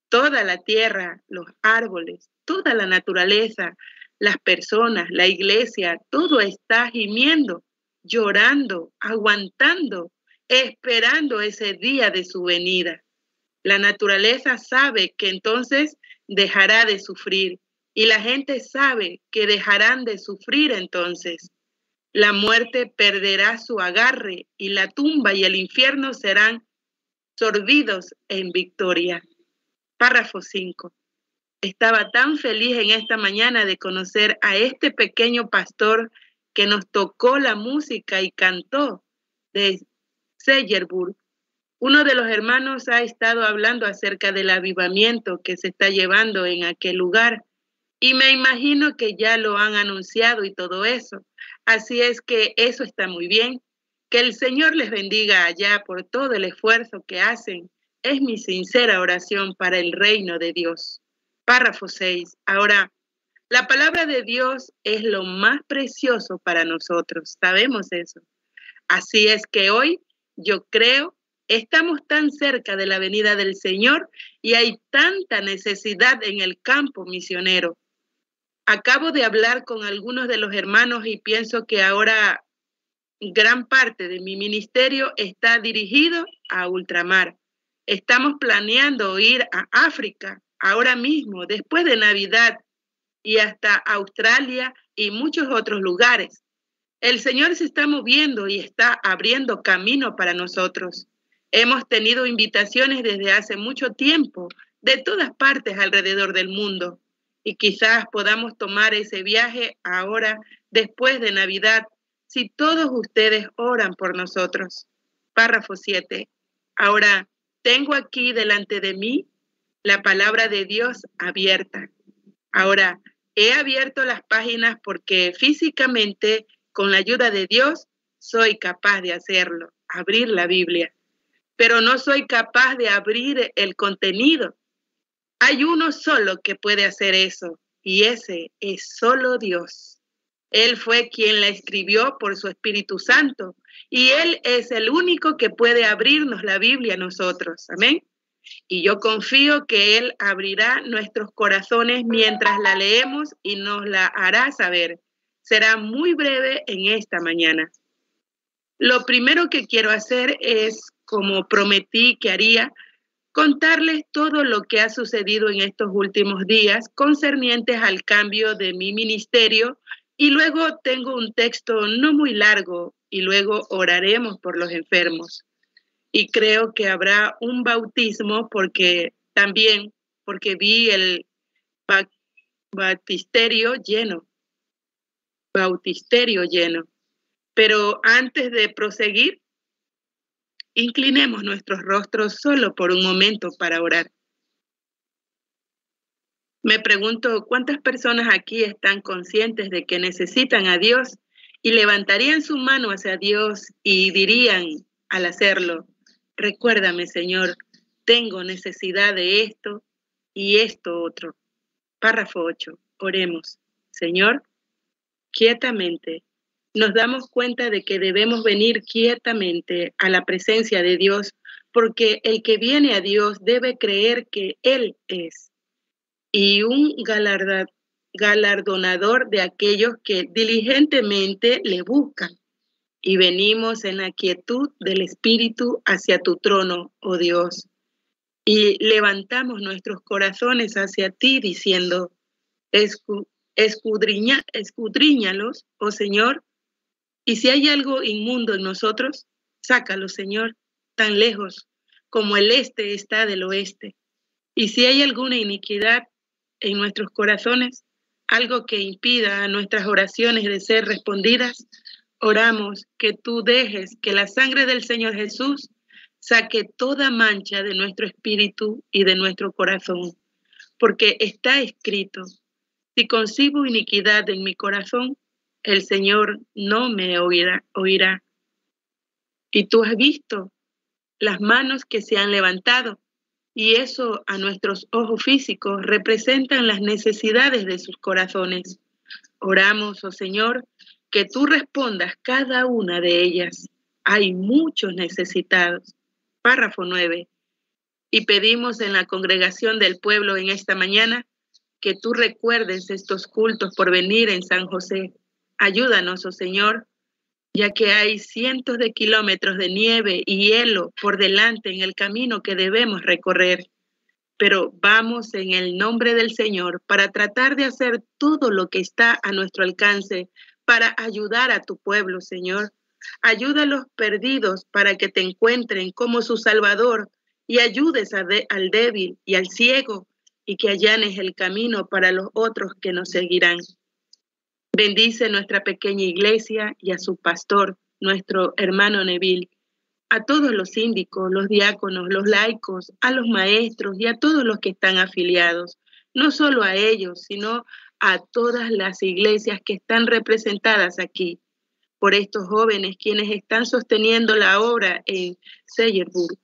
Toda la tierra, los árboles, toda la naturaleza, las personas, la iglesia, todo está gimiendo, llorando, aguantando, esperando ese día de su venida. La naturaleza sabe que entonces dejará de sufrir y la gente sabe que dejarán de sufrir entonces. La muerte perderá su agarre y la tumba y el infierno serán sorbidos en victoria. Párrafo 5. Estaba tan feliz en esta mañana de conocer a este pequeño pastor que nos tocó la música y cantó de Seyerburg Uno de los hermanos ha estado hablando acerca del avivamiento que se está llevando en aquel lugar y me imagino que ya lo han anunciado y todo eso. Así es que eso está muy bien. Que el Señor les bendiga allá por todo el esfuerzo que hacen. Es mi sincera oración para el reino de Dios. Párrafo 6. Ahora, la palabra de Dios es lo más precioso para nosotros. Sabemos eso. Así es que hoy yo creo Estamos tan cerca de la venida del Señor y hay tanta necesidad en el campo misionero. Acabo de hablar con algunos de los hermanos y pienso que ahora gran parte de mi ministerio está dirigido a ultramar. Estamos planeando ir a África ahora mismo, después de Navidad, y hasta Australia y muchos otros lugares. El Señor se está moviendo y está abriendo camino para nosotros. Hemos tenido invitaciones desde hace mucho tiempo de todas partes alrededor del mundo y quizás podamos tomar ese viaje ahora después de Navidad si todos ustedes oran por nosotros. Párrafo 7. Ahora, tengo aquí delante de mí la palabra de Dios abierta. Ahora, he abierto las páginas porque físicamente, con la ayuda de Dios, soy capaz de hacerlo, abrir la Biblia pero no soy capaz de abrir el contenido. Hay uno solo que puede hacer eso y ese es solo Dios. Él fue quien la escribió por su Espíritu Santo y Él es el único que puede abrirnos la Biblia a nosotros. Amén. Y yo confío que Él abrirá nuestros corazones mientras la leemos y nos la hará saber. Será muy breve en esta mañana. Lo primero que quiero hacer es como prometí que haría, contarles todo lo que ha sucedido en estos últimos días concernientes al cambio de mi ministerio y luego tengo un texto no muy largo y luego oraremos por los enfermos. Y creo que habrá un bautismo porque también, porque vi el bautisterio lleno, bautisterio lleno. Pero antes de proseguir, Inclinemos nuestros rostros solo por un momento para orar. Me pregunto cuántas personas aquí están conscientes de que necesitan a Dios y levantarían su mano hacia Dios y dirían al hacerlo, recuérdame Señor, tengo necesidad de esto y esto otro. Párrafo 8. Oremos. Señor, quietamente nos damos cuenta de que debemos venir quietamente a la presencia de Dios, porque el que viene a Dios debe creer que Él es y un galardonador de aquellos que diligentemente le buscan. Y venimos en la quietud del Espíritu hacia tu trono, oh Dios. Y levantamos nuestros corazones hacia ti diciendo, escudriña, escudriñalos, oh Señor, y si hay algo inmundo en nosotros, sácalo, Señor, tan lejos como el este está del oeste. Y si hay alguna iniquidad en nuestros corazones, algo que impida a nuestras oraciones de ser respondidas, oramos que tú dejes que la sangre del Señor Jesús saque toda mancha de nuestro espíritu y de nuestro corazón, porque está escrito, si concibo iniquidad en mi corazón, el Señor no me oirá, oirá. Y tú has visto las manos que se han levantado y eso a nuestros ojos físicos representan las necesidades de sus corazones. Oramos, oh Señor, que tú respondas cada una de ellas. Hay muchos necesitados. Párrafo 9. Y pedimos en la congregación del pueblo en esta mañana que tú recuerdes estos cultos por venir en San José Ayúdanos, oh Señor, ya que hay cientos de kilómetros de nieve y hielo por delante en el camino que debemos recorrer. Pero vamos en el nombre del Señor para tratar de hacer todo lo que está a nuestro alcance para ayudar a tu pueblo, Señor. Ayuda a los perdidos para que te encuentren como su Salvador y ayudes al débil y al ciego y que allanes el camino para los otros que nos seguirán. Bendice nuestra pequeña iglesia y a su pastor, nuestro hermano Neville. a todos los síndicos, los diáconos, los laicos, a los maestros y a todos los que están afiliados, no solo a ellos, sino a todas las iglesias que están representadas aquí, por estos jóvenes quienes están sosteniendo la obra en Seyerburg.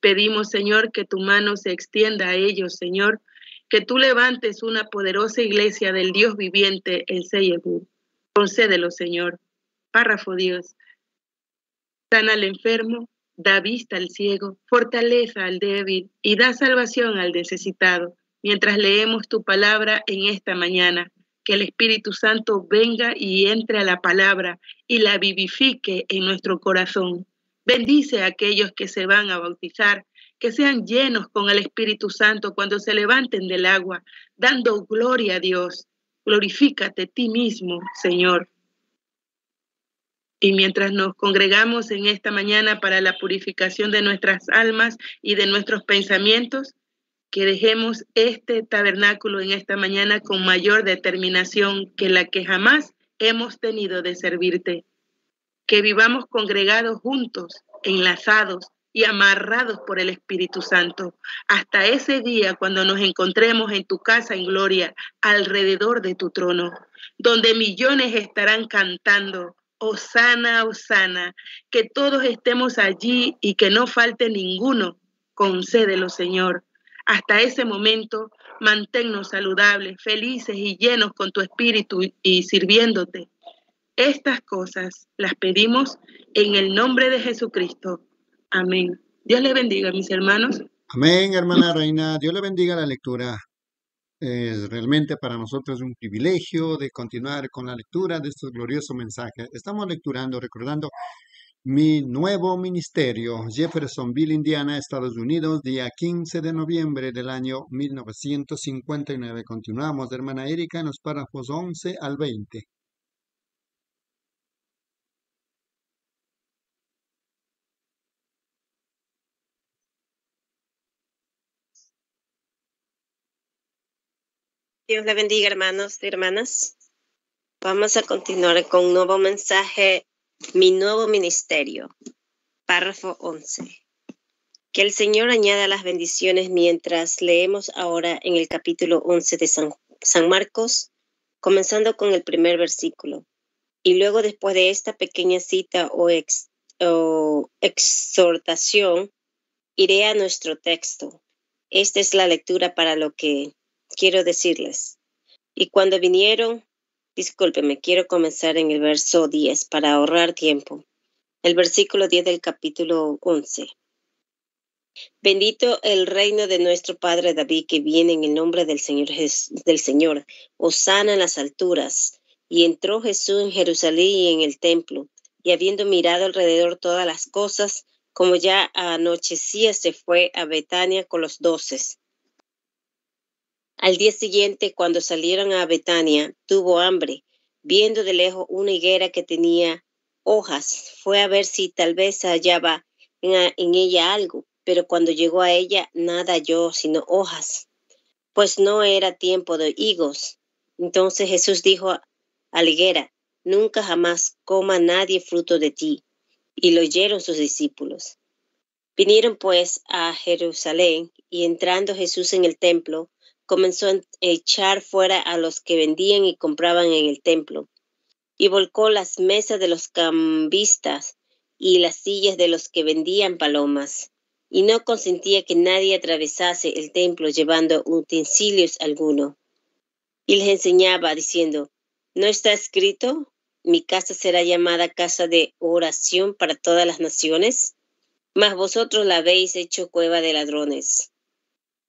Pedimos, Señor, que tu mano se extienda a ellos, Señor, que tú levantes una poderosa iglesia del Dios viviente en Seyerburg. Concédelo, Señor. Párrafo Dios. Sana al enfermo, da vista al ciego, fortaleza al débil y da salvación al necesitado. Mientras leemos tu palabra en esta mañana, que el Espíritu Santo venga y entre a la palabra y la vivifique en nuestro corazón. Bendice a aquellos que se van a bautizar, que sean llenos con el Espíritu Santo cuando se levanten del agua, dando gloria a Dios. Glorifícate ti mismo, Señor. Y mientras nos congregamos en esta mañana para la purificación de nuestras almas y de nuestros pensamientos, que dejemos este tabernáculo en esta mañana con mayor determinación que la que jamás hemos tenido de servirte. Que vivamos congregados juntos, enlazados y amarrados por el Espíritu Santo, hasta ese día cuando nos encontremos en tu casa en gloria, alrededor de tu trono, donde millones estarán cantando Osana, Osana, que todos estemos allí y que no falte ninguno. Concédelo, Señor. Hasta ese momento, manténnos saludables, felices y llenos con tu espíritu y sirviéndote. Estas cosas las pedimos en el nombre de Jesucristo. Amén. Dios le bendiga, mis hermanos. Amén, hermana Reina. Dios le bendiga la lectura. Es realmente para nosotros un privilegio de continuar con la lectura de estos gloriosos mensajes. Estamos lecturando, recordando mi nuevo ministerio, Jeffersonville, Indiana, Estados Unidos, día 15 de noviembre del año 1959. Continuamos, hermana Erika, en los párrafos 11 al 20. Dios le bendiga, hermanos y hermanas. Vamos a continuar con un nuevo mensaje, mi nuevo ministerio, párrafo 11. Que el Señor añada las bendiciones mientras leemos ahora en el capítulo 11 de San, Marcos, comenzando con el primer versículo. Y luego después de esta pequeña cita o exhortación, iré a nuestro texto. Esta es la lectura para lo que quiero decirles. Y cuando vinieron, discúlpeme, quiero comenzar en el verso 10 para ahorrar tiempo. El versículo 10 del capítulo 11. Bendito el reino de nuestro Padre David que viene en el nombre del Señor, del Señor. Osana en las alturas. Y entró Jesús en Jerusalén y en el templo, y habiendo mirado alrededor todas las cosas, como ya anochecía, se fue a Betania con los doces. Al día siguiente, cuando salieron a Betania, tuvo hambre. Viendo de lejos una higuera que tenía hojas, fue a ver si tal vez hallaba en, ella algo, pero cuando llegó a ella, nada halló sino hojas, pues no era tiempo de higos. Entonces Jesús dijo a la higuera, nunca jamás coma nadie fruto de ti. Y lo oyeron sus discípulos. Vinieron pues a Jerusalén y entrando Jesús en el templo, comenzó a echar fuera a los que vendían y compraban en el templo, y volcó las mesas de los cambistas y las sillas de los que vendían palomas, y no consentía que nadie atravesase el templo llevando utensilios alguno. Y les enseñaba diciendo, ¿no está escrito? Mi casa será llamada casa de oración para todas las naciones, mas vosotros la habéis hecho cueva de ladrones.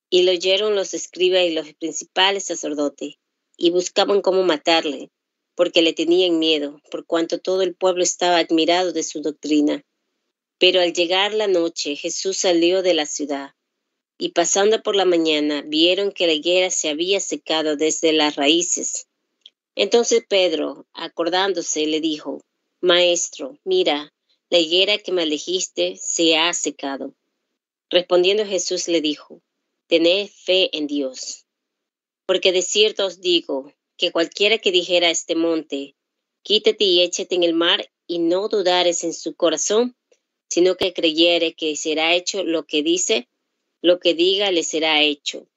Y lo oyeron los escribas y los principales sacerdotes, y buscaban cómo matarle, porque le tenían miedo, por cuanto todo el pueblo estaba admirado de su doctrina. Pero al llegar la noche, Jesús salió de la ciudad, y pasando por la mañana, vieron que la higuera se había secado desde las raíces. Entonces Pedro, acordándose, le dijo, Maestro, mira, la higuera que maldijiste se ha secado. Respondiendo Jesús le dijo, tened fe en Dios. Porque de cierto os digo que cualquiera que dijera este monte, quítate y échate en el mar, y no dudares en su corazón, sino que creyere que será hecho lo que dice, lo que diga le será hecho.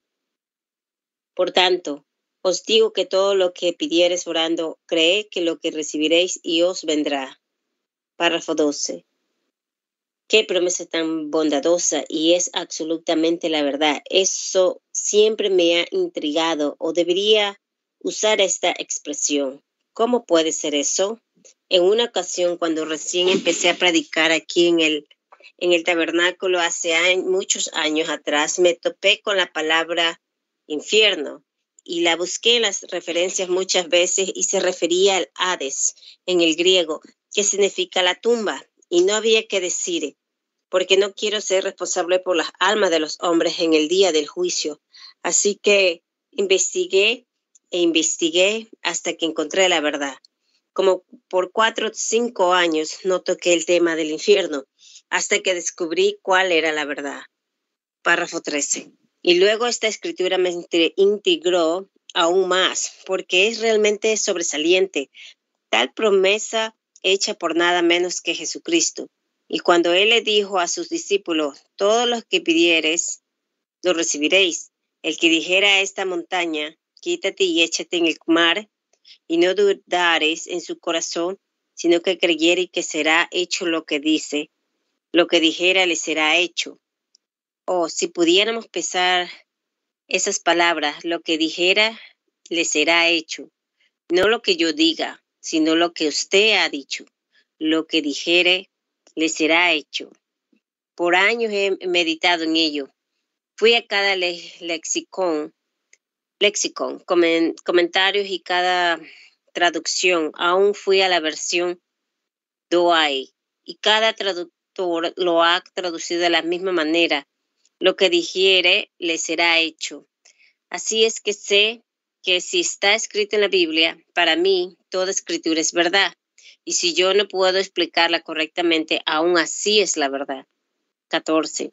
Por tanto, os digo que todo lo que pidieres orando, cree que lo que recibiréis y os vendrá. Párrafo 12. Qué promesa tan bondadosa y es absolutamente la verdad. Eso siempre me ha intrigado o debería usar esta expresión. ¿Cómo puede ser eso? En una ocasión, cuando recién empecé a predicar aquí en el, en el tabernáculo hace muchos años atrás, me topé con la palabra infierno y la busqué en las referencias muchas veces y se refería al Hades en el griego, que significa la tumba, y no había que decir, porque no quiero ser responsable por las almas de los hombres en el día del juicio. Así que investigué e investigué hasta que encontré la verdad. Como por cuatro o cinco años no toqué el tema del infierno, hasta que descubrí cuál era la verdad. Párrafo 13. Y luego esta escritura me integró aún más, porque es realmente sobresaliente. Tal promesa hecha por nada menos que Jesucristo. Y cuando Él le dijo a sus discípulos, todos los que pidieres, lo recibiréis. El que dijera a esta montaña, quítate y échate en el mar, y no dudares en su corazón, sino que creyere que será hecho lo que dice, lo que dijera le será hecho. Oh, si pudiéramos pesar esas palabras, lo que dijera le será hecho. No lo que yo diga, sino lo que usted ha dicho. Lo que dijere le será hecho. Por años he meditado en ello. Fui a cada lexicón, lexicon, comentarios y cada traducción. Aún fui a la versión Doai y cada traductor lo ha traducido de la misma manera lo que dijere le será hecho. Así es que sé que si está escrito en la Biblia, para mí toda escritura es verdad. Y si yo no puedo explicarla correctamente, aún así es la verdad. 14.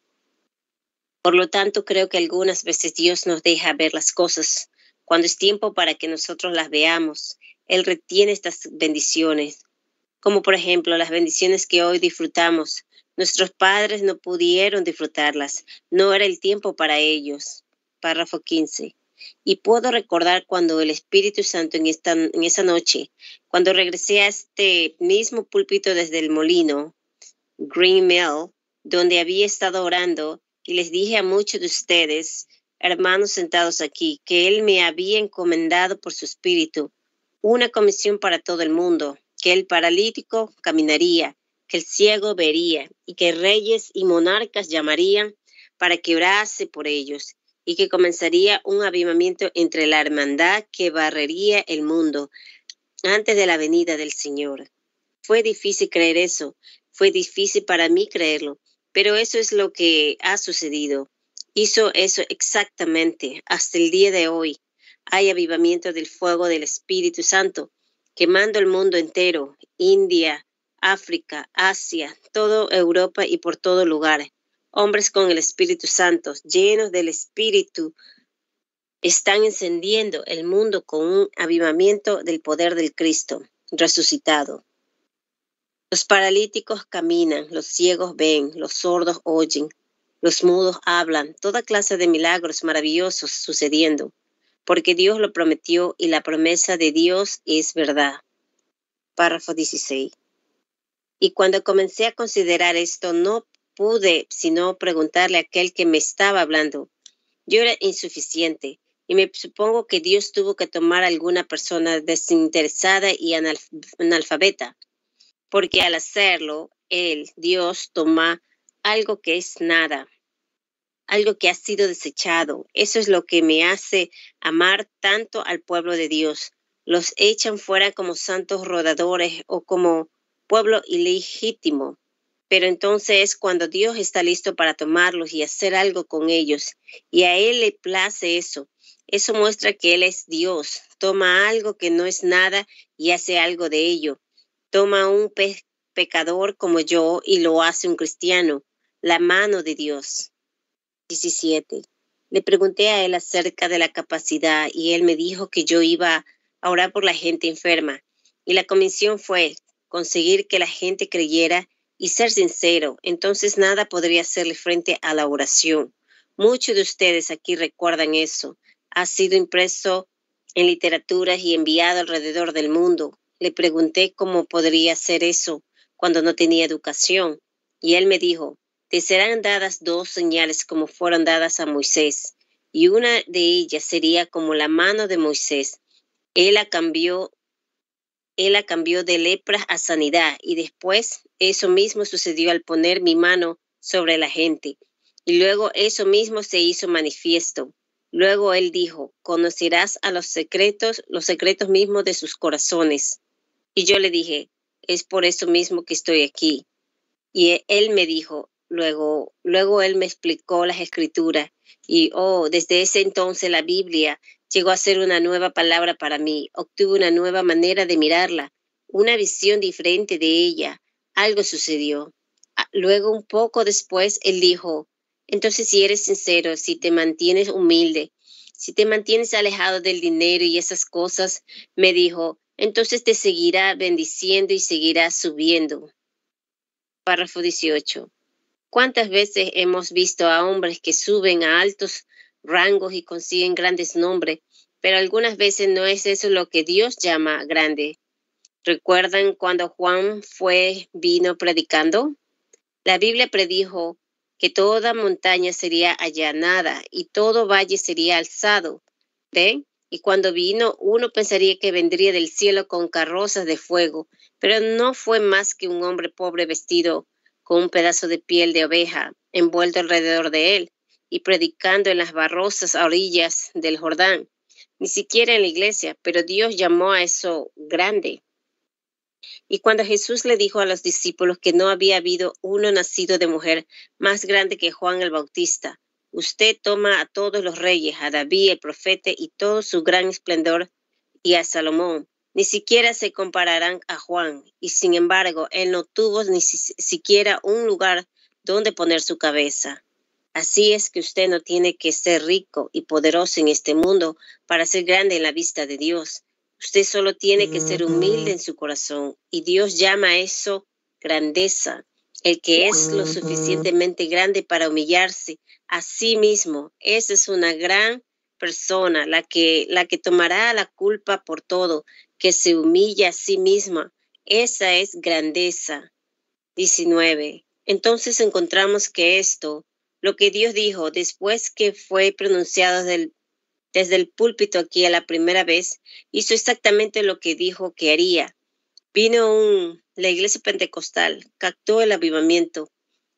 Por lo tanto, creo que algunas veces Dios nos deja ver las cosas cuando es tiempo para que nosotros las veamos. Él retiene estas bendiciones, como por ejemplo las bendiciones que hoy disfrutamos, Nuestros padres no pudieron disfrutarlas, no era el tiempo para ellos. Párrafo 15. Y puedo recordar cuando el Espíritu Santo en, esta, esa noche, cuando regresé a este mismo púlpito desde el molino, Green Mill, donde había estado orando, y les dije a muchos de ustedes, hermanos sentados aquí, que Él me había encomendado por su Espíritu una comisión para todo el mundo, que el paralítico caminaría, que el ciego vería y que reyes y monarcas llamarían para que orase por ellos y que comenzaría un avivamiento entre la hermandad que barrería el mundo antes de la venida del Señor. Fue difícil creer eso, fue difícil para mí creerlo, pero eso es lo que ha sucedido. Hizo eso exactamente hasta el día de hoy. Hay avivamiento del fuego del Espíritu Santo, quemando el mundo entero, India, África, Asia, toda Europa y por todo lugar. Hombres con el Espíritu Santo, llenos del Espíritu, están encendiendo el mundo con un avivamiento del poder del Cristo resucitado. Los paralíticos caminan, los ciegos ven, los sordos oyen, los mudos hablan, toda clase de milagros maravillosos sucediendo, porque Dios lo prometió y la promesa de Dios es verdad. Párrafo 16. Y cuando comencé a considerar esto, no pude sino preguntarle a aquel que me estaba hablando. Yo era insuficiente y me supongo que Dios tuvo que tomar a alguna persona desinteresada y analfabeta, porque al hacerlo, Él, Dios, toma algo que es nada, algo que ha sido desechado. Eso es lo que me hace amar tanto al pueblo de Dios. Los echan fuera como santos rodadores o como pueblo ilegítimo. Pero entonces es cuando Dios está listo para tomarlos y hacer algo con ellos. Y a Él le place eso. Eso muestra que Él es Dios. Toma algo que no es nada y hace algo de ello. Toma un pecador como yo y lo hace un cristiano. La mano de Dios. 17. Le pregunté a él acerca de la capacidad y él me dijo que yo iba a orar por la gente enferma. Y la comisión fue, conseguir que la gente creyera y ser sincero, entonces nada podría hacerle frente a la oración. Muchos de ustedes aquí recuerdan eso. Ha sido impreso en literaturas y enviado alrededor del mundo. Le pregunté cómo podría hacer eso cuando no tenía educación. Y él me dijo, te serán dadas dos señales como fueron dadas a Moisés, y una de ellas sería como la mano de Moisés. Él la cambió, él la cambió de lepra a sanidad, y después eso mismo sucedió al poner mi mano sobre la gente. Y luego eso mismo se hizo manifiesto. Luego él dijo, conocerás a los secretos, los secretos mismos de sus corazones. Y yo le dije, es por eso mismo que estoy aquí. Y él me dijo, luego, luego él me explicó las escrituras. Y oh, desde ese entonces la Biblia llegó a ser una nueva palabra para mí. Obtuve una nueva manera de mirarla, una visión diferente de ella algo sucedió. Ah, luego, un poco después, él dijo, entonces si eres sincero, si te mantienes humilde, si te mantienes alejado del dinero y esas cosas, me dijo, entonces te seguirá bendiciendo y seguirá subiendo. Párrafo 18. ¿Cuántas veces hemos visto a hombres que suben a altos rangos y consiguen grandes nombres, pero algunas veces no es eso lo que Dios llama grande? ¿Recuerdan cuando Juan fue, vino predicando? La Biblia predijo que toda montaña sería allanada y todo valle sería alzado. ¿Ven? Y cuando vino, uno pensaría que vendría del cielo con carrozas de fuego, pero no fue más que un hombre pobre vestido con un pedazo de piel de oveja envuelto alrededor de él y predicando en las barrosas orillas del Jordán. Ni siquiera en la iglesia, pero Dios llamó a eso grande. Y cuando Jesús le dijo a los discípulos que no había habido uno nacido de mujer más grande que Juan el Bautista, usted toma a todos los reyes, a David el profeta y todo su gran esplendor, y a Salomón, ni siquiera se compararán a Juan, y sin embargo él no tuvo ni siquiera un lugar donde poner su cabeza. Así es que usted no tiene que ser rico y poderoso en este mundo para ser grande en la vista de Dios. Usted solo tiene que ser humilde en su corazón y Dios llama a eso grandeza. El que es lo suficientemente grande para humillarse a sí mismo, esa es una gran persona, la que, la que tomará la culpa por todo, que se humilla a sí misma. Esa es grandeza. 19. Entonces encontramos que esto, lo que Dios dijo después que fue pronunciado desde el púlpito aquí a la primera vez, hizo exactamente lo que dijo que haría. Vino un, la iglesia pentecostal, captó el avivamiento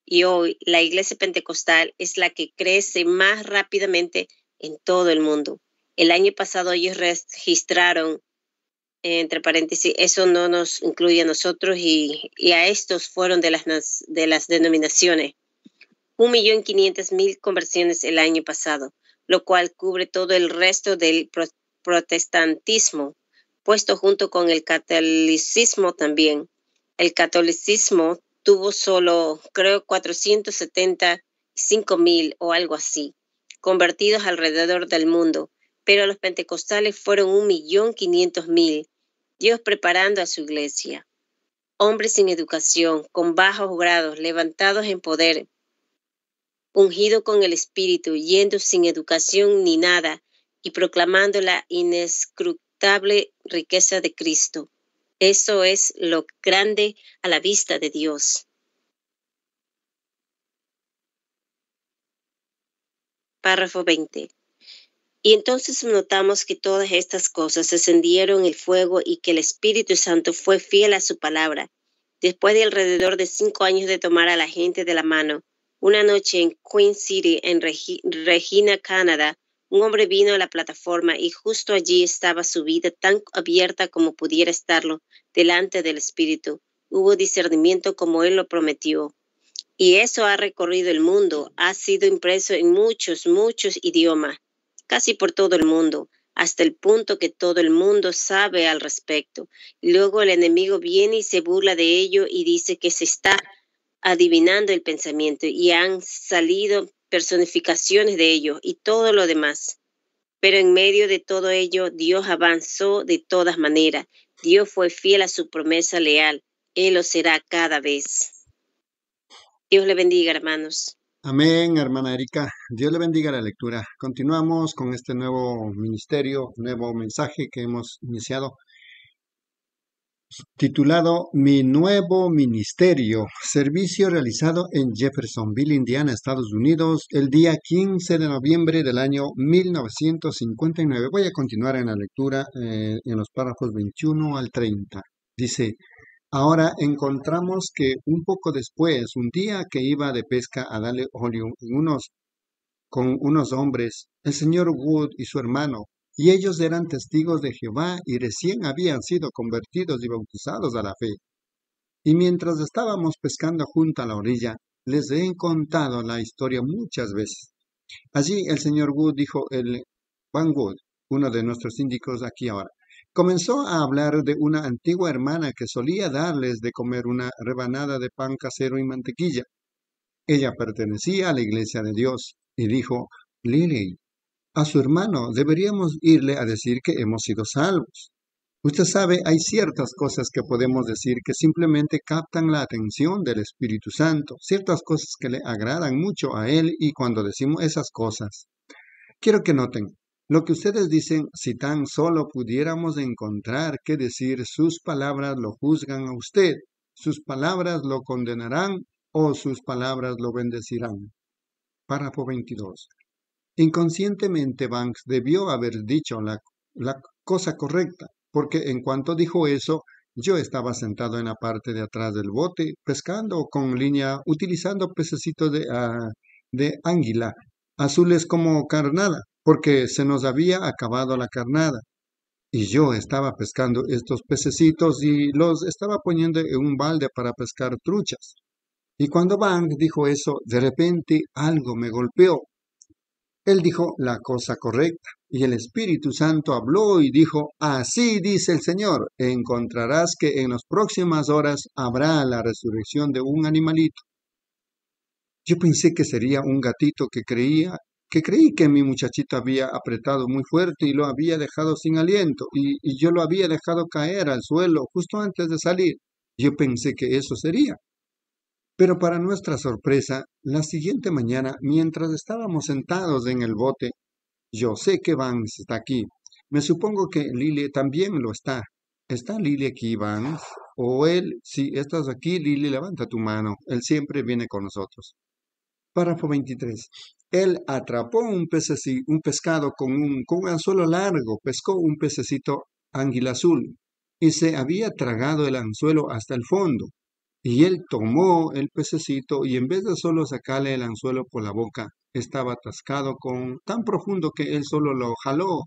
y hoy la iglesia pentecostal es la que crece más rápidamente en todo el mundo. El año pasado ellos registraron, entre paréntesis, eso no nos incluye a nosotros y, y a estos fueron de las, de las denominaciones. Un millón quinientas mil conversiones el año pasado lo cual cubre todo el resto del protestantismo, puesto junto con el catolicismo también. El catolicismo tuvo solo, creo, 475 mil o algo así, convertidos alrededor del mundo, pero los pentecostales fueron un millón quinientos mil, Dios preparando a su iglesia. Hombres sin educación, con bajos grados, levantados en poder, ungido con el Espíritu, yendo sin educación ni nada, y proclamando la inescrutable riqueza de Cristo. Eso es lo grande a la vista de Dios. Párrafo 20. Y entonces notamos que todas estas cosas encendieron el fuego y que el Espíritu Santo fue fiel a su palabra. Después de alrededor de cinco años de tomar a la gente de la mano, una noche en Queen City, en Regina, Canadá, un hombre vino a la plataforma y justo allí estaba su vida tan abierta como pudiera estarlo delante del Espíritu. Hubo discernimiento como Él lo prometió. Y eso ha recorrido el mundo, ha sido impreso en muchos, muchos idiomas, casi por todo el mundo, hasta el punto que todo el mundo sabe al respecto. luego el enemigo viene y se burla de ello y dice que se está adivinando el pensamiento y han salido personificaciones de ello y todo lo demás. Pero en medio de todo ello, Dios avanzó de todas maneras. Dios fue fiel a su promesa leal. Él lo será cada vez. Dios le bendiga, hermanos. Amén, hermana Erika. Dios le bendiga la lectura. Continuamos con este nuevo ministerio, nuevo mensaje que hemos iniciado titulado Mi nuevo ministerio, servicio realizado en Jeffersonville, Indiana, Estados Unidos, el día 15 de noviembre del año 1959. Voy a continuar en la lectura eh, en los párrafos 21 al 30. Dice, Ahora encontramos que un poco después, un día que iba de pesca a darle óleo con unos hombres, el señor Wood y su hermano, y ellos eran testigos de Jehová y recién habían sido convertidos y bautizados a la fe. Y mientras estábamos pescando junto a la orilla, les he contado la historia muchas veces. Allí el señor Wood dijo el Van Wood, uno de nuestros síndicos aquí ahora, comenzó a hablar de una antigua hermana que solía darles de comer una rebanada de pan casero y mantequilla. Ella pertenecía a la iglesia de Dios y dijo, Lily, a su hermano deberíamos irle a decir que hemos sido salvos. Usted sabe, hay ciertas cosas que podemos decir que simplemente captan la atención del Espíritu Santo, ciertas cosas que le agradan mucho a Él y cuando decimos esas cosas. Quiero que noten, lo que ustedes dicen, si tan solo pudiéramos encontrar qué decir, sus palabras lo juzgan a usted, sus palabras lo condenarán o sus palabras lo bendecirán. Párrafo 22. Inconscientemente Banks debió haber dicho la, cosa correcta, porque en cuanto dijo eso, yo estaba sentado en la parte de atrás del bote, pescando con línea, utilizando pececitos de, uh, de águila, azules como carnada porque se nos había acabado la carnada. Y yo estaba pescando estos pececitos y los estaba poniendo en un balde para pescar truchas. Y cuando Bang dijo eso, de repente algo me golpeó. Él dijo la cosa correcta, y el Espíritu Santo habló y dijo, Así dice el Señor, encontrarás que en las próximas horas habrá la resurrección de un animalito. Yo pensé que sería un gatito que creía que creí que mi muchachito había apretado muy fuerte y lo había dejado sin aliento, y, yo lo había dejado caer al suelo justo antes de salir. Yo pensé que eso sería. Pero para nuestra sorpresa, la siguiente mañana, mientras estábamos sentados en el bote, yo sé que Vance está aquí. Me supongo que Lily también lo está. ¿Está Lily aquí, Vance? O él, si estás aquí, Lily, levanta tu mano. Él siempre viene con nosotros. Párrafo 23. Él atrapó un, un pescado con un, con un anzuelo largo, pescó un pececito águila azul y se había tragado el anzuelo hasta el fondo. Y él tomó el pececito y en vez de solo sacarle el anzuelo por la boca, estaba atascado con tan profundo que él solo lo jaló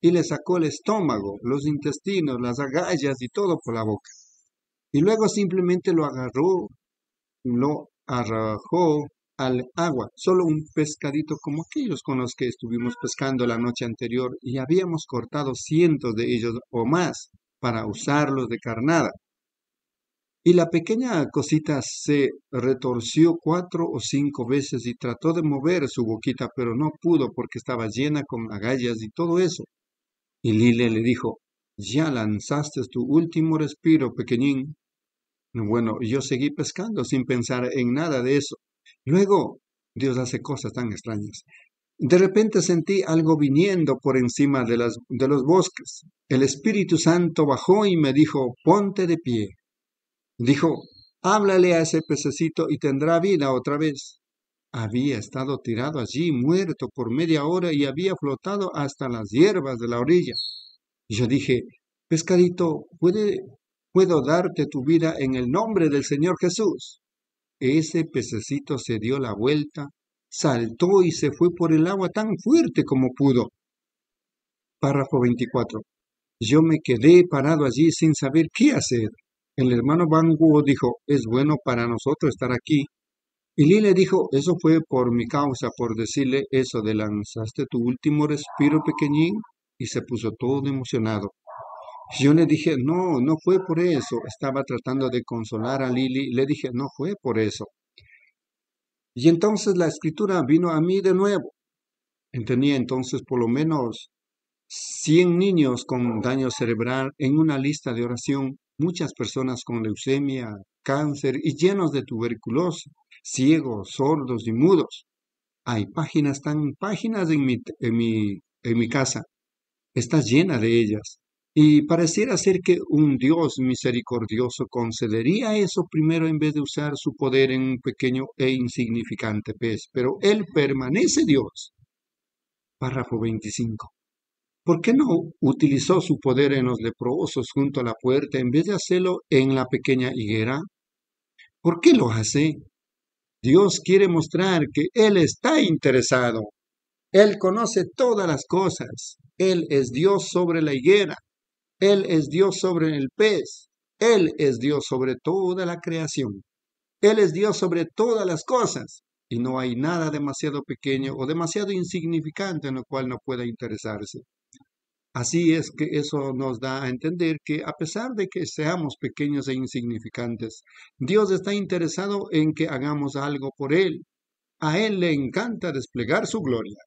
y le sacó el estómago, los intestinos, las agallas y todo por la boca. Y luego simplemente lo agarró, lo arrojó al agua, solo un pescadito como aquellos con los que estuvimos pescando la noche anterior y habíamos cortado cientos de ellos o más para usarlos de carnada. Y la pequeña cosita se retorció cuatro o cinco veces y trató de mover su boquita, pero no pudo porque estaba llena con agallas y todo eso. Y Lile le dijo, ya lanzaste tu último respiro, pequeñín. Bueno, yo seguí pescando sin pensar en nada de eso. Luego, Dios hace cosas tan extrañas. De repente sentí algo viniendo por encima de, las, de los bosques. El Espíritu Santo bajó y me dijo, ponte de pie. Dijo, háblale a ese pececito y tendrá vida otra vez. Había estado tirado allí, muerto por media hora y había flotado hasta las hierbas de la orilla. Y yo dije, pescadito, ¿puede, ¿puedo darte tu vida en el nombre del Señor Jesús? Ese pececito se dio la vuelta, saltó y se fue por el agua tan fuerte como pudo. Párrafo 24. Yo me quedé parado allí sin saber qué hacer. El hermano Van Gogh dijo, es bueno para nosotros estar aquí. Y Lee le dijo, eso fue por mi causa, por decirle eso de lanzaste tu último respiro pequeñín, y se puso todo emocionado. Yo le dije, no, no fue por eso. Estaba tratando de consolar a Lili. Le dije, no fue por eso. Y entonces la escritura vino a mí de nuevo. Tenía entonces por lo menos 100 niños con daño cerebral en una lista de oración, muchas personas con leucemia, cáncer y llenos de tuberculosis. ciegos, sordos y mudos. Hay páginas tan páginas en mi, en mi, en mi casa. Está llena de ellas. Y pareciera ser que un Dios misericordioso concedería eso primero en vez de usar su poder en un pequeño e insignificante pez. Pero Él permanece Dios. Párrafo 25. ¿Por qué no utilizó su poder en los leprosos junto a la puerta en vez de hacerlo en la pequeña higuera? ¿Por qué lo hace? Dios quiere mostrar que Él está interesado. Él conoce todas las cosas. Él es Dios sobre la higuera. Él es Dios sobre el pez. Él es Dios sobre toda la creación. Él es Dios sobre todas las cosas. Y no hay nada demasiado pequeño o demasiado insignificante en lo cual no pueda interesarse. Así es que eso nos da a entender que a pesar de que seamos pequeños e insignificantes, Dios está interesado en que hagamos algo por Él. A Él le encanta desplegar su gloria.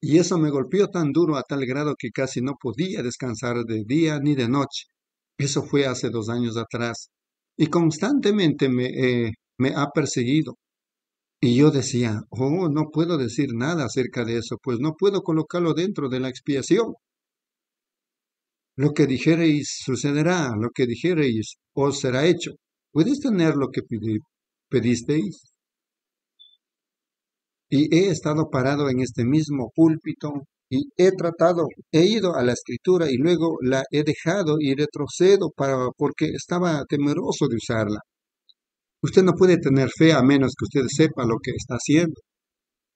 Y eso me golpeó tan duro a tal grado que casi no podía descansar de día ni de noche. Eso fue hace dos años atrás. Y constantemente me, eh, ha perseguido. Y yo decía, oh, no puedo decir nada acerca de eso, pues no puedo colocarlo dentro de la expiación. Lo que dijereis sucederá, lo que dijereis os será hecho. ¿Puedes tener lo que pedisteis? Y he estado parado en este mismo púlpito y he tratado, he ido a la escritura y luego la he dejado y retrocedo para, porque estaba temeroso de usarla. Usted no puede tener fe a menos que usted sepa lo que está haciendo.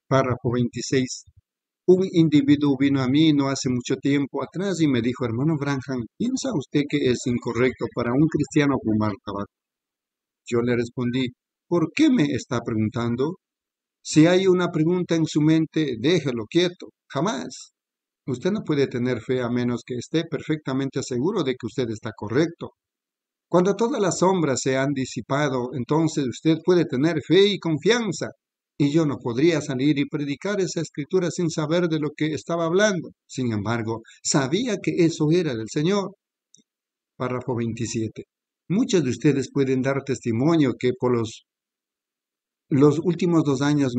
Párrafo 26. Un individuo vino a mí no hace mucho tiempo atrás y me dijo, hermano Branham, ¿piensa usted que es incorrecto para un cristiano fumar tabaco? Yo le respondí, ¿por qué me está preguntando? Si hay una pregunta en su mente, déjelo quieto, jamás. Usted no puede tener fe a menos que esté perfectamente seguro de que usted está correcto. Cuando todas las sombras se han disipado, entonces usted puede tener fe y confianza. Y yo no podría salir y predicar esa escritura sin saber de lo que estaba hablando. Sin embargo, sabía que eso era del Señor. Párrafo 27. Muchos de ustedes pueden dar testimonio que por los, los últimos dos años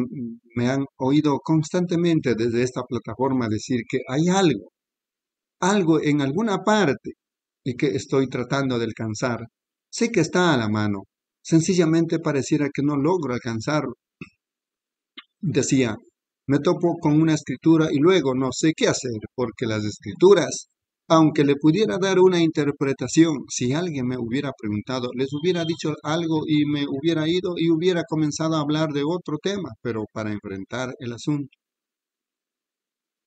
me han oído constantemente desde esta plataforma decir que hay algo, algo en alguna parte y que estoy tratando de alcanzar. Sé que está a la mano. Sencillamente pareciera que no logro alcanzarlo. Decía, me topo con una escritura y luego no sé qué hacer, porque las escrituras, aunque le pudiera dar una interpretación, si alguien me hubiera preguntado, les hubiera dicho algo y me hubiera ido y hubiera comenzado a hablar de otro tema, pero para enfrentar el asunto.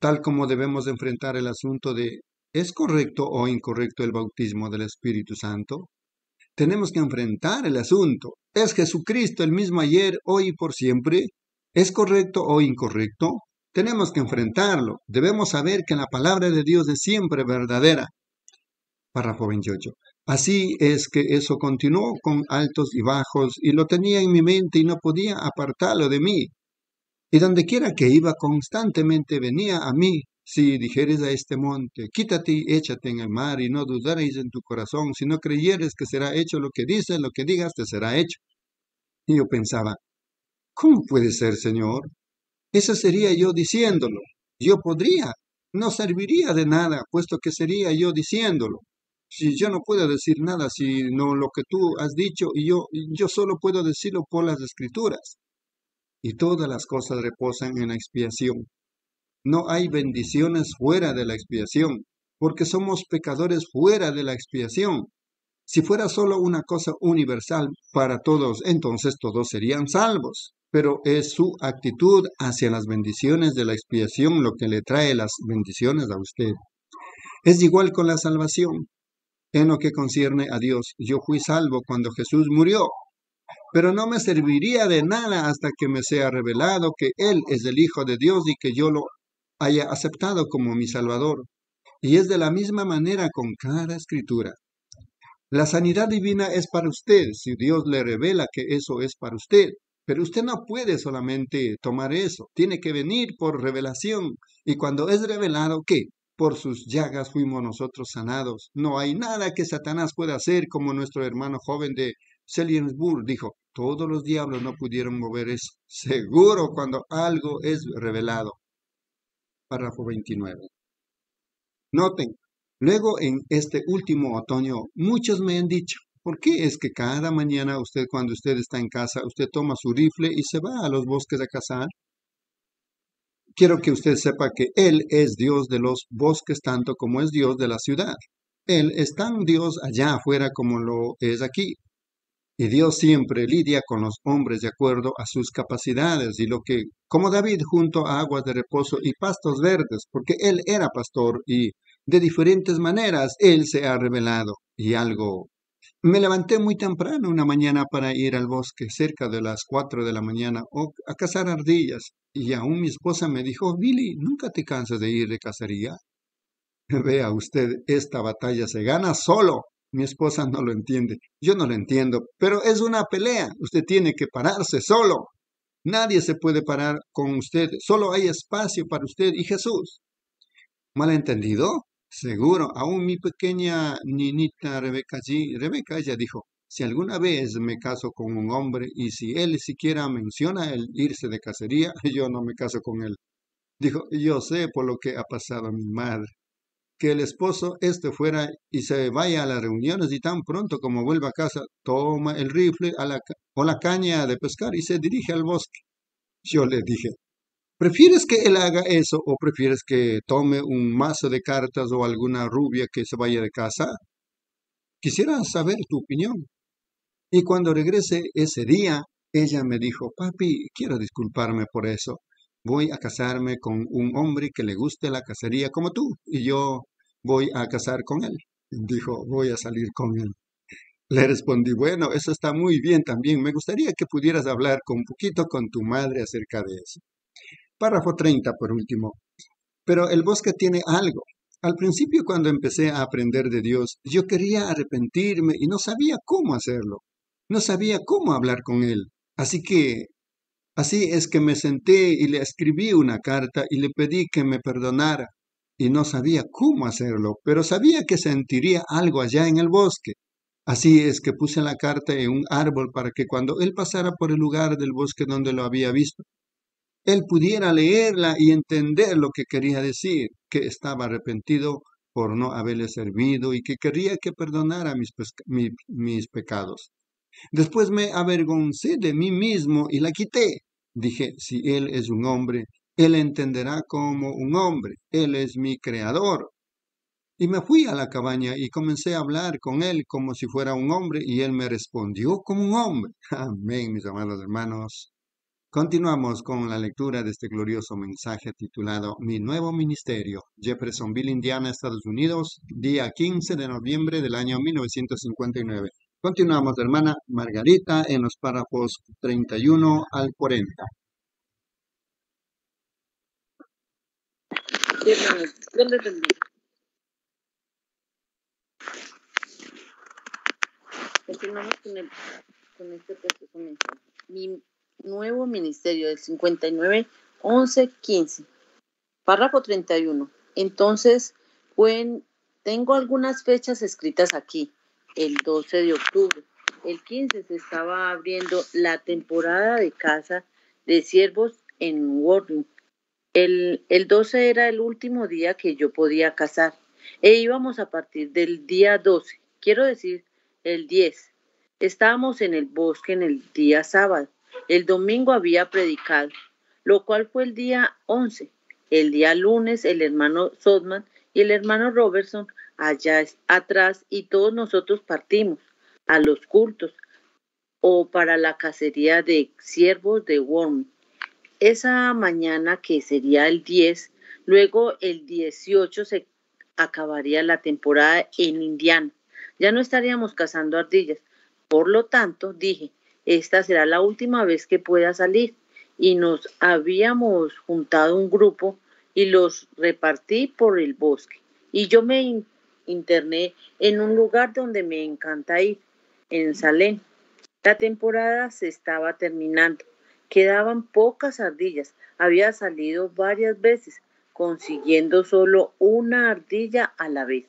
Tal como debemos enfrentar el asunto de ¿Es correcto o incorrecto el bautismo del Espíritu Santo? Tenemos que enfrentar el asunto. ¿Es Jesucristo el mismo ayer, hoy y por siempre? ¿Es correcto o incorrecto? Tenemos que enfrentarlo. Debemos saber que la palabra de Dios es siempre verdadera. Párrafo 28. Así es que eso continuó con altos y bajos y lo tenía en mi mente y no podía apartarlo de mí. Y donde quiera que iba constantemente venía a mí si dijeres a este monte, quítate y échate en el mar, y no dudaréis en tu corazón, si no creyeres que será hecho lo que dices, lo que digas te será hecho. Y yo pensaba, ¿cómo puede ser, Señor? Eso sería yo diciéndolo. Yo podría, no serviría de nada, puesto que sería yo diciéndolo. Si yo no puedo decir nada, sino lo que tú has dicho, y yo, yo solo puedo decirlo por las escrituras. Y todas las cosas reposan en la expiación. No hay bendiciones fuera de la expiación, porque somos pecadores fuera de la expiación. Si fuera solo una cosa universal para todos, entonces todos serían salvos. Pero es su actitud hacia las bendiciones de la expiación lo que le trae las bendiciones a usted. Es igual con la salvación. En lo que concierne a Dios, yo fui salvo cuando Jesús murió, pero no me serviría de nada hasta que me sea revelado que Él es el Hijo de Dios y que yo lo haya aceptado como mi Salvador. Y es de la misma manera con cada escritura. La sanidad divina es para usted, si Dios le revela que eso es para usted. Pero usted no puede solamente tomar eso, tiene que venir por revelación. Y cuando es revelado, ¿qué? Por sus llagas fuimos nosotros sanados. No hay nada que Satanás pueda hacer como nuestro hermano joven de Selinsburg dijo, todos los diablos no pudieron mover eso. Seguro cuando algo es revelado. Párrafo 29. Noten, luego en este último otoño, muchos me han dicho, ¿por qué es que cada mañana usted cuando usted está en casa, usted toma su rifle y se va a los bosques a cazar? Quiero que usted sepa que Él es Dios de los bosques tanto como es Dios de la ciudad. Él es tan Dios allá afuera como lo es aquí. Y Dios siempre lidia con los hombres de acuerdo a sus capacidades y lo que, como David junto a aguas de reposo y pastos verdes, porque él era pastor y de diferentes maneras él se ha revelado. Y algo. Me levanté muy temprano una mañana para ir al bosque, cerca de las cuatro de la mañana, a cazar ardillas. Y aún mi esposa me dijo, Billy, ¿nunca te cansas de ir de cacería? (laughs) Vea usted, esta batalla se gana solo. Mi esposa no lo entiende. Yo no lo entiendo, pero es una pelea. Usted tiene que pararse solo. Nadie se puede parar con usted. Solo hay espacio para usted y Jesús. ¿Malentendido? Seguro. Aún mi pequeña niñita Rebeca allí. Rebeca, ella dijo, si alguna vez me caso con un hombre y si él siquiera menciona el irse de cacería, (laughs) yo no me caso con él. Dijo, yo sé por lo que ha pasado a mi madre que el esposo este fuera y se vaya a las reuniones y tan pronto como vuelva a casa toma el rifle o la caña de pescar y se dirige al bosque. Yo le dije, ¿prefieres que él haga eso o prefieres que tome un mazo de cartas o alguna rubia que se vaya de casa? Quisiera saber tu opinión. Y cuando regrese ese día, ella me dijo, papi, quiero disculparme por eso. Voy a casarme con un hombre que le guste la cacería como tú, y yo voy a casar con él. Dijo, voy a salir con él. Le respondí, bueno, eso está muy bien también. Me gustaría que pudieras hablar con un poquito con tu madre acerca de eso. Párrafo 30, por último. Pero el bosque tiene algo. Al principio, cuando empecé a aprender de Dios, yo quería arrepentirme y no sabía cómo hacerlo. No sabía cómo hablar con Él. Así que, así es que me senté y le escribí una carta y le pedí que me perdonara y no sabía cómo hacerlo, pero sabía que sentiría algo allá en el bosque. Así es que puse la carta en un árbol para que cuando él pasara por el lugar del bosque donde lo había visto, él pudiera leerla y entender lo que quería decir, que estaba arrepentido por no haberle servido y que quería que perdonara mis, mis pecados. Después me avergoncé de mí mismo y la quité. Dije, si él es un hombre, él entenderá como un hombre. Él es mi creador. Y me fui a la cabaña y comencé a hablar con él como si fuera un hombre y él me respondió como un hombre. (laughs) Amén, mis amados hermanos. Continuamos con la lectura de este glorioso mensaje titulado Mi nuevo ministerio, Jeffersonville, Indiana, Estados Unidos, día 15 de noviembre del año 1959. Continuamos, hermana Margarita, en los párrafos 31 al 40. Continuamos con, el, con este proceso mensaje. Mi nuevo ministerio del 59, 11, 15. Párrafo 31. Entonces, bueno, tengo algunas fechas escritas aquí. El 12 de octubre. El 15 se estaba abriendo la temporada de caza de ciervos en Warren, el, el 12 era el último día que yo podía casar e íbamos a partir del día 12, quiero decir, el 10. Estábamos en el bosque en el día sábado. El domingo había predicado, lo cual fue el día 11. El día lunes el hermano Sodman y el hermano Robertson allá atrás y todos nosotros partimos a los cultos o para la cacería de siervos de Worm esa mañana que sería el 10, luego el 18 se acabaría la temporada en Indiana. Ya no estaríamos cazando ardillas. Por lo tanto, dije, esta será la última vez que pueda salir. Y nos habíamos juntado un grupo y los repartí por el bosque. Y yo me interné en un lugar donde me encanta ir, en Salén. La temporada se estaba terminando Quedaban pocas ardillas. Había salido varias veces, consiguiendo solo una ardilla a la vez.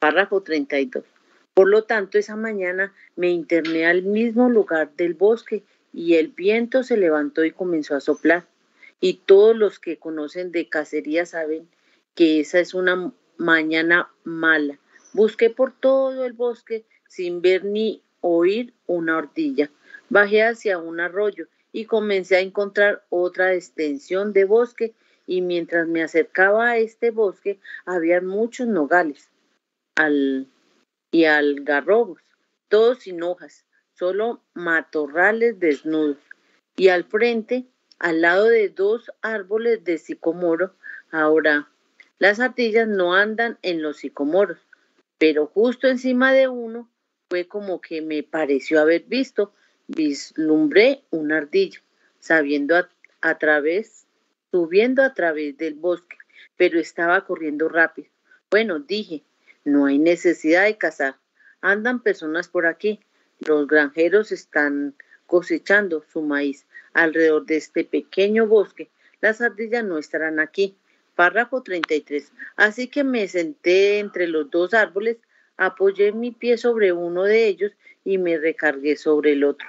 Párrafo 32. Por lo tanto, esa mañana me interné al mismo lugar del bosque y el viento se levantó y comenzó a soplar. Y todos los que conocen de cacería saben que esa es una mañana mala. Busqué por todo el bosque sin ver ni oír una ardilla. Bajé hacia un arroyo y comencé a encontrar otra extensión de bosque y mientras me acercaba a este bosque había muchos nogales al, y algarrobos, todos sin hojas, solo matorrales desnudos. Y al frente, al lado de dos árboles de sicomoro, ahora las ardillas no andan en los sicomoros, pero justo encima de uno fue como que me pareció haber visto, vislumbré una ardilla, sabiendo a, través, subiendo a través del bosque, pero estaba corriendo rápido. Bueno, dije, no hay necesidad de cazar. Andan personas por aquí. Los granjeros están cosechando su maíz alrededor de este pequeño bosque. Las ardillas no estarán aquí. Párrafo 33. Así que me senté entre los dos árboles, apoyé mi pie sobre uno de ellos y me recargué sobre el otro,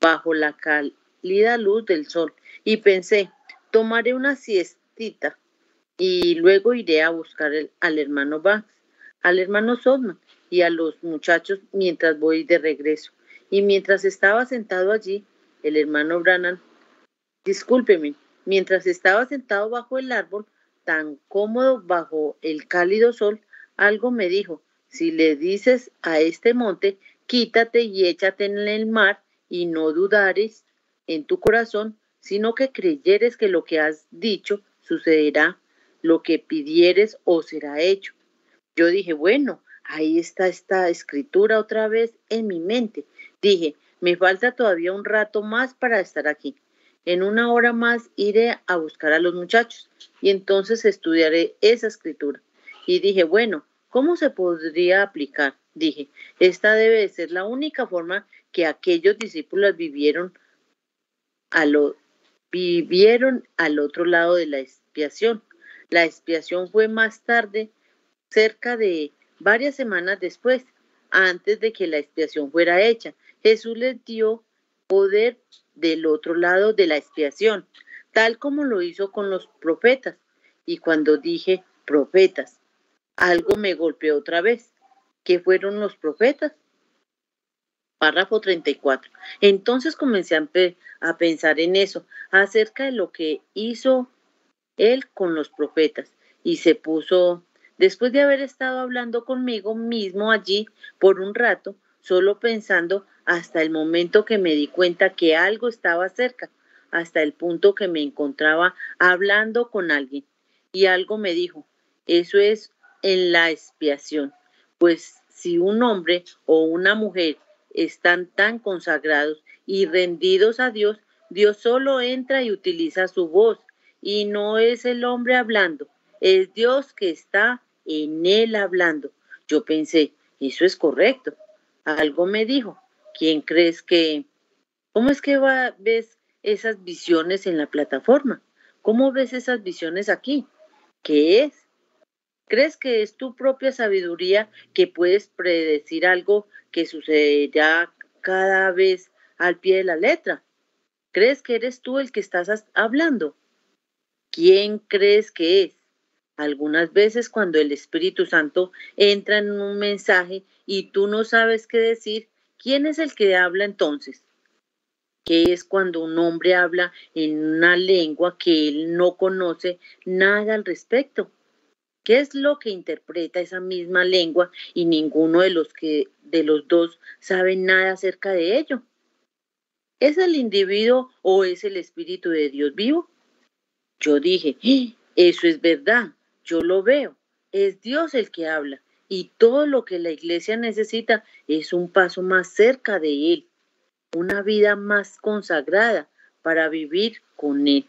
bajo la cálida luz del sol, y pensé, tomaré una siestita y luego iré a buscar al hermano Banks, al hermano Sodman y a los muchachos mientras voy de regreso. Y mientras estaba sentado allí, el hermano Brannan, discúlpeme, mientras estaba sentado bajo el árbol, tan cómodo bajo el cálido sol, algo me dijo, si le dices a este monte, quítate y échate en el mar, y no dudares en tu corazón, sino que creyeres que lo que has dicho sucederá, lo que pidieres o será hecho. Yo dije, bueno, ahí está esta escritura otra vez en mi mente. Dije, me falta todavía un rato más para estar aquí. En una hora más iré a buscar a los muchachos y entonces estudiaré esa escritura. Y dije, bueno, ¿cómo se podría aplicar? Dije, esta debe ser la única forma que aquellos discípulos vivieron, a lo, vivieron al otro lado de la expiación. La expiación fue más tarde, cerca de varias semanas después, antes de que la expiación fuera hecha. Jesús les dio poder del otro lado de la expiación tal como lo hizo con los profetas. Y cuando dije profetas, algo me golpeó otra vez. ¿Qué fueron los profetas? Párrafo 34. Entonces comencé a, pensar en eso, acerca de lo que hizo él con los profetas. Y se puso, después de haber estado hablando conmigo mismo allí por un rato, solo pensando hasta el momento que me di cuenta que algo estaba cerca hasta el punto que me encontraba hablando con alguien y algo me dijo, eso es en la expiación, pues si un hombre o una mujer están tan consagrados y rendidos a Dios, Dios solo entra y utiliza su voz y no es el hombre hablando, es Dios que está en él hablando. Yo pensé, eso es correcto. Algo me dijo, ¿quién crees que... ¿Cómo es que ves esas visiones en la plataforma. ¿Cómo ves esas visiones aquí? ¿Qué es? ¿Crees que es tu propia sabiduría que puedes predecir algo que sucederá cada vez al pie de la letra? ¿Crees que eres tú el que estás hablando? ¿Quién crees que es? Algunas veces cuando el Espíritu Santo entra en un mensaje y tú no sabes qué decir, ¿quién es el que habla entonces? que es cuando un hombre habla en una lengua que él no conoce nada al respecto. ¿Qué es lo que interpreta esa misma lengua y ninguno de los que de los dos sabe nada acerca de ello? ¿Es el individuo o es el espíritu de Dios vivo? Yo dije, ¡Eh! eso es verdad, yo lo veo, es Dios el que habla y todo lo que la iglesia necesita es un paso más cerca de él una vida más consagrada para vivir con Él.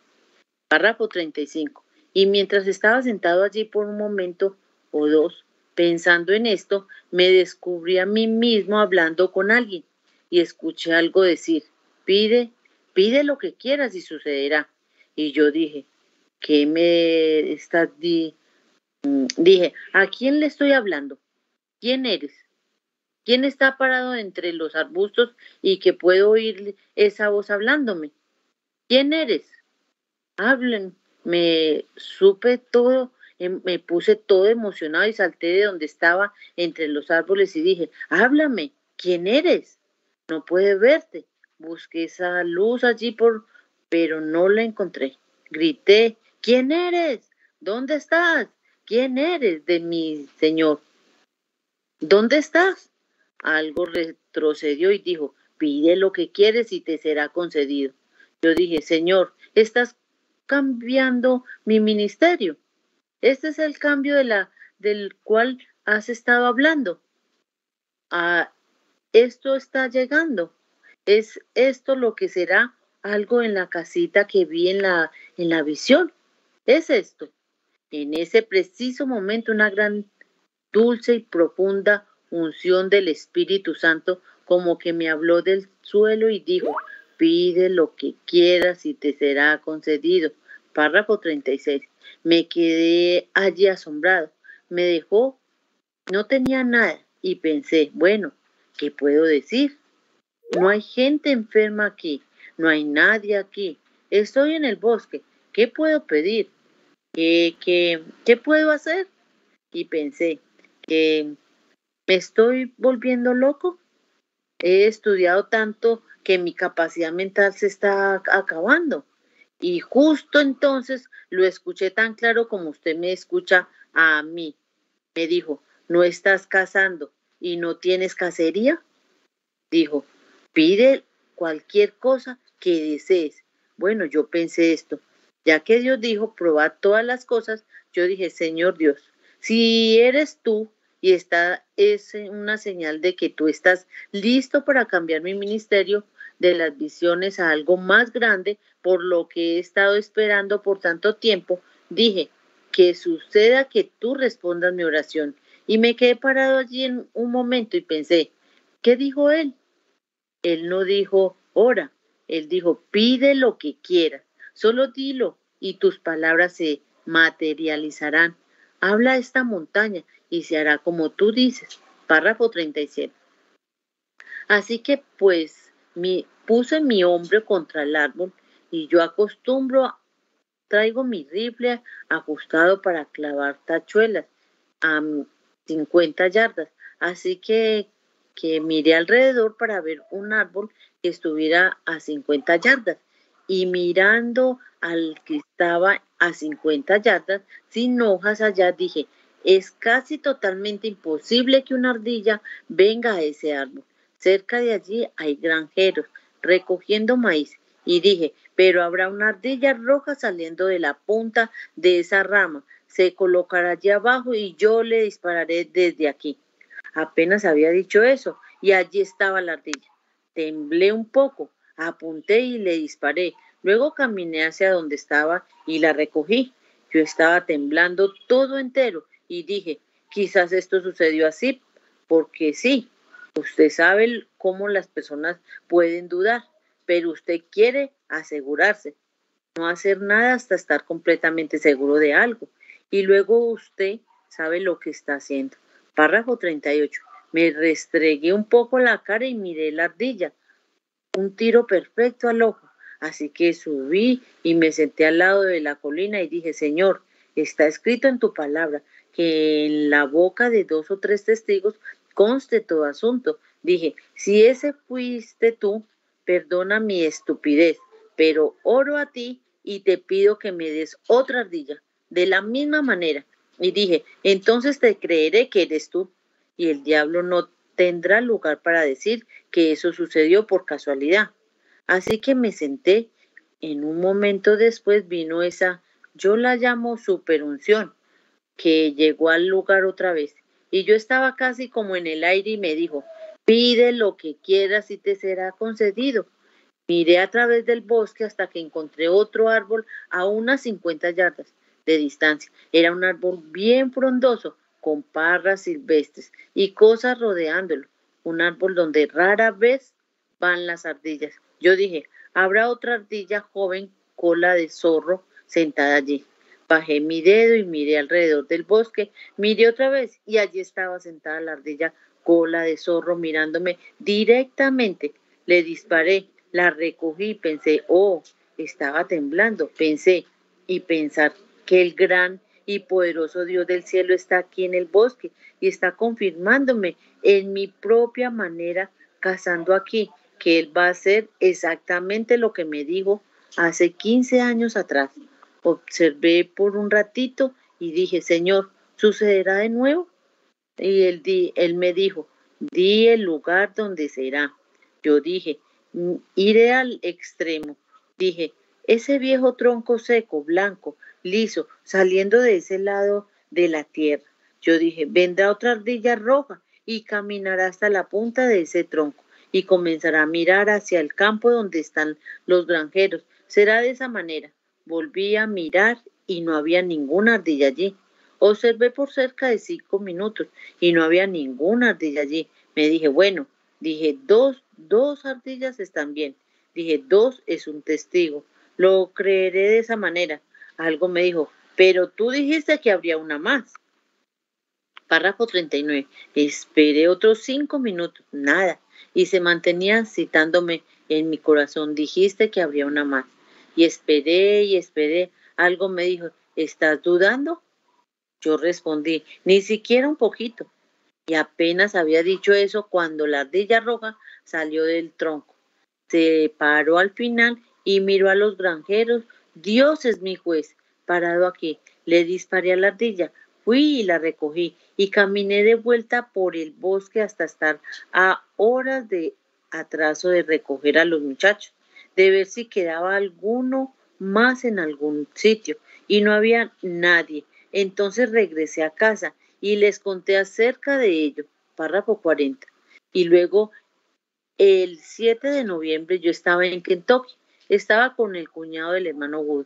Párrafo 35. Y mientras estaba sentado allí por un momento o dos, pensando en esto, me descubrí a mí mismo hablando con alguien y escuché algo decir, pide, pide lo que quieras y sucederá. Y yo dije, ¿qué me estás di dije, ¿a quién le estoy hablando? ¿Quién eres? ¿Quién está parado entre los arbustos y que puedo oír esa voz hablándome? ¿Quién eres? Hablen. Me supe todo, em, me puse todo emocionado y salté de donde estaba entre los árboles y dije, háblame, ¿quién eres? No puede verte. Busqué esa luz allí por, pero no la encontré. Grité, ¿quién eres? ¿Dónde estás? ¿Quién eres de mi Señor? ¿Dónde estás? Algo retrocedió y dijo, pide lo que quieres y te será concedido. Yo dije, Señor, estás cambiando mi ministerio. Este es el cambio de la, del cual has estado hablando. Esto está llegando. Es esto lo que será algo en la casita que vi en la, en la visión. Es esto. En ese preciso momento una gran, dulce y profunda unción del Espíritu Santo como que me habló del suelo y dijo, pide lo que quieras y te será concedido. Párrafo 36. Me quedé allí asombrado. Me dejó, no tenía nada y pensé, bueno, ¿qué puedo decir? No hay gente enferma aquí, no hay nadie aquí. Estoy en el bosque. ¿Qué puedo pedir? ¿Qué, qué, puedo hacer? Y pensé que me estoy volviendo loco. He estudiado tanto que mi capacidad mental se está acabando. Y justo entonces lo escuché tan claro como usted me escucha a mí. Me dijo, ¿no estás casando y no tienes cacería? Dijo, pide cualquier cosa que desees. Bueno, yo pensé esto. Ya que Dios dijo, probad todas las cosas, yo dije, Señor Dios, si eres tú y esta es una señal de que tú estás listo para cambiar mi ministerio de las visiones a algo más grande, por lo que he estado esperando por tanto tiempo, dije, que suceda que tú respondas mi oración. Y me quedé parado allí en un momento y pensé, ¿qué dijo él? Él no dijo, ora, él dijo, pide lo que quieras. Solo dilo y tus palabras se materializarán. Habla a esta montaña y se hará como tú dices. Párrafo 37. Así que pues mi, puse mi hombro contra el árbol y yo acostumbro, traigo mi rifle ajustado para clavar tachuelas a 50 yardas. Así que, que miré alrededor para ver un árbol que estuviera a 50 yardas y mirando al que estaba a 50 yardas sin hojas allá, dije, es casi totalmente imposible que una ardilla venga a ese árbol. Cerca de allí hay granjeros recogiendo maíz. Y dije, pero habrá una ardilla roja saliendo de la punta de esa rama. Se colocará allí abajo y yo le dispararé desde aquí. Apenas había dicho eso y allí estaba la ardilla. Temblé un poco, Apunté y le disparé. Luego caminé hacia donde estaba y la recogí. Yo estaba temblando todo entero y dije, quizás esto sucedió así, porque sí, usted sabe cómo las personas pueden dudar, pero usted quiere asegurarse, no hacer nada hasta estar completamente seguro de algo. Y luego usted sabe lo que está haciendo. Párrafo 38. Me restregué un poco la cara y miré la ardilla un tiro perfecto al ojo. Así que subí y me senté al lado de la colina y dije, Señor, está escrito en tu palabra que en la boca de dos o tres testigos conste todo asunto. Dije, si ese fuiste tú, perdona mi estupidez, pero oro a ti y te pido que me des otra ardilla, de la misma manera. Y dije, entonces te creeré que eres tú. Y el diablo no tendrá lugar para decir que eso sucedió por casualidad. Así que me senté. En un momento después vino esa, yo la llamo superunción, que llegó al lugar otra vez. Y yo estaba casi como en el aire y me dijo, pide lo que quieras y te será concedido. Miré a través del bosque hasta que encontré otro árbol a unas 50 yardas de distancia. Era un árbol bien frondoso, con parras silvestres y cosas rodeándolo, un árbol donde rara vez van las ardillas. Yo dije, habrá otra ardilla joven, cola de zorro, sentada allí. Bajé mi dedo y miré alrededor del bosque, miré otra vez y allí estaba sentada la ardilla cola de zorro mirándome directamente. Le disparé, la recogí y pensé, oh, estaba temblando. Pensé y pensar que el gran y poderoso Dios del cielo está aquí en el bosque y está confirmándome en mi propia manera cazando aquí que Él va a hacer exactamente lo que me dijo hace 15 años atrás. Observé por un ratito y dije, Señor, ¿sucederá de nuevo? Y él, di, él me dijo, di el lugar donde será. Yo dije, mm, iré al extremo. Dije, ese viejo tronco seco, blanco, liso, saliendo de ese lado de la tierra. Yo dije, vendrá otra ardilla roja y caminará hasta la punta de ese tronco y comenzará a mirar hacia el campo donde están los granjeros. Será de esa manera. Volví a mirar y no había ninguna ardilla allí. Observé por cerca de cinco minutos y no había ninguna ardilla allí. Me dije, bueno, dije, dos, dos ardillas están bien. Dije, dos es un testigo. Lo creeré de esa manera. Algo me dijo, pero tú dijiste que habría una más. Párrafo 39. Esperé otros cinco minutos. Nada. Y se mantenía citándome en mi corazón. Dijiste que habría una más. Y esperé y esperé. Algo me dijo, ¿estás dudando? Yo respondí, ni siquiera un poquito. Y apenas había dicho eso cuando la ardilla roja salió del tronco. Se paró al final y miró a los granjeros. Dios es mi juez. Parado aquí, le disparé a la ardilla. Fui y la recogí y caminé de vuelta por el bosque hasta estar a horas de atraso de recoger a los muchachos, de ver si quedaba alguno más en algún sitio. Y no había nadie. Entonces regresé a casa y les conté acerca de ello, párrafo 40. Y luego, el 7 de noviembre, yo estaba en Kentucky. Estaba con el cuñado del hermano Wood,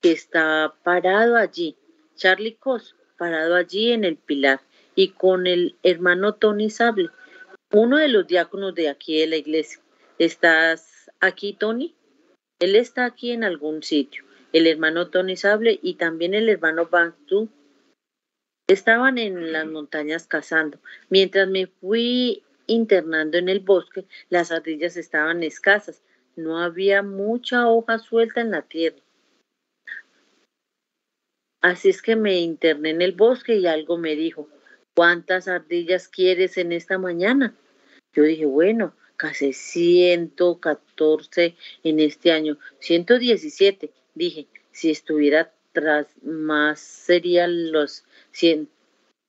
que estaba parado allí, Charlie Cos, parado allí en el pilar, y con el hermano Tony Sable, uno de los diáconos de aquí de la iglesia. ¿Estás aquí, Tony? Él está aquí en algún sitio el hermano Tony Sable y también el hermano Bantu estaban en las montañas cazando. Mientras me fui internando en el bosque, las ardillas estaban escasas. No había mucha hoja suelta en la tierra. Así es que me interné en el bosque y algo me dijo, ¿cuántas ardillas quieres en esta mañana? Yo dije, bueno, casi 114 en este año, 117 dije, si estuviera tras más serían los 100,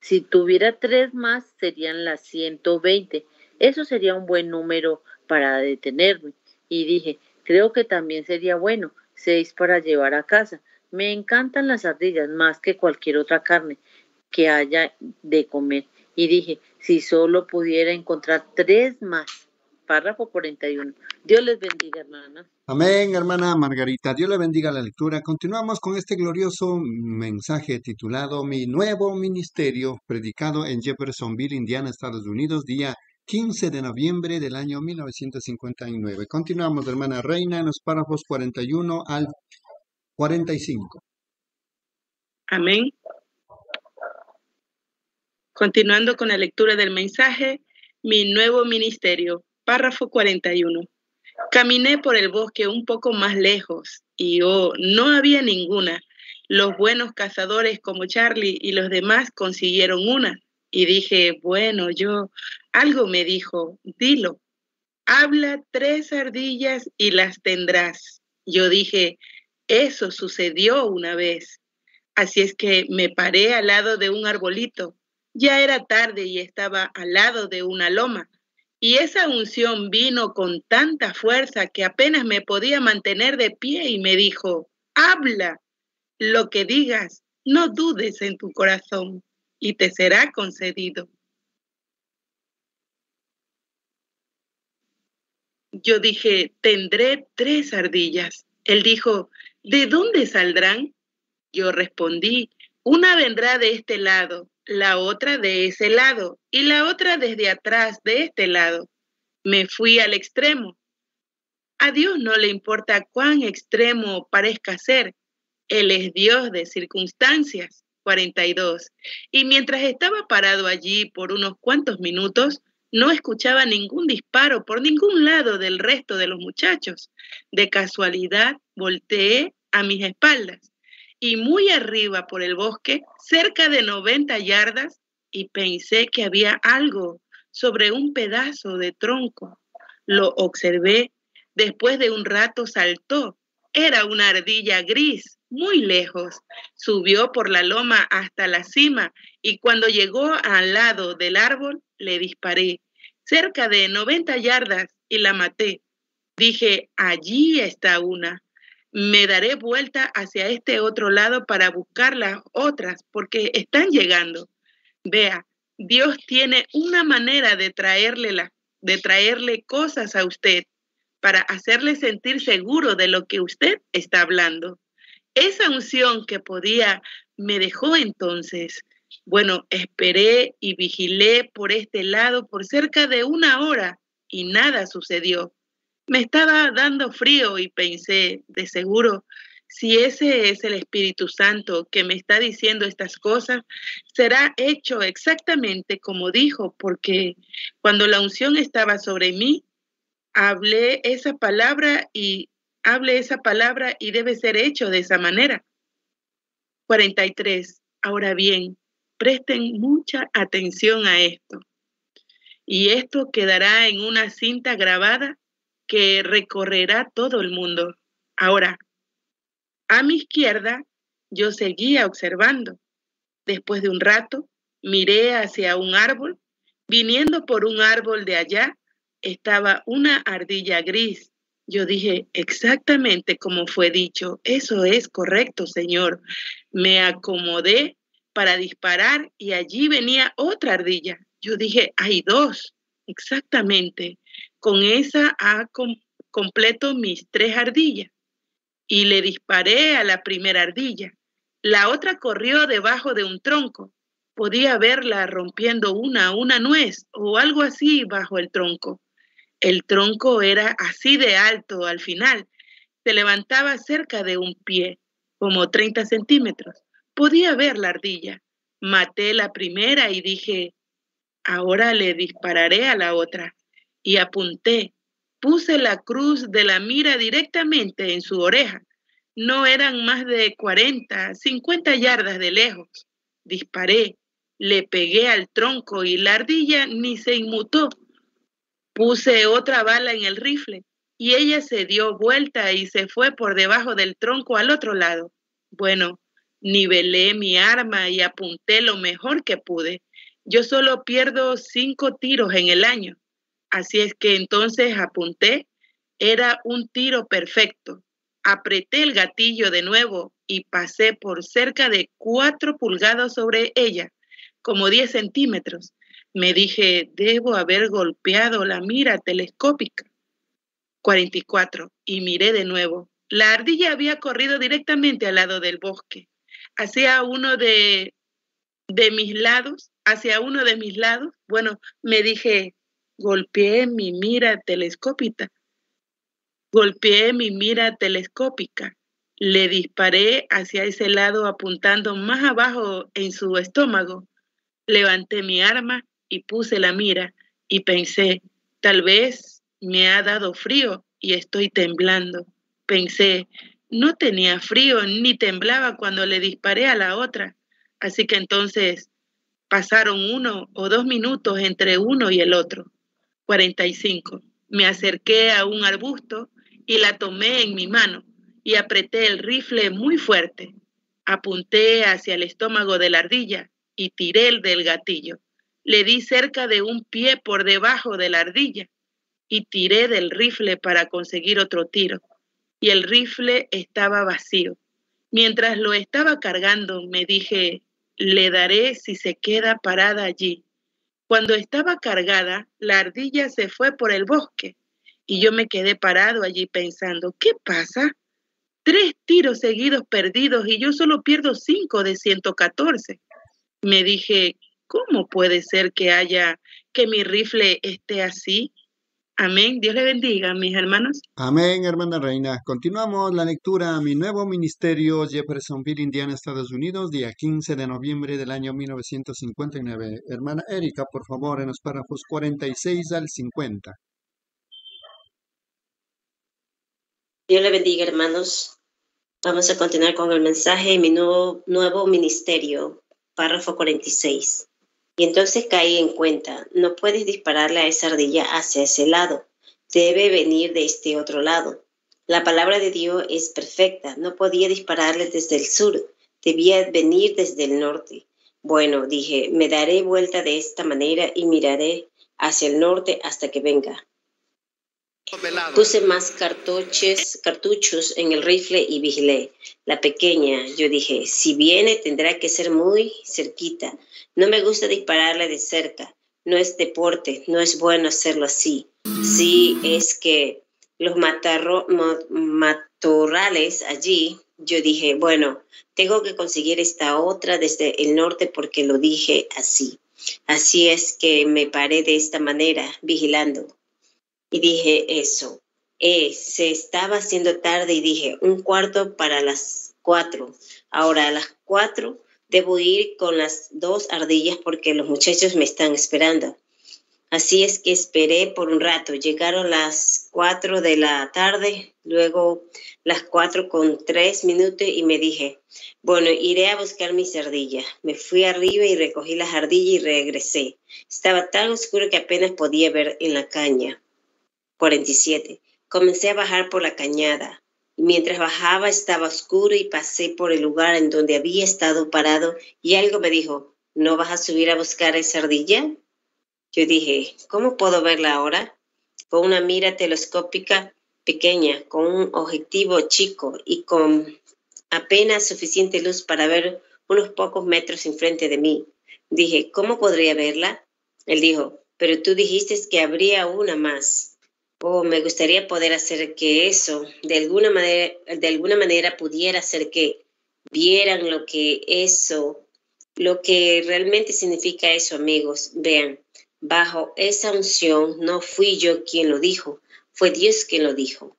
si tuviera tres más serían las 120. Eso sería un buen número para detenerme. Y dije, creo que también sería bueno, seis para llevar a casa. Me encantan las ardillas más que cualquier otra carne que haya de comer. Y dije, si solo pudiera encontrar tres más párrafo 41. Dios les bendiga, hermana. Amén, hermana Margarita. Dios le bendiga la lectura. Continuamos con este glorioso mensaje titulado Mi nuevo ministerio, predicado en Jeffersonville, Indiana, Estados Unidos, día 15 de noviembre del año 1959. Continuamos, hermana Reina, en los párrafos 41 al 45. Amén. Continuando con la lectura del mensaje, mi nuevo ministerio, Párrafo 41. Caminé por el bosque un poco más lejos y oh, no había ninguna. Los buenos cazadores como Charlie y los demás consiguieron una. Y dije, bueno, yo, algo me dijo, dilo, habla tres ardillas y las tendrás. Yo dije, eso sucedió una vez. Así es que me paré al lado de un arbolito. Ya era tarde y estaba al lado de una loma. Y esa unción vino con tanta fuerza que apenas me podía mantener de pie y me dijo, habla lo que digas, no dudes en tu corazón y te será concedido. Yo dije, tendré tres ardillas. Él dijo, ¿de dónde saldrán? Yo respondí, una vendrá de este lado la otra de ese lado y la otra desde atrás de este lado. Me fui al extremo. A Dios no le importa cuán extremo parezca ser. Él es Dios de circunstancias. 42. Y mientras estaba parado allí por unos cuantos minutos, no escuchaba ningún disparo por ningún lado del resto de los muchachos. De casualidad volteé a mis espaldas y muy arriba por el bosque, cerca de 90 yardas, y pensé que había algo sobre un pedazo de tronco. Lo observé. Después de un rato saltó. Era una ardilla gris muy lejos. Subió por la loma hasta la cima y cuando llegó al lado del árbol le disparé, cerca de 90 yardas, y la maté. Dije, allí está una. Me daré vuelta hacia este otro lado para buscar las otras, porque están llegando. Vea, Dios tiene una manera de traerle, de traerle cosas a usted para hacerle sentir seguro de lo que usted está hablando. Esa unción que podía me dejó entonces. Bueno, esperé y vigilé por este lado por cerca de una hora y nada sucedió. Me estaba dando frío y pensé, de seguro, si ese es el Espíritu Santo que me está diciendo estas cosas, será hecho exactamente como dijo, porque cuando la unción estaba sobre mí, hablé esa palabra y hable esa palabra y debe ser hecho de esa manera. 43. Ahora bien, presten mucha atención a esto. Y esto quedará en una cinta grabada que recorrerá todo el mundo. Ahora, a mi izquierda, yo seguía observando. Después de un rato, miré hacia un árbol. Viniendo por un árbol de allá, estaba una ardilla gris yo dije, exactamente como fue dicho, eso es correcto, Señor. Me acomodé para disparar y allí venía otra ardilla. Yo dije, hay dos, exactamente. Con esa ha completo mis tres ardillas. Y le disparé a la primera ardilla. La otra corrió debajo de un tronco. Podía verla rompiendo una, una nuez o algo así bajo el tronco. El tronco era así de alto al final. Se levantaba cerca de un pie, como 30 centímetros. Podía ver la ardilla. Maté la primera y dije, ahora le dispararé a la otra. Y apunté. Puse la cruz de la mira directamente en su oreja. No eran más de 40, 50 yardas de lejos. Disparé, le pegué al tronco y la ardilla ni se inmutó Puse otra bala en el rifle y ella se dio vuelta y se fue por debajo del tronco al otro lado. Bueno, nivelé mi arma y apunté lo mejor que pude. Yo solo pierdo cinco tiros en el año. Así es que entonces apunté. Era un tiro perfecto. Apreté el gatillo de nuevo y pasé por cerca de cuatro pulgadas sobre ella, como diez centímetros. Me dije, debo haber golpeado la mira telescópica. 44. Y miré de nuevo. La ardilla había corrido directamente al lado del bosque, hacia uno de, de mis lados, hacia uno de mis lados. Bueno, me dije, golpeé mi mira telescópica. Golpeé mi mira telescópica. Le disparé hacia ese lado apuntando más abajo en su estómago. Levanté mi arma y puse la mira y pensé, tal vez me ha dado frío y estoy temblando. Pensé, no tenía frío ni temblaba cuando le disparé a la otra. Así que entonces pasaron uno o dos minutos entre uno y el otro. 45. Me acerqué a un arbusto y la tomé en mi mano y apreté el rifle muy fuerte. Apunté hacia el estómago de la ardilla y tiré el del gatillo. Le di cerca de un pie por debajo de la ardilla y tiré del rifle para conseguir otro tiro. Y el rifle estaba vacío. Mientras lo estaba cargando, me dije, le daré si se queda parada allí. Cuando estaba cargada, la ardilla se fue por el bosque y yo me quedé parado allí pensando, ¿qué pasa? Tres tiros seguidos perdidos y yo solo pierdo cinco de 114. Me dije, ¿Cómo puede ser que haya que mi rifle esté así? Amén. Dios le bendiga, mis hermanos. Amén, hermana Reina. Continuamos la lectura. Mi nuevo ministerio, Jeffersonville, Indiana, Estados Unidos, día 15 de noviembre del año 1959. Hermana Erika, por favor, en los párrafos 46 al 50. Dios le bendiga, hermanos. Vamos a continuar con el mensaje de mi nuevo, nuevo ministerio, párrafo 46. Y entonces caí en cuenta, no puedes dispararle a esa ardilla hacia ese lado, debe venir de este otro lado. La palabra de Dios es perfecta, no podía dispararle desde el sur, debía venir desde el norte. Bueno, dije, me daré vuelta de esta manera y miraré hacia el norte hasta que venga. Puse más cartuchos, cartuchos en el rifle y vigilé. La pequeña, yo dije, si viene tendrá que ser muy cerquita. No me gusta dispararle de cerca. No es deporte, no es bueno hacerlo así. Sí es que los matarro, matorrales allí, yo dije, bueno, tengo que conseguir esta otra desde el norte porque lo dije así. Así es que me paré de esta manera, vigilando y dije eso. Eh, se estaba haciendo tarde y dije, un cuarto para las cuatro. Ahora a las cuatro debo ir con las dos ardillas porque los muchachos me están esperando. Así es que esperé por un rato. Llegaron las cuatro de la tarde, luego las cuatro con tres minutos y me dije, bueno, iré a buscar mis ardillas. Me fui arriba y recogí las ardillas y regresé. Estaba tan oscuro que apenas podía ver en la caña. 47. Comencé a bajar por la cañada. Y mientras bajaba estaba oscuro y pasé por el lugar en donde había estado parado y algo me dijo, ¿no vas a subir a buscar esa ardilla? Yo dije, ¿cómo puedo verla ahora? Con una mira telescópica pequeña, con un objetivo chico y con apenas suficiente luz para ver unos pocos metros enfrente de mí. Dije, ¿cómo podría verla? Él dijo, pero tú dijiste que habría una más. Oh, me gustaría poder hacer que eso, de alguna manera, de alguna manera pudiera hacer que vieran lo que eso, lo que realmente significa eso, amigos. Vean, bajo esa unción no fui yo quien lo dijo, fue Dios quien lo dijo.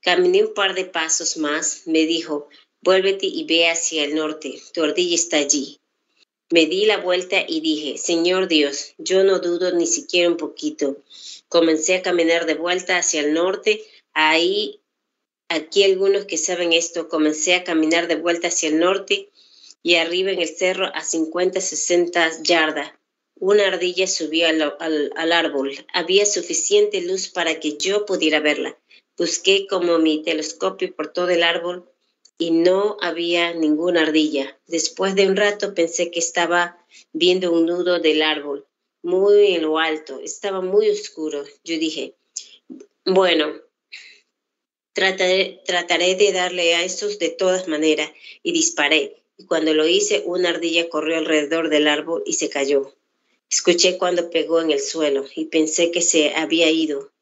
Caminé un par de pasos más, me dijo, vuélvete y ve hacia el norte, tu ardilla está allí. Me di la vuelta y dije, Señor Dios, yo no dudo ni siquiera un poquito. Comencé a caminar de vuelta hacia el norte. Ahí, aquí algunos que saben esto, comencé a caminar de vuelta hacia el norte y arriba en el cerro a 50, 60 yardas. Una ardilla subió al, al, árbol. Había suficiente luz para que yo pudiera verla. Busqué como mi telescopio por todo el árbol y no había ninguna ardilla. Después de un rato pensé que estaba viendo un nudo del árbol, muy en lo alto, estaba muy oscuro. Yo dije, bueno, trataré, de darle a estos de todas maneras y disparé. Y cuando lo hice, una ardilla corrió alrededor del árbol y se cayó. Escuché cuando pegó en el suelo y pensé que se había ido.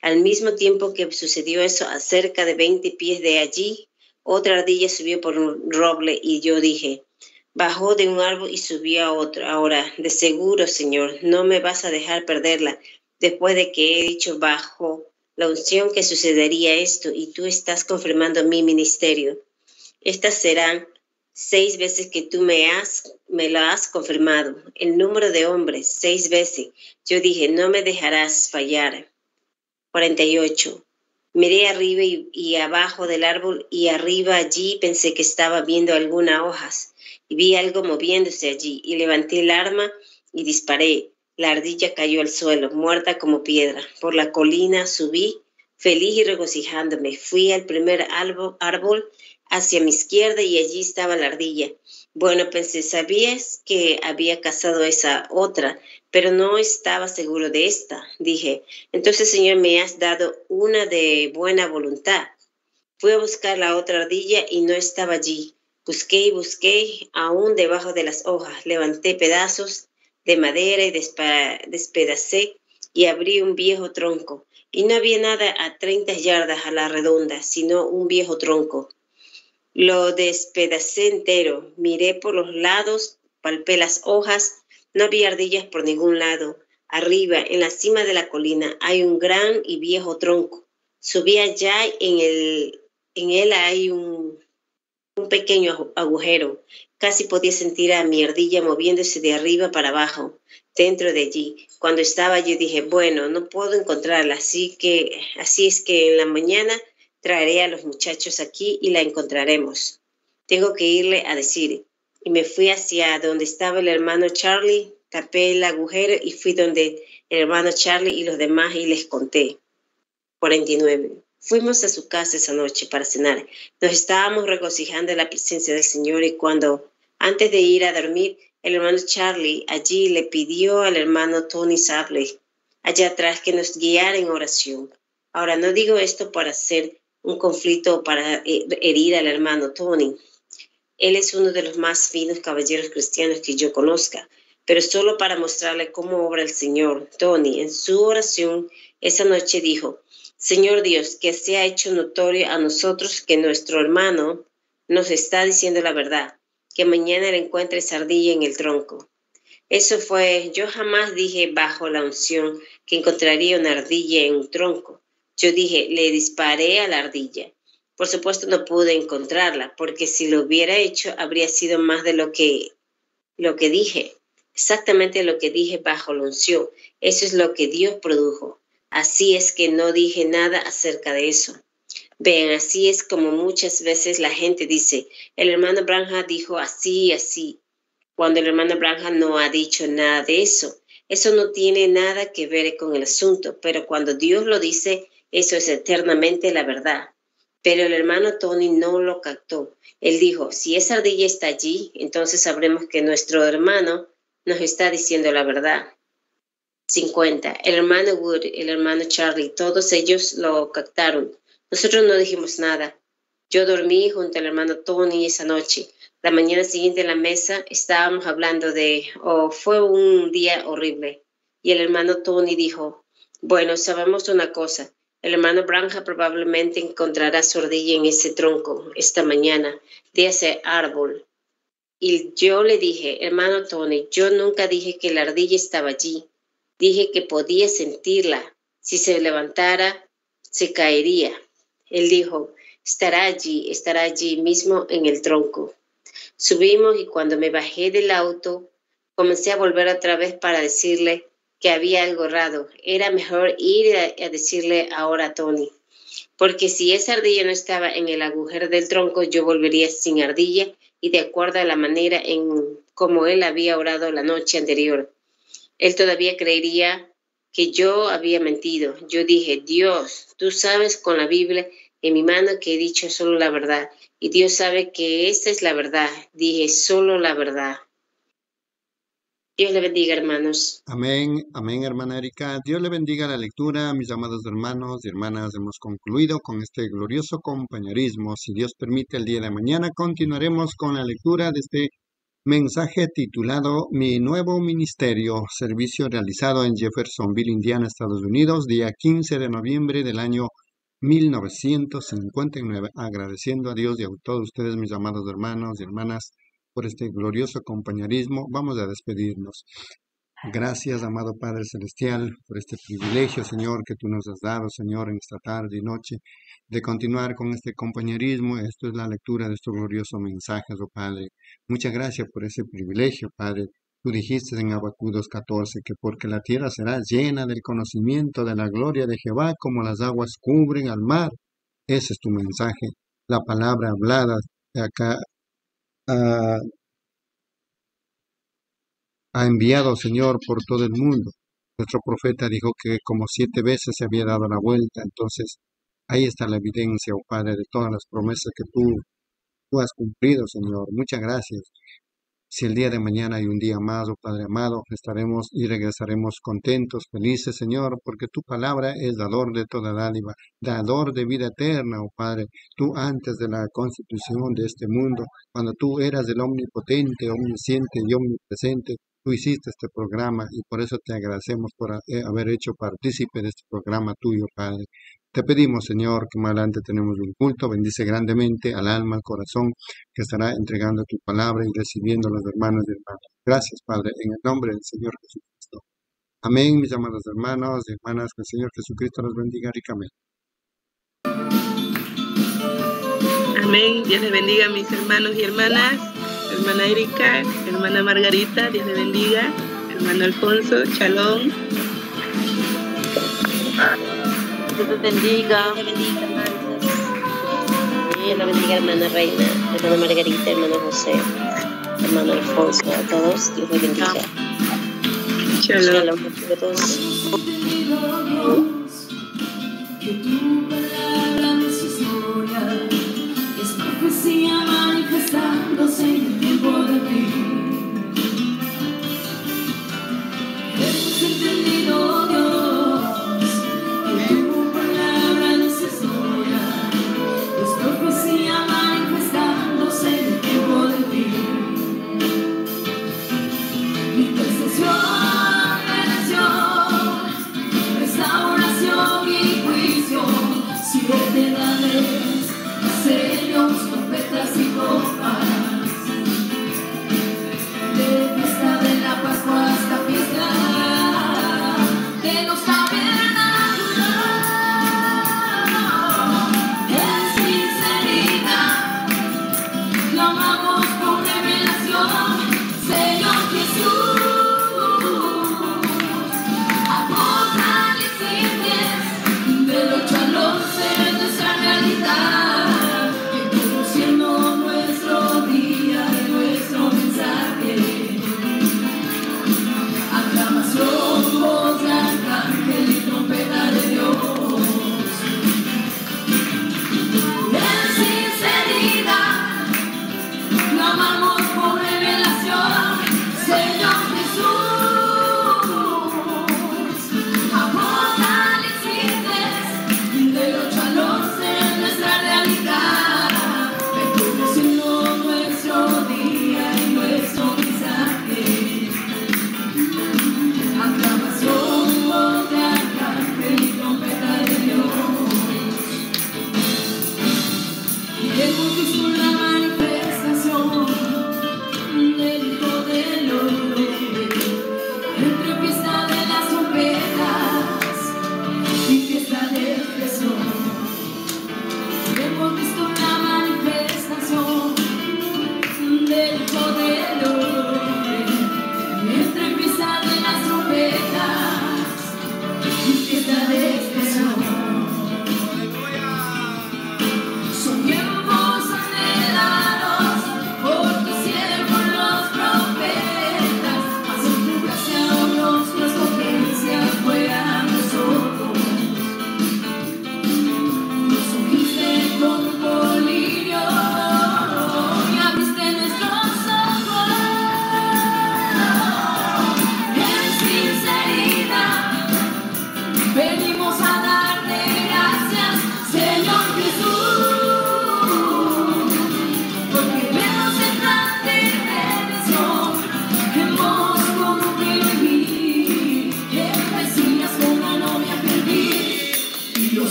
Al mismo tiempo que sucedió eso, a cerca de 20 pies de allí, otra ardilla subió por un roble y yo dije, bajó de un árbol y subió a otro. Ahora, de seguro, Señor, no me vas a dejar perderla después de que he dicho bajo la unción que sucedería esto y tú estás confirmando mi ministerio. Estas serán seis veces que tú me has me lo has confirmado. El número de hombres, seis veces. Yo dije, no me dejarás fallar. 48. Miré arriba y, abajo del árbol y arriba allí pensé que estaba viendo algunas hojas y vi algo moviéndose allí y levanté el arma y disparé. La ardilla cayó al suelo, muerta como piedra. Por la colina subí, feliz y regocijándome. Fui al primer árbol hacia mi izquierda y allí estaba la ardilla. Bueno, pensé, ¿sabías que había cazado esa otra? Pero no estaba seguro de esta. Dije, entonces, Señor, me has dado una de buena voluntad. Fui a buscar la otra ardilla y no estaba allí. Busqué y busqué aún debajo de las hojas. Levanté pedazos de madera y despedacé y abrí un viejo tronco. Y no había nada a 30 yardas a la redonda, sino un viejo tronco. Lo despedacé entero, miré por los lados, palpé las hojas, no había ardillas por ningún lado. Arriba, en la cima de la colina, hay un gran y viejo tronco. Subí allá, en, el, en él hay un, un pequeño agujero. Casi podía sentir a mi ardilla moviéndose de arriba para abajo, dentro de allí. Cuando estaba yo dije, bueno, no puedo encontrarla, así que así es que en la mañana traeré a los muchachos aquí y la encontraremos. Tengo que irle a decir. Y me fui hacia donde estaba el hermano Charlie tapé el agujero y fui donde el hermano Charlie y los demás y les conté. 49. Fuimos a su casa esa noche para cenar. Nos estábamos regocijando en la presencia del Señor y cuando, antes de ir a dormir, el hermano Charlie allí le pidió al hermano Tony Sabley allá atrás que nos guiara en oración. Ahora, no digo esto para hacer un conflicto o para eh, herir al hermano Tony. Él es uno de los más finos caballeros cristianos que yo conozca, pero solo para mostrarle cómo obra el Señor. Tony, en su oración esa noche dijo, Señor Dios, que se ha hecho notorio a nosotros que nuestro hermano nos está diciendo la verdad, que mañana le encuentre sardilla en el tronco. Eso fue, yo jamás dije bajo la unción que encontraría una ardilla en un tronco. Yo dije, le disparé a la ardilla. Por supuesto no pude encontrarla, porque si lo hubiera hecho habría sido más de lo que, lo que dije exactamente lo que dije bajo la unción. Eso es lo que Dios produjo. Así es que no dije nada acerca de eso. Vean, así es como muchas veces la gente dice, el hermano Branja dijo así así, cuando el hermano Branja no ha dicho nada de eso. Eso no tiene nada que ver con el asunto, pero cuando Dios lo dice, eso es eternamente la verdad. Pero el hermano Tony no lo captó. Él dijo, si esa ardilla está allí, entonces sabremos que nuestro hermano nos está diciendo la verdad. 50. El hermano Wood, el hermano Charlie, todos ellos lo captaron. Nosotros no dijimos nada. Yo dormí junto al hermano Tony esa noche. La mañana siguiente en la mesa estábamos hablando de, oh, fue un día horrible. Y el hermano Tony dijo, bueno, sabemos una cosa. El hermano Branja probablemente encontrará sordilla en ese tronco esta mañana de ese árbol. Y yo le dije, hermano Tony, yo nunca dije que la ardilla estaba allí. Dije que podía sentirla. Si se levantara, se caería. Él dijo, estará allí, estará allí mismo en el tronco. Subimos y cuando me bajé del auto, comencé a volver otra vez para decirle que había algo raro. Era mejor ir a, decirle ahora a Tony. Porque si esa ardilla no estaba en el agujero del tronco, yo volvería sin ardilla y de acuerdo a la manera en cómo él había orado la noche anterior. Él todavía creería que yo había mentido. Yo dije, Dios, tú sabes con la Biblia en mi mano que he dicho solo la verdad. Y Dios sabe que esta es la verdad. Dije solo la verdad. Dios le bendiga, hermanos. Amén, amén, hermana Erika. Dios le bendiga la lectura, mis amados hermanos y hermanas. Hemos concluido con este glorioso compañerismo. Si Dios permite, el día de mañana continuaremos con la lectura de este mensaje titulado Mi nuevo ministerio, servicio realizado en Jeffersonville, Indiana, Estados Unidos, día 15 de noviembre del año 1959. Agradeciendo a Dios y a todos ustedes, mis amados hermanos y hermanas por este glorioso compañerismo. Vamos a despedirnos. Gracias, amado Padre Celestial, por este privilegio, Señor, que tú nos has dado, Señor, en esta tarde y noche, de continuar con este compañerismo. Esto es la lectura de estos gloriosos mensajes, oh Padre. Muchas gracias por ese privilegio, Padre. Tú dijiste en Abacudos 14 que porque la tierra será llena del conocimiento de la gloria de Jehová como las aguas cubren al mar. Ese es tu mensaje, la palabra hablada de ha, enviado, Señor, por todo el mundo. Nuestro profeta dijo que como siete veces se había dado la vuelta, entonces ahí está la evidencia, oh Padre, de todas las promesas que tú has cumplido, Señor. Muchas gracias. Si el día de mañana hay un día más, oh Padre amado, estaremos y regresaremos contentos, felices, Señor, porque tu palabra es dador de toda dádiva, dador de vida eterna, oh Padre. Tú antes de la constitución de este mundo, cuando tú eras el omnipotente, omnisciente y omnipresente, tú hiciste este programa y por eso te agradecemos por haber hecho partícipe de este programa tuyo, Padre. Te pedimos, Señor, que más adelante tenemos un culto, bendice grandemente al alma, al corazón, que estará entregando tu palabra y recibiendo a los hermanos y hermanas. Gracias, Padre, en el nombre del Señor Jesucristo. Amén, mis amados hermanos y hermanas, que el Señor Jesucristo los bendiga ricamente. Amén. Dios les bendiga a mis hermanos y hermanas. Hermana Erika, hermana Margarita, Dios les bendiga. Hermano Alfonso, Chalón. Dios te bendiga. Dios te bendiga, hermanos. Dios la bendiga, hermana Reina, hermana Margarita, hermano José, hermano Alfonso, a todos. Dios les bendiga. Shalom. A todos. Que tu palabra no es historia, es profecía manifestándose